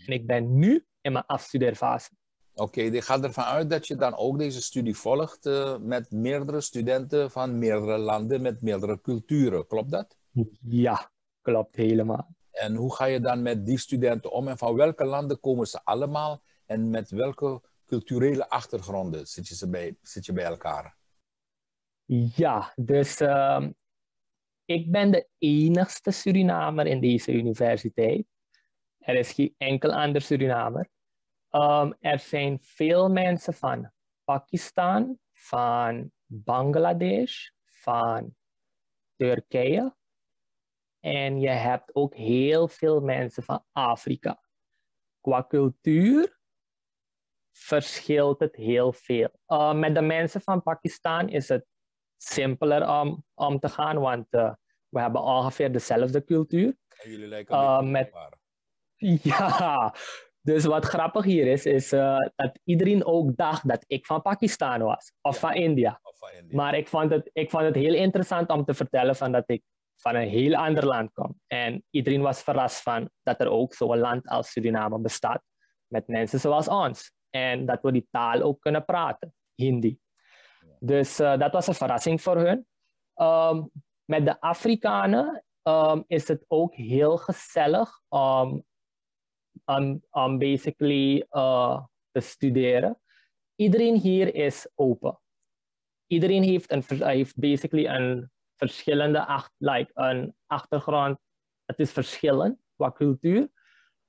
En ik ben nu in mijn afstudeerfase. Oké, okay, ik ga ervan uit dat je dan ook deze studie volgt uh, met meerdere studenten van meerdere landen, met meerdere culturen. Klopt dat? Ja, klopt helemaal. En hoe ga je dan met die studenten om en van welke landen komen ze allemaal en met welke culturele achtergronden zit je, bij, zit je bij elkaar? Ja, dus uh, ik ben de enigste Surinamer in deze universiteit. Er is geen enkel ander Surinamer. Um, er zijn veel mensen van Pakistan, van Bangladesh, van Turkije, En je hebt ook heel veel mensen van Afrika. Qua cultuur verschilt het heel veel. Uh, met de mensen van Pakistan is het simpeler om, om te gaan, want uh, we hebben ongeveer dezelfde cultuur. En jullie lijken uh, met... [laughs] Ja, dus wat grappig hier is, is uh, dat iedereen ook dacht dat ik van Pakistan was, of, van, India. of van India. Maar ik vond, het, ik vond het heel interessant om te vertellen van dat ik van een heel ander land kom. En iedereen was verrast van dat er ook zo'n land als Suriname bestaat, met mensen zoals ons. En dat we die taal ook kunnen praten, Hindi. Dus uh, dat was een verrassing voor hun. Um, met de Afrikanen um, is het ook heel gezellig om, om, om basically uh, te studeren. Iedereen hier is open. Iedereen heeft, een, heeft basically een verschillende acht, like een achtergrond. Het is verschillend qua cultuur.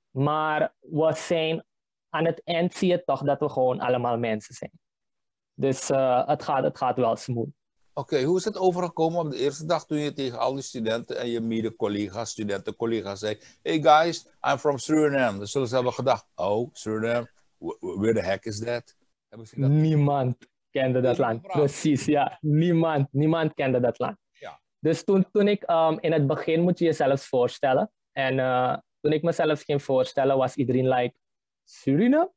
Maar we zijn aan het eind zie je toch dat we gewoon allemaal mensen zijn. Dus uh, het, gaat, het gaat wel smooth. Oké, okay, hoe is het overgekomen op de eerste dag toen je tegen al die studenten en je mede-collega's, studenten-collega's zei: Hey guys, I'm from Suriname. Dan zullen ze hebben gedacht: Oh, Suriname, where the heck is that? dat niemand kende dat land. Precies, ja. Niemand, niemand kende dat land. Ja. Dus toen, toen ik um, in het begin moet je jezelf voorstellen. En uh, toen ik mezelf ging voorstellen, was iedereen like: Suriname?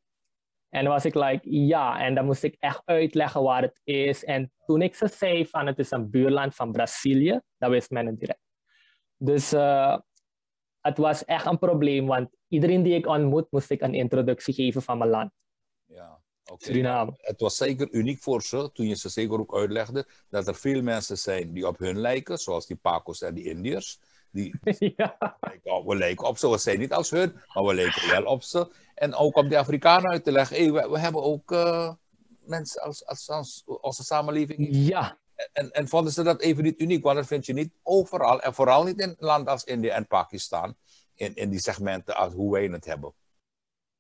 En dan was ik like, ja. En dan moest ik echt uitleggen waar het is. En toen ik ze zei van het is een buurland van Brazilië, dat wist men het direct. Dus uh, het was echt een probleem, want iedereen die ik ontmoet, moest ik een introductie geven van mijn land. Ja, okay. Suriname. Het was zeker uniek voor ze, toen je ze zeker ook uitlegde, dat er veel mensen zijn die op hun lijken, zoals die Pacos en die Indiërs. Die, [laughs] ja. we lijken op ze, we zijn niet als hun, maar we lijken wel op ze. En ook om de Afrikanen uit te leggen, hey, we, we hebben ook uh, mensen als, als, als onze samenleving. Ja. En, en vonden ze dat even niet uniek, want dat vind je niet overal, en vooral niet in landen als India en Pakistan, in, in die segmenten als hoe wij het hebben.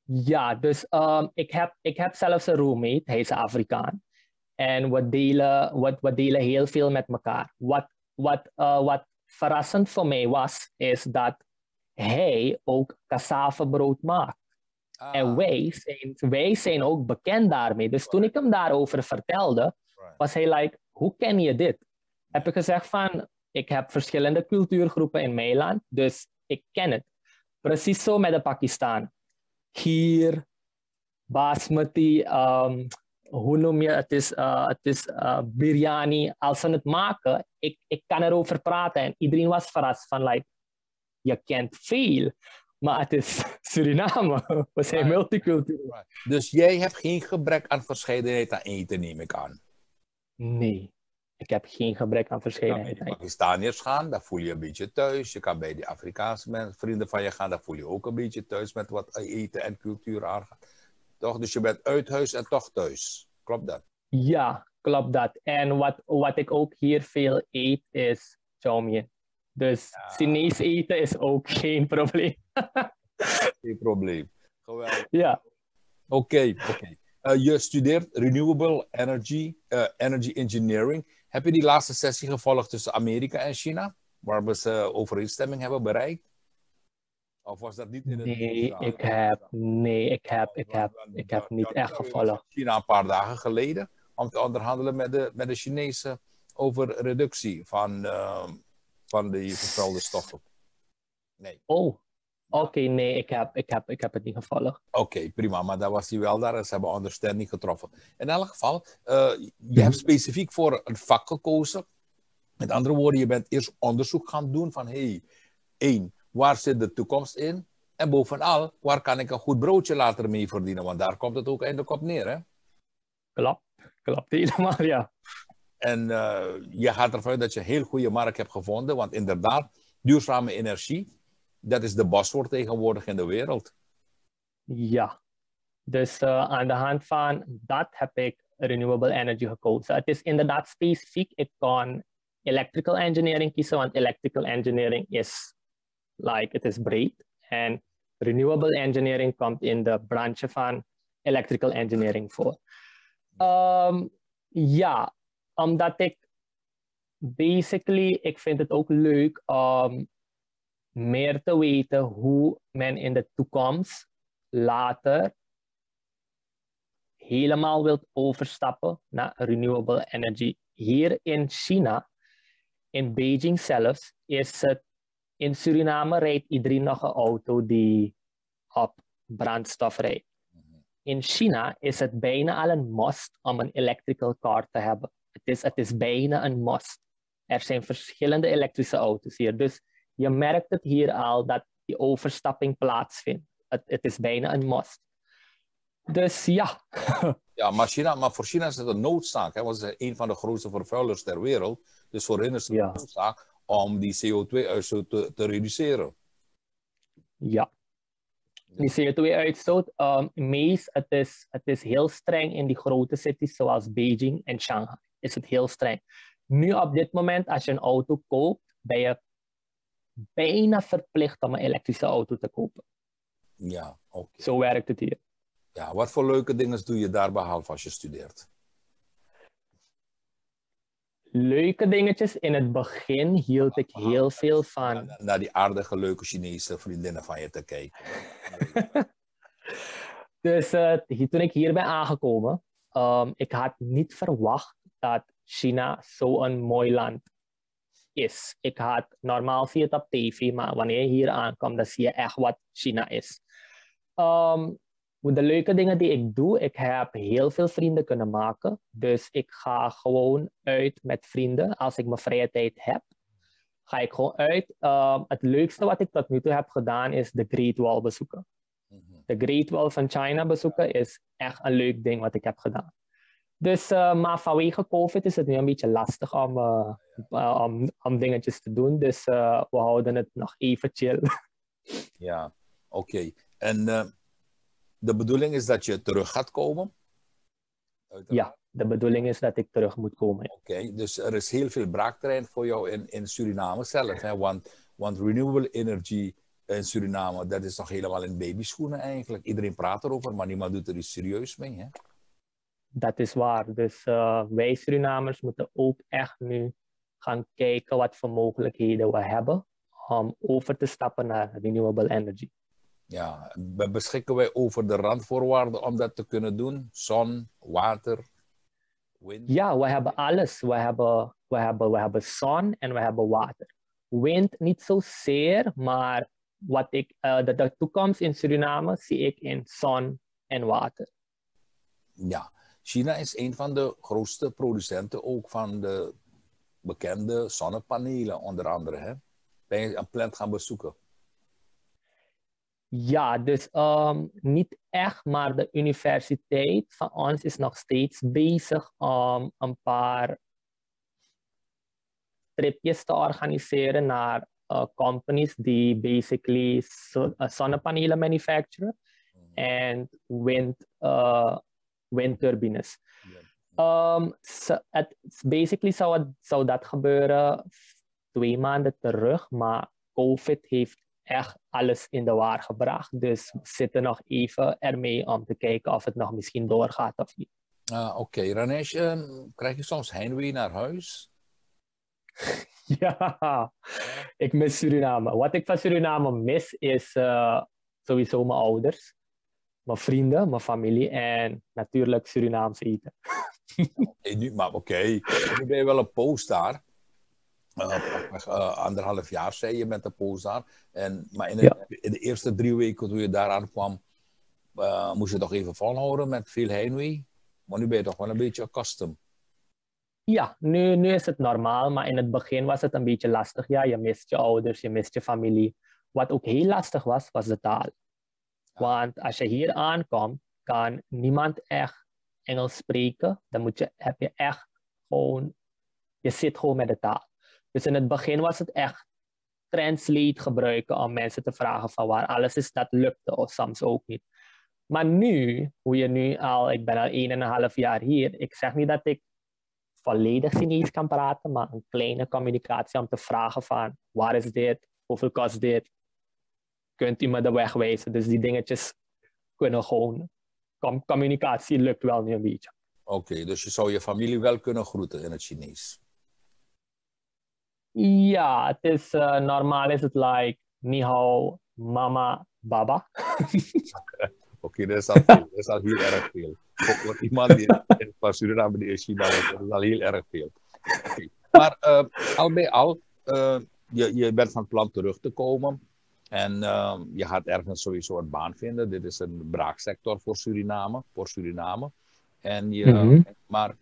Ja, dus um, ik, heb, ik heb zelfs een roommate, hij is Afrikaan. En we delen, we, we delen heel veel met elkaar. Wat, wat, uh, wat verrassend voor mij was, is dat hij ook cassavebrood maakt. Ah. En wij zijn, wij zijn ook bekend daarmee. Dus toen ik hem daarover vertelde, was hij like, hoe ken je dit? Heb ik gezegd van, ik heb verschillende cultuurgroepen in mijn land, dus ik ken het. Precies zo met de Pakistan. Hier, basmati, um, hoe noem je het? is, uh, het is uh, biryani. Als ze het maken, ik, ik kan erover praten. En iedereen was verrast van, like, je kent veel. Maar het is [laughs] Suriname. We zijn multicultureel. Dus jij hebt geen gebrek aan verscheidenheid aan eten, neem ik aan? Nee, ik heb geen gebrek aan verscheidenheid. Je kan bij de Pakistaniërs gaan, daar voel je een beetje thuis. Je kan bij de Afrikaanse vrienden van je gaan, daar voel je ook een beetje thuis met wat eten en cultuur aangaat. Toch? Dus je bent uit huis en toch thuis. Klopt dat? Ja, klopt dat. En wat, wat ik ook hier veel eet is chow Dus ja. Chinees eten is ook [laughs] geen probleem. Geen probleem. Geweldig. Ja. Oké, okay, oké. Okay. Uh, je studeert Renewable Energy, uh, Energy Engineering. Heb je die laatste sessie gevolgd tussen Amerika en China? Waar we ze overeenstemming hebben bereikt? Of was dat niet in het Nee, ik heb, nee, ik heb, ik heb, ik heb niet echt gevolgd. China een paar dagen geleden om te onderhandelen met de, met de Chinezen over reductie van, uh, van die vervuilde stoffen. Nee. Oh, oké, okay, nee, ik heb, ik, heb, ik heb het niet gevolgd. Oké, okay, prima, maar daar was hij wel daar en ze hebben understanding getroffen. In elk geval, uh, je hebt specifiek voor een vak gekozen. Met andere woorden, je bent eerst onderzoek gaan doen van, hé, hey, één, waar zit de toekomst in? En bovenal, waar kan ik een goed broodje later mee verdienen? Want daar komt het ook eindelijk op neer, hè? Klopt, klopt helemaal, ja. En uh, je gaat ervan uit dat je een heel goede markt hebt gevonden, want inderdaad, duurzame energie, dat is de baswoord tegenwoordig in de wereld. Ja, dus uh, aan de hand van dat heb ik renewable energy gekozen. Het is inderdaad specifiek, ik kan electrical engineering kiezen, want electrical engineering is like het is breed. En renewable engineering komt in de branche van electrical engineering voor. Um, ja, omdat ik basically, ik vind het ook leuk om meer te weten hoe men in de toekomst later helemaal wilt overstappen naar renewable energy. Hier in China, in Beijing zelfs, is het in Suriname rijdt iedereen nog een auto die op brandstof rijdt. In China is het bijna al een must om een electrical car te hebben. Het is, het is bijna een must. Er zijn verschillende elektrische auto's hier. Dus je merkt het hier al dat die overstapping plaatsvindt. Het, het is bijna een must. Dus ja. [laughs] ja, maar, China, maar voor China is het een noodzaak. Hè? Want ze zijn een van de grootste vervuilers ter wereld. Dus voor hen is het een noodzaak om die CO2-uitstoot te, te reduceren. Ja. Die CO2-uitstoot, um, meest, het is, het is heel streng in die grote cities zoals Beijing en Shanghai. Is het heel streng. Nu op dit moment, als je een auto koopt, ben je bijna verplicht om een elektrische auto te kopen. Ja, oké. Zo werkt het hier. Ja, wat voor leuke dingen doe je daar behalve als je studeert? Leuke dingetjes. In het begin hield ik heel veel van. Naar die aardige, leuke Chinese vriendinnen van je te kijken. [laughs] dus uh, toen ik hier ben aangekomen, um, ik had niet verwacht dat China zo'n mooi land is. Ik had normaal zie je het op tv, maar wanneer je hier aankomt, dan zie je echt wat China is. Um, de leuke dingen die ik doe, ik heb heel veel vrienden kunnen maken. Dus ik ga gewoon uit met vrienden als ik mijn vrije tijd heb. Ga ik gewoon uit. Um, het leukste wat ik tot nu toe heb gedaan is de Great Wall bezoeken. De Great Wall van China bezoeken is echt een leuk ding wat ik heb gedaan. Dus, uh, maar vanwege COVID is het nu een beetje lastig om, uh, uh, om, om dingetjes te doen. Dus we houden het nog even chill. [laughs] Ja, oké. En de bedoeling is dat je terug gaat komen? Ja, de bedoeling is dat ik terug moet komen. Oké, dus er is heel veel braakterrein voor jou in, in Suriname zelf. Hè? Want, want renewable energy in Suriname, dat is nog helemaal in babyschoenen eigenlijk. Iedereen praat erover, maar niemand doet er iets serieus mee. Hè? Dat is waar. Dus uh, wij Surinamers moeten ook echt nu gaan kijken wat voor mogelijkheden we hebben om over te stappen naar renewable energy. Ja, beschikken wij over de randvoorwaarden om dat te kunnen doen? Zon, water, wind? Ja, we hebben alles. We hebben, we hebben, we hebben zon en we hebben water. Wind niet zozeer, maar wat ik, uh, de, de toekomst in Suriname zie ik in zon en water. Ja, China is een van de grootste producenten ook van de bekende zonnepanelen, onder andere. Hè? Ben je een plant gaan bezoeken? Ja, dus um, niet echt, maar de universiteit van ons is nog steeds bezig om een paar tripjes te organiseren naar uh, companies die basically uh, zonnepanelen manufacturen en wind, uh, windturbines. Um, so het, basically zou, het, zou dat gebeuren twee maanden terug, maar COVID heeft echt alles in de war gebracht. Dus we zitten nog even ermee om te kijken of het nog misschien doorgaat of niet. Ah, Oké, okay. Ranesh, um, krijg je soms heimwee naar huis? [laughs] ja, ik mis Suriname. Wat ik van Suriname mis is uh, sowieso mijn ouders, mijn vrienden, mijn familie en natuurlijk Surinaams eten. okay, nu, maar oké, okay. nu ben je wel een post daar. Uh, uh, anderhalf jaar zei je met de post daar. En, maar in de, in de, eerste drie weken toen je daar kwam, uh, moest je toch even volhouden met veel heimwee. Maar nu ben je toch wel een beetje accustomed. Ja, nu, nu is het normaal, maar in het begin was het een beetje lastig. Ja, je mist je ouders, je mist je familie. Wat ook heel lastig was, was de taal. Want als je hier aankomt, kan niemand echt Engels spreken. Dan moet je, heb je echt gewoon, je zit gewoon met de taal. Dus in het begin was het echt translate gebruiken om mensen te vragen van waar alles is, dat lukte of soms ook niet. Maar nu, hoe je nu al, ik ben al 1,5 jaar hier, ik zeg niet dat ik volledig Chinees kan praten, maar een kleine communicatie om te vragen van waar is dit, hoeveel kost dit, kunt u me de weg wijzen. Dus die dingetjes kunnen gewoon, communicatie lukt wel nu een beetje. Oké, dus je zou je familie wel kunnen groeten in het Chinees? Ja, het is, uh, normaal is het like Ni hao, mama, baba. [laughs] Oké, dat is al. Dat is al heel erg veel. Voor iemand die van Suriname die China woont, dat is al heel erg veel. Okay. Maar uh, al bij al, uh, je, je bent van plan terug te komen. En uh, je gaat ergens sowieso een baan vinden. Dit is een braaksector voor Suriname. Voor Suriname. En je, mm -hmm. Maar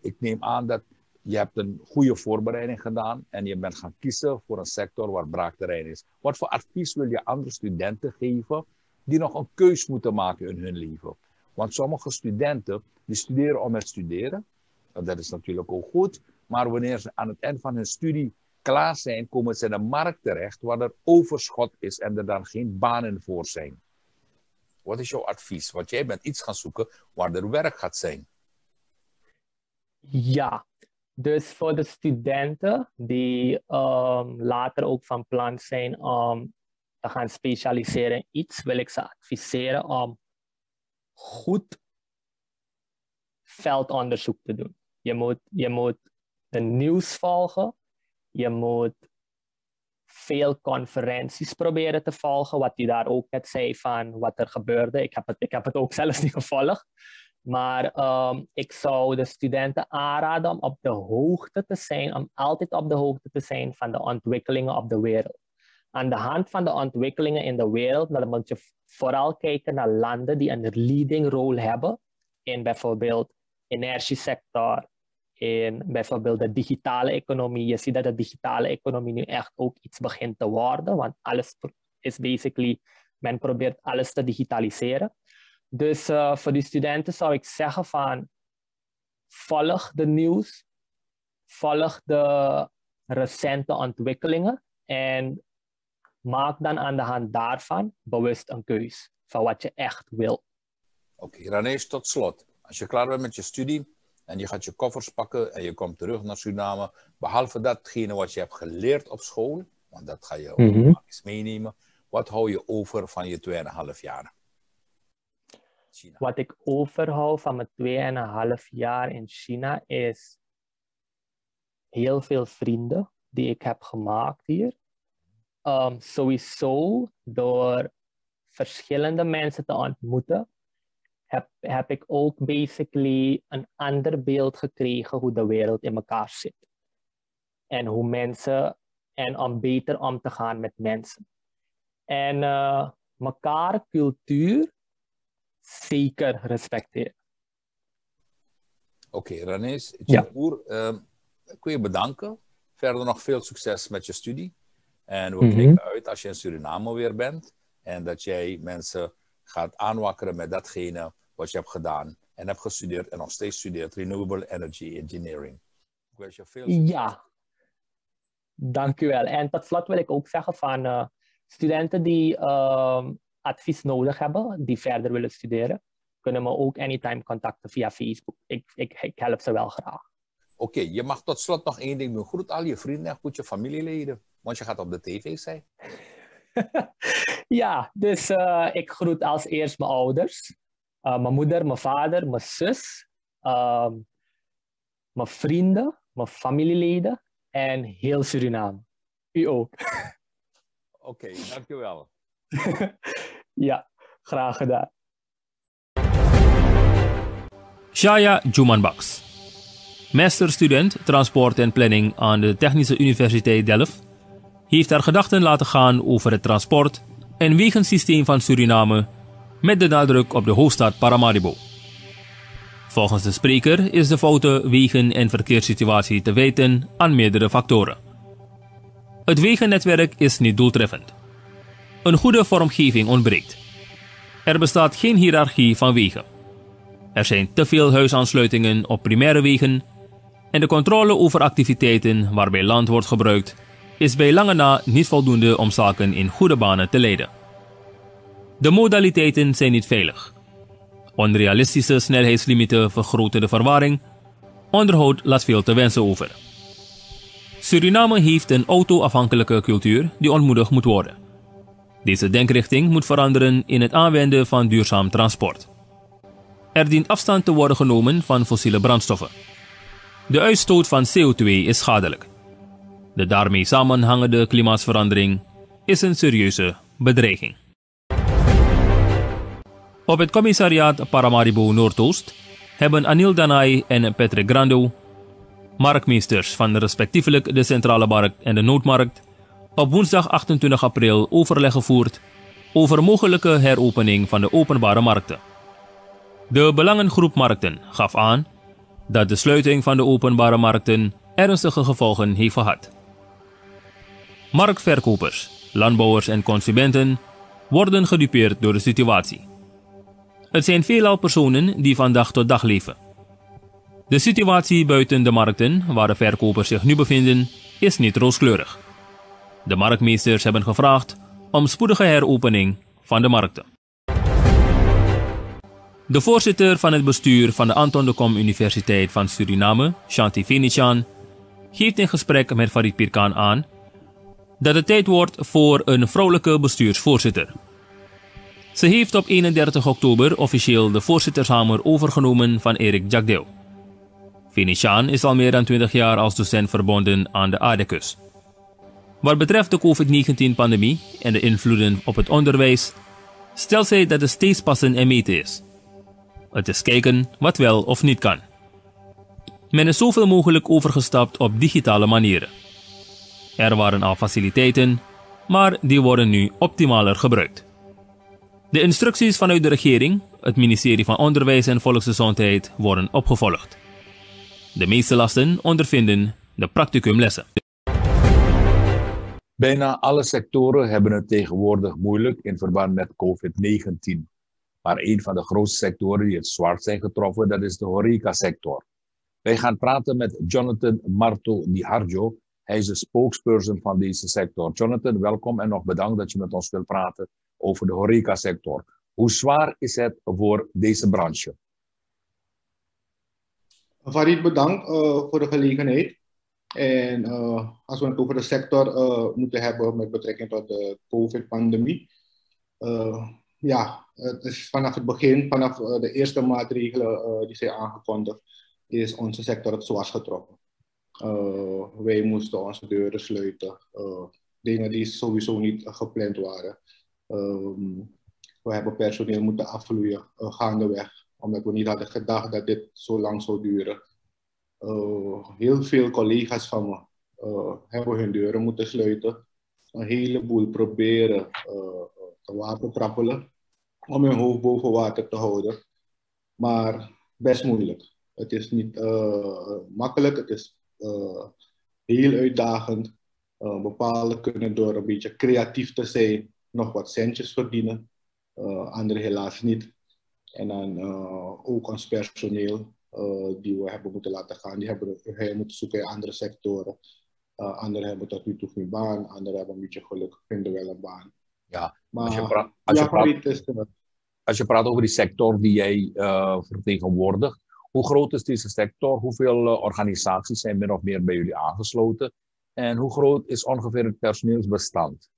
ik neem aan dat je hebt een goede voorbereiding gedaan en je bent gaan kiezen voor een sector waar braakterrein is. Wat voor advies wil je andere studenten geven die nog een keus moeten maken in hun leven? Want sommige studenten die studeren om het studeren. Dat is natuurlijk ook goed. Maar wanneer ze aan het eind van hun studie klaar zijn, komen ze in een markt terecht waar er overschot is en er dan geen banen voor zijn. Wat is jouw advies? Want jij bent iets gaan zoeken waar er werk gaat zijn. Ja, dus voor de studenten die um, later ook van plan zijn om te gaan specialiseren in iets, wil ik ze adviseren om goed veldonderzoek te doen. Je moet, je moet de nieuws volgen. Je moet veel conferenties proberen te volgen. Wat u daar ook net zei van wat er gebeurde. Ik heb het, ik heb het ook [laughs] zelfs niet gevolgd. Maar um, ik zou de studenten aanraden om op de hoogte te zijn, om altijd op de hoogte te zijn van de ontwikkelingen op de wereld. Aan de hand van de ontwikkelingen in de wereld, dan moet je vooral kijken naar landen die een leading rol hebben in bijvoorbeeld energiesector, in bijvoorbeeld de digitale economie. Je ziet dat de digitale economie nu echt ook iets begint te worden, want alles is basically, men probeert alles te digitaliseren. Dus uh, voor die studenten zou ik zeggen van volg de nieuws, volg de recente ontwikkelingen en maak dan aan de hand daarvan bewust een keus van wat je echt wil. Oké, okay, Ranees, tot slot. Als je klaar bent met je studie en je gaat je koffers pakken en je komt terug naar Suriname, behalve datgene wat je hebt geleerd op school, want dat ga je mm -hmm. meenemen, wat hou je over van je 2,5 jaar? China? Wat ik overhoud van mijn 2,5 jaar in China is heel veel vrienden die ik heb gemaakt hier. Um, sowieso door verschillende mensen te ontmoeten, heb, heb ik ook basically een ander beeld gekregen hoe de wereld in elkaar zit. En hoe mensen, en om beter om te gaan met mensen. En uh, elkaar cultuur zeker respecteren. Oké, okay, René, ja. uh, ik wil je bedanken. Verder nog veel succes met je studie. En we mm -hmm. kijken uit als je in Suriname weer bent. En dat jij mensen gaat aanwakkeren met datgene wat je hebt gedaan. En hebt gestudeerd en nog steeds studeert. Renewable Energy Engineering. Ik wens je veel succes. Ja, dank u wel. En tot slot wil ik ook zeggen van uh, studenten die uh, advies nodig hebben, die verder willen studeren, kunnen me ook anytime contacten via Facebook. Ik, ik, ik help ze wel graag. Oké, okay, je mag tot slot nog één ding doen. Groet al je vrienden en groet je familieleden, want je gaat op de tv zijn. [laughs] ja, dus uh, ik groet als eerst mijn ouders. Uh, mijn moeder, mijn vader, mijn zus, uh, mijn vrienden, mijn familieleden en heel Suriname. U ook. [laughs] Oké, okay, dankjewel. [laughs] ja, graag gedaan. Shaya Jumanbaks, masterstudent transport en planning aan de Technische Universiteit Delft, heeft haar gedachten laten gaan over het transport- en wegensysteem van Suriname met de nadruk op de hoofdstad Paramaribo. Volgens de spreker is de foute wegen- en verkeerssituatie te wijten aan meerdere factoren. Het wegennetwerk is niet doeltreffend. Een goede vormgeving ontbreekt. Er bestaat geen hiërarchie van wegen. Er zijn te veel huisaansluitingen op primaire wegen en de controle over activiteiten waarbij land wordt gebruikt is bij lange na niet voldoende om zaken in goede banen te leiden. De modaliteiten zijn niet veilig. Onrealistische snelheidslimieten vergroten de verwarring. Onderhoud laat veel te wensen over. Suriname heeft een auto-afhankelijke cultuur die ontmoedigd moet worden. Deze denkrichting moet veranderen in het aanwenden van duurzaam transport. Er dient afstand te worden genomen van fossiele brandstoffen. De uitstoot van CO2 is schadelijk. De daarmee samenhangende klimaatsverandering is een serieuze bedreiging. Op het commissariaat Paramaribo Noordoost hebben Anil Danai en Patrick Grando, marktmeesters van respectievelijk de Centrale Markt en de Noodmarkt, op woensdag 28 april overleg gevoerd over mogelijke heropening van de openbare markten. De Belangengroep Markten gaf aan dat de sluiting van de openbare markten ernstige gevolgen heeft gehad. Marktverkopers, landbouwers en consumenten worden gedupeerd door de situatie. Het zijn veelal personen die van dag tot dag leven. De situatie buiten de markten, waar de verkopers zich nu bevinden, is niet rooskleurig. De marktmeesters hebben gevraagd om spoedige heropening van de markten. De voorzitter van het bestuur van de Anton de Kom Universiteit van Suriname, Shanti Finichan, geeft in gesprek met Farid Pirkan aan dat het tijd wordt voor een vrouwelijke bestuursvoorzitter. Ze heeft op 31 oktober officieel de voorzittershamer overgenomen van Erik Jagdeel. Finichan is al meer dan 20 jaar als docent verbonden aan de Adecus. Wat betreft de COVID-19-pandemie en de invloeden op het onderwijs, stelt zij dat het steeds passen en meten is. Het is kijken wat wel of niet kan. Men is zoveel mogelijk overgestapt op digitale manieren. Er waren al faciliteiten, maar die worden nu optimaler gebruikt. De instructies vanuit de regering, het ministerie van Onderwijs en Volksgezondheid, worden opgevolgd. De meeste lasten ondervinden de practicumlessen. Bijna alle sectoren hebben het tegenwoordig moeilijk in verband met COVID-19. Maar een van de grootste sectoren die het zwart zijn getroffen, dat is de horecasector. Wij gaan praten met Jonathan Marto Di Harjo. Hij is de spokesperson van deze sector. Jonathan, welkom en nog bedankt dat je met ons wilt praten over de horecasector. Hoe zwaar is het voor deze branche? Farid, bedankt uh, voor de gelegenheid. En uh, als we het over de sector uh, moeten hebben met betrekking tot de COVID-pandemie. ja, het is vanaf het begin, vanaf de eerste maatregelen die zijn aangekondigd, is onze sector het zwaarst getroffen. wij moesten onze deuren sluiten. dingen die sowieso niet gepland waren. Um, we hebben personeel moeten afvloeien gaandeweg, omdat we niet hadden gedacht dat dit zo lang zou duren. Uh, heel veel collega's van me uh, hebben hun deuren moeten sluiten. Een heleboel proberen uh, te watertrappelen om hun hoofd boven water te houden. Maar best moeilijk. Het is niet makkelijk, het is heel uitdagend. bepaalde kunnen door een beetje creatief te zijn nog wat centjes verdienen. anderen helaas niet. En dan ook ons personeel uh, die we hebben moeten laten gaan. Die hebben we moeten zoeken in andere sectoren. Anderen hebben tot nu toe geen baan, anderen hebben een beetje geluk, vinden wel een baan. Ja, maar als je, praat, als, je praat, als je praat over die sector die jij vertegenwoordigt, hoe groot is deze sector? Hoeveel organisaties zijn min of meer bij jullie aangesloten? En hoe groot is ongeveer het personeelsbestand?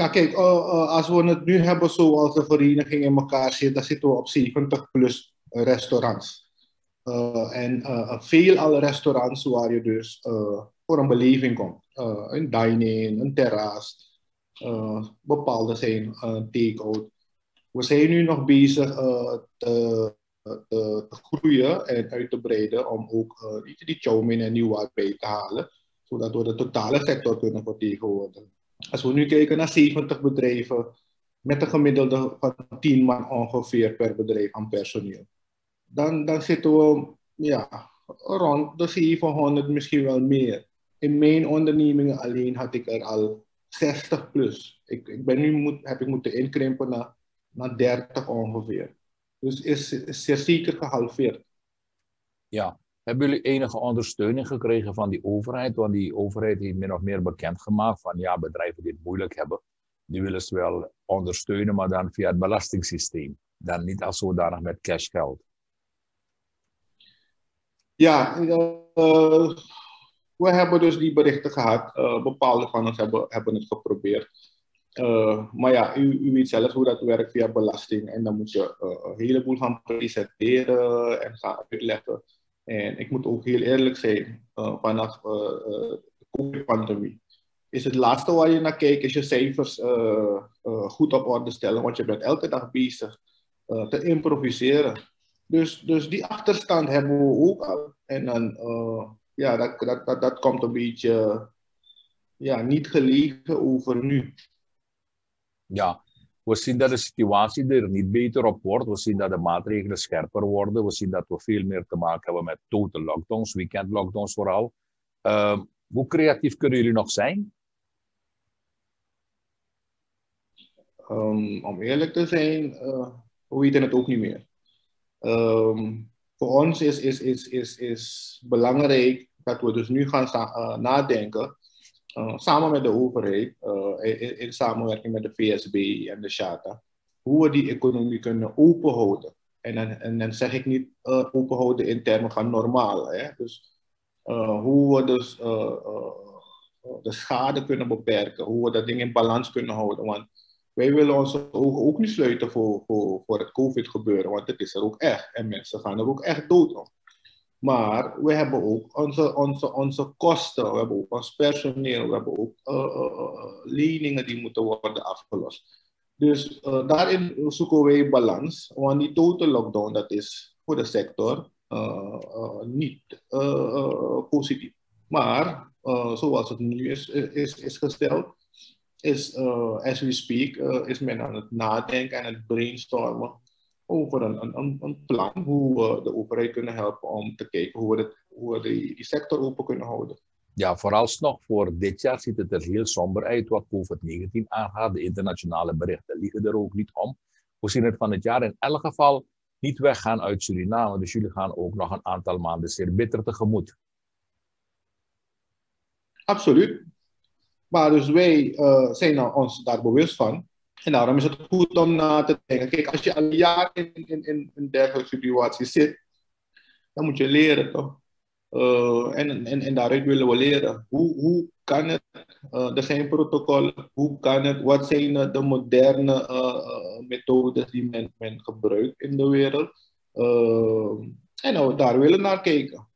Ja, kijk, uh, uh, als we het nu hebben zoals de vereniging in elkaar zit, dan zitten we op 70 plus restaurants. Uh, en veel alle restaurants waar je dus voor een beleving komt. een dining, een terras, bepaalde zijn take-out. We zijn nu nog bezig te, te, groeien en uit te breiden om ook die chow en nieuw bij te halen, zodat we de totale sector kunnen vertegenwoordigen. Als we nu kijken naar 70 bedrijven met een gemiddelde van 10 man ongeveer per bedrijf aan personeel, dan, dan zitten we ja, rond de 700, misschien wel meer. In mijn ondernemingen alleen had ik er al 60 plus. Ik, ik ben nu moet, heb ik moeten inkrimpen naar, naar 30 ongeveer. Dus is, is zeker gehalveerd. Ja, hebben jullie enige ondersteuning gekregen van die overheid? Want die overheid heeft min of meer bekendgemaakt van ja, bedrijven die het moeilijk hebben, die willen ze wel ondersteunen, maar dan via het belastingssysteem. Dan niet als zodanig met cashgeld. Ja, uh, we hebben dus die berichten gehad. Uh, bepaalde van ons hebben, hebben het geprobeerd. Uh, maar ja, u, u, weet zelf hoe dat werkt via belasting. En dan moet je een heleboel gaan presenteren en gaan uitleggen. En ik moet ook heel eerlijk zijn, uh, vanaf uh, de COVID-pandemie is het laatste waar je naar kijkt, is je cijfers goed op orde stellen. Want je bent elke dag bezig te improviseren. Dus, dus die achterstand hebben we ook. En dan, ja, dat, dat, dat, dat komt een beetje ja, niet gelegen over nu. Ja, we zien dat de situatie er niet beter op wordt. We zien dat de maatregelen scherper worden. We zien dat we veel meer te maken hebben met total lockdowns, weekend lockdowns vooral. Uh, hoe creatief kunnen jullie nog zijn? Um, om eerlijk te zijn, uh, we weten het ook niet meer. Um, voor ons is, is, is, is, is belangrijk dat we dus nu gaan uh, nadenken samen met de overheid, uh, in, in, samenwerking met de VSB en de Shata, hoe we die economie kunnen openhouden. En dan, en dan zeg ik niet uh, openhouden in termen van normaal. Hè? Dus hoe we dus de schade kunnen beperken, hoe we dat ding in balans kunnen houden. Want wij willen onze ogen ook niet sluiten voor, voor, voor het COVID-gebeuren, want het is er ook echt. En mensen gaan er ook echt dood om. Maar we hebben ook onze, onze, onze kosten, we hebben ook ons personeel, we hebben ook uh, leningen die moeten worden afgelost. Dus uh, daarin zoeken wij balans, want die total lockdown dat is voor de sector niet positief. Maar zoals het nu is, is, is gesteld, is as we speak, is men aan het nadenken en het brainstormen over een, een, een plan hoe we de overheid kunnen helpen om te kijken hoe we, het, hoe we die, die sector open kunnen houden. Ja, vooralsnog voor dit jaar ziet het er heel somber uit wat COVID-19 aangaat. De internationale berichten liegen er ook niet om. We zien het van het jaar in elk geval niet weggaan uit Suriname. Dus jullie gaan ook nog een aantal maanden zeer bitter tegemoet. Absoluut. Maar dus wij uh, zijn nou ons daar bewust van en daarom is het goed om na te denken. Kijk, als je al jaren in, in, in een dergelijke situatie zit, dan moet je leren toch? Uh, en, en, en daaruit willen we leren. Hoe, hoe kan het? Uh, er zijn protocollen. Hoe kan het? Wat zijn de moderne uh, methodes die men, men gebruikt in de wereld? en nou, daar willen naar kijken.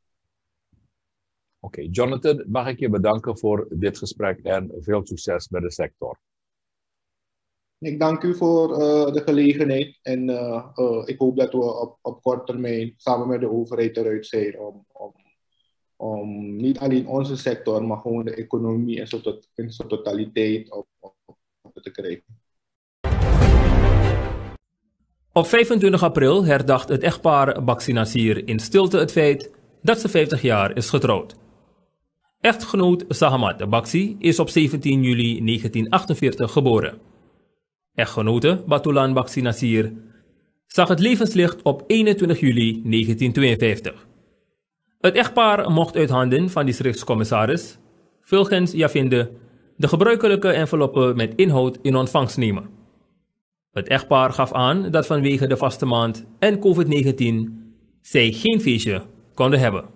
Oké, Jonathan, mag ik je bedanken voor dit gesprek en veel succes met de sector. Ik dank u voor uh, de gelegenheid en uh, uh, ik hoop dat we op, op korte termijn samen met de overheid eruit zijn om, om, om niet alleen onze sector, maar gewoon de economie in zijn, totaliteit op te krijgen. Op 25 april herdacht het echtpaar Baksinasier in stilte het feit dat ze 50 jaar is getrouwd. Echtgenoot Sahamat Baksi is op 17 juli 1948 geboren. Echtgenote Batulan Baksi Nasir zag het levenslicht op 21 juli 1952. Het echtpaar mocht uit handen van districtscommissaris Vulgens Javinde de gebruikelijke enveloppen met inhoud in ontvangst nemen. Het echtpaar gaf aan dat vanwege de vaste maand en COVID-19 zij geen feestje konden hebben.